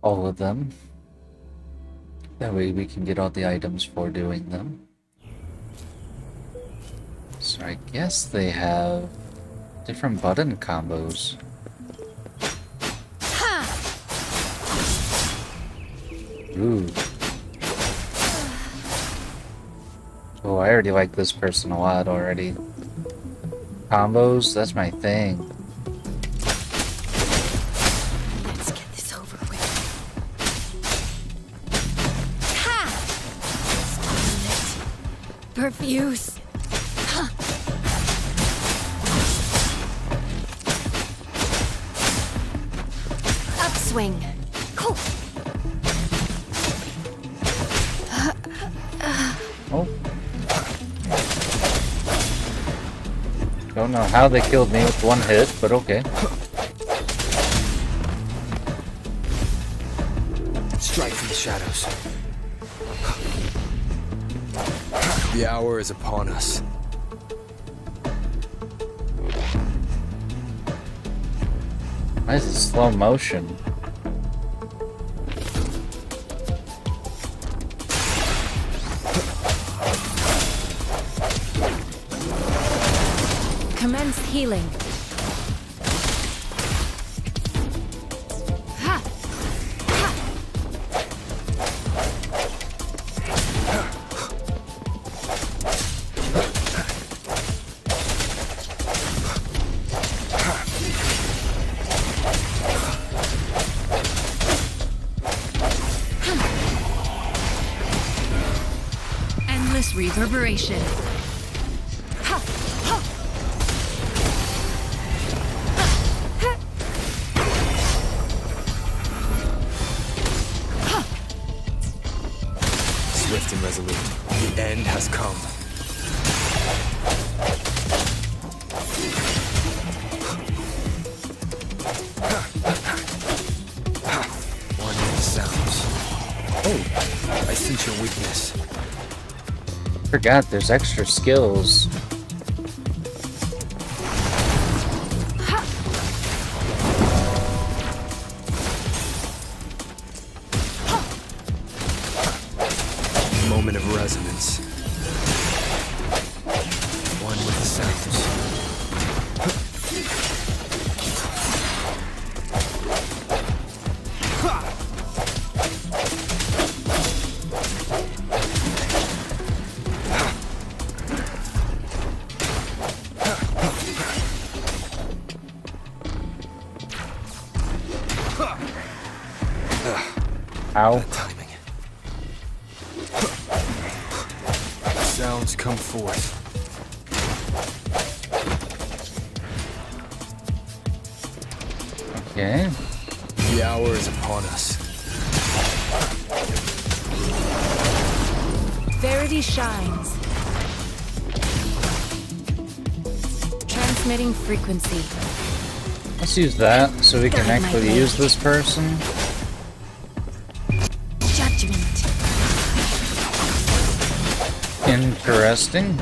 all of them. That way we can get all the items for doing them. So I guess they have different button combos. Ooh. Oh, I already like this person a lot already. Combos, that's my thing. Perfuse. Upswing. Cool. Oh. Don't know how they killed me with one hit, but okay. The hour is upon us. Why is it slow motion? Commence healing. Forgot there's extra skills. Let's use that so we can actually use this person. Judgment. Interesting.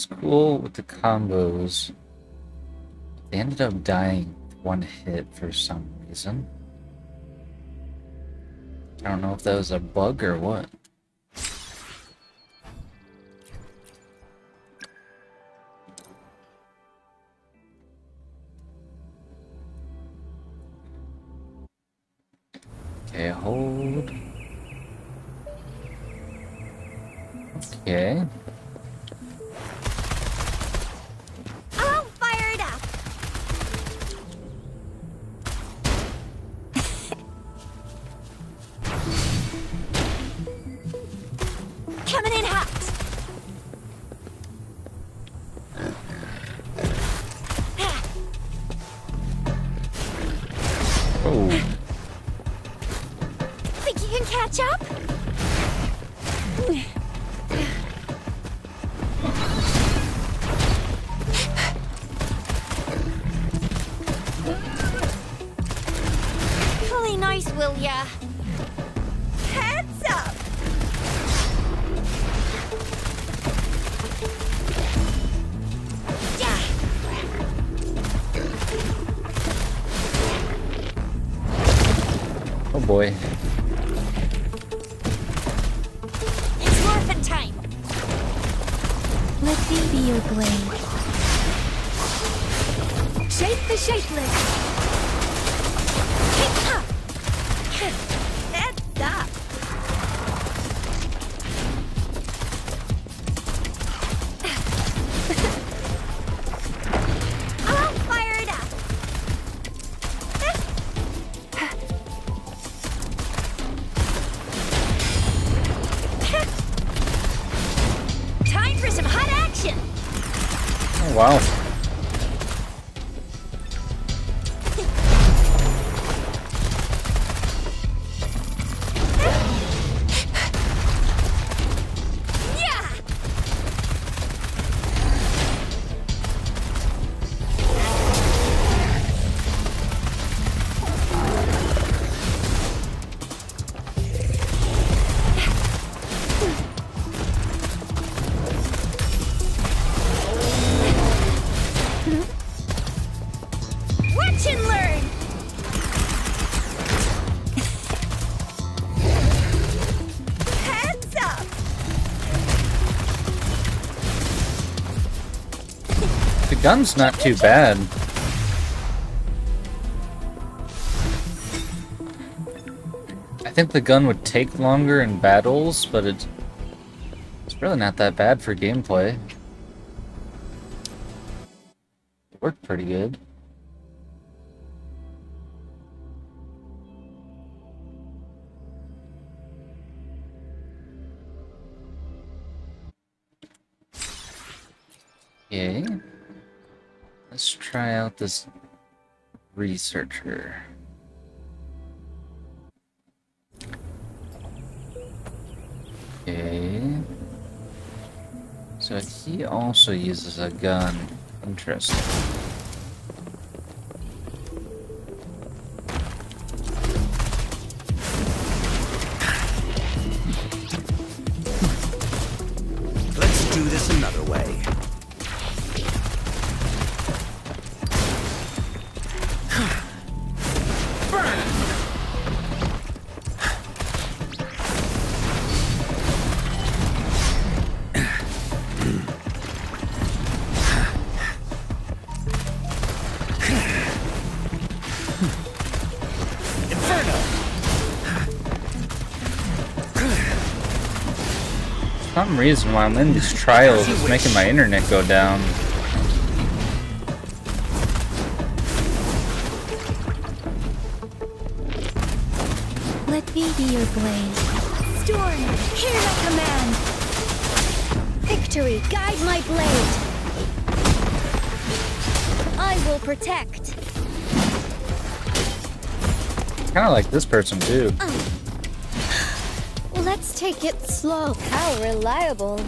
Was cool with the combos. They ended up dying one hit for some reason. I don't know if that was a bug or what. Okay, hold. Okay. Gun's not too bad. I think the gun would take longer in battles, but it's it's really not that bad for gameplay. It worked pretty good. Researcher. Okay. So he also uses a gun. Interesting. Some reason while I'm in these trials, it's making my internet go down. Let me be your blade. Storm, hear my command. Victory, guide my blade. I will protect. Kind of like this person too. Uh, Let's take it slow. How reliable.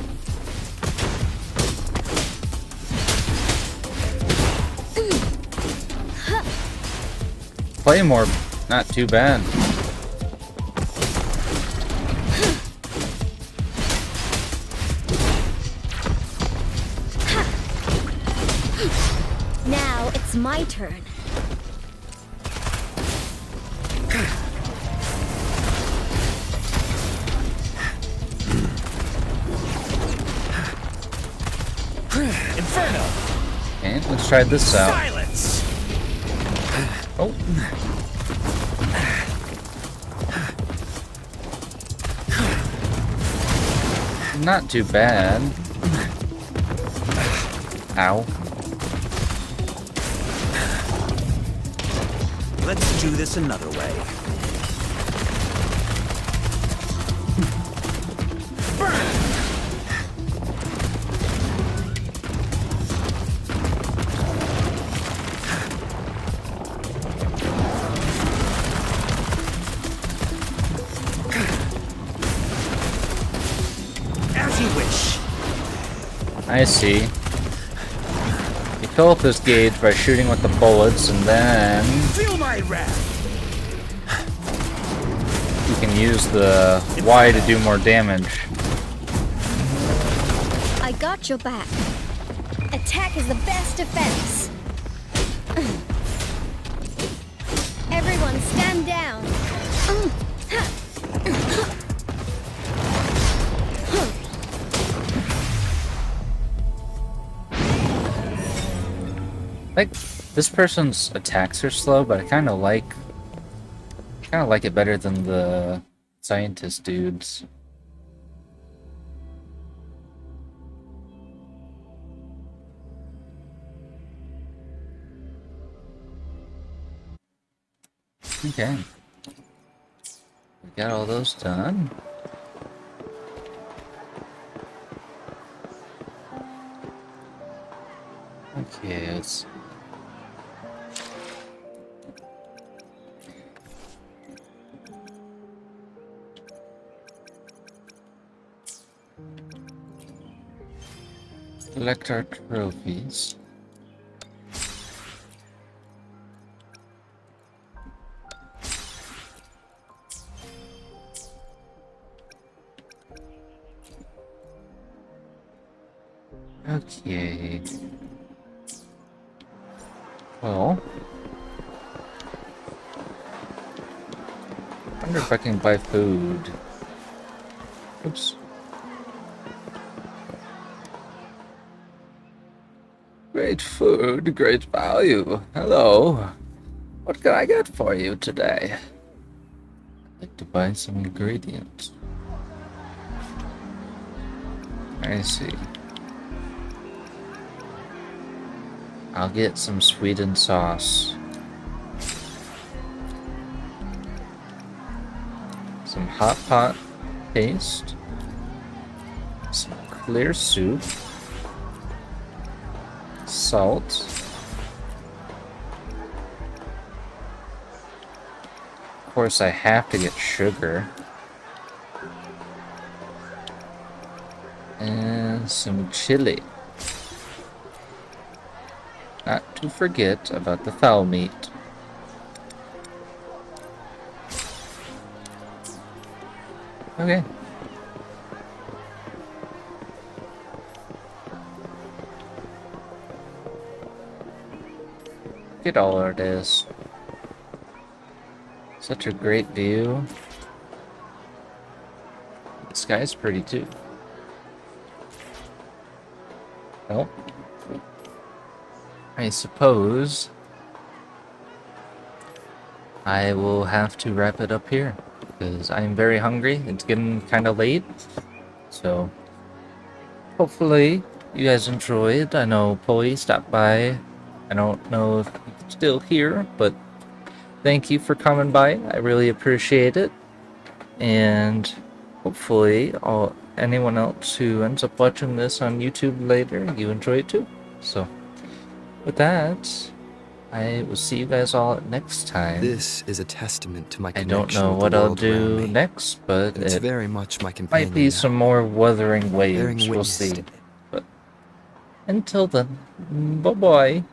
Claymore, not too bad. Now it's my turn. Let's this out. Silence! Oh. Not too bad. Ow. Let's do this another way. I see. You fill up this gauge by shooting with the bullets, and then Feel my wrath. you can use the Y to do more damage. I got your back. Attack is the best defense. This person's attacks are slow, but I kind of like, kind of like it better than the scientist dudes. Okay. We got all those done. Okay, let's collect our trophies. Okay. Well. I wonder if I can buy food. Oops. Great food, great value. Hello. What can I get for you today? I'd like to buy some ingredients. I see. I'll get some sweetened sauce. Some hot pot paste. Some clear soup. Salt. Of course, I have to get sugar. And some chili. Not to forget about the fowl meat. Okay. Look at all of this. Such a great view. The sky's pretty too. Well, I suppose I will have to wrap it up here because I'm very hungry. It's getting kind of late. So hopefully you guys enjoyed. I know Polly stopped by. I don't know if he's still here, but thank you for coming by. I really appreciate it. And hopefully all anyone else who ends up watching this on YouTube later, you enjoy it too. So with that, I will see you guys all next time. This is a testament to my I don't know what I'll do next, but It's it very much my companion might be now. some more Wuthering Waves. We'll see. But until then, bye bye.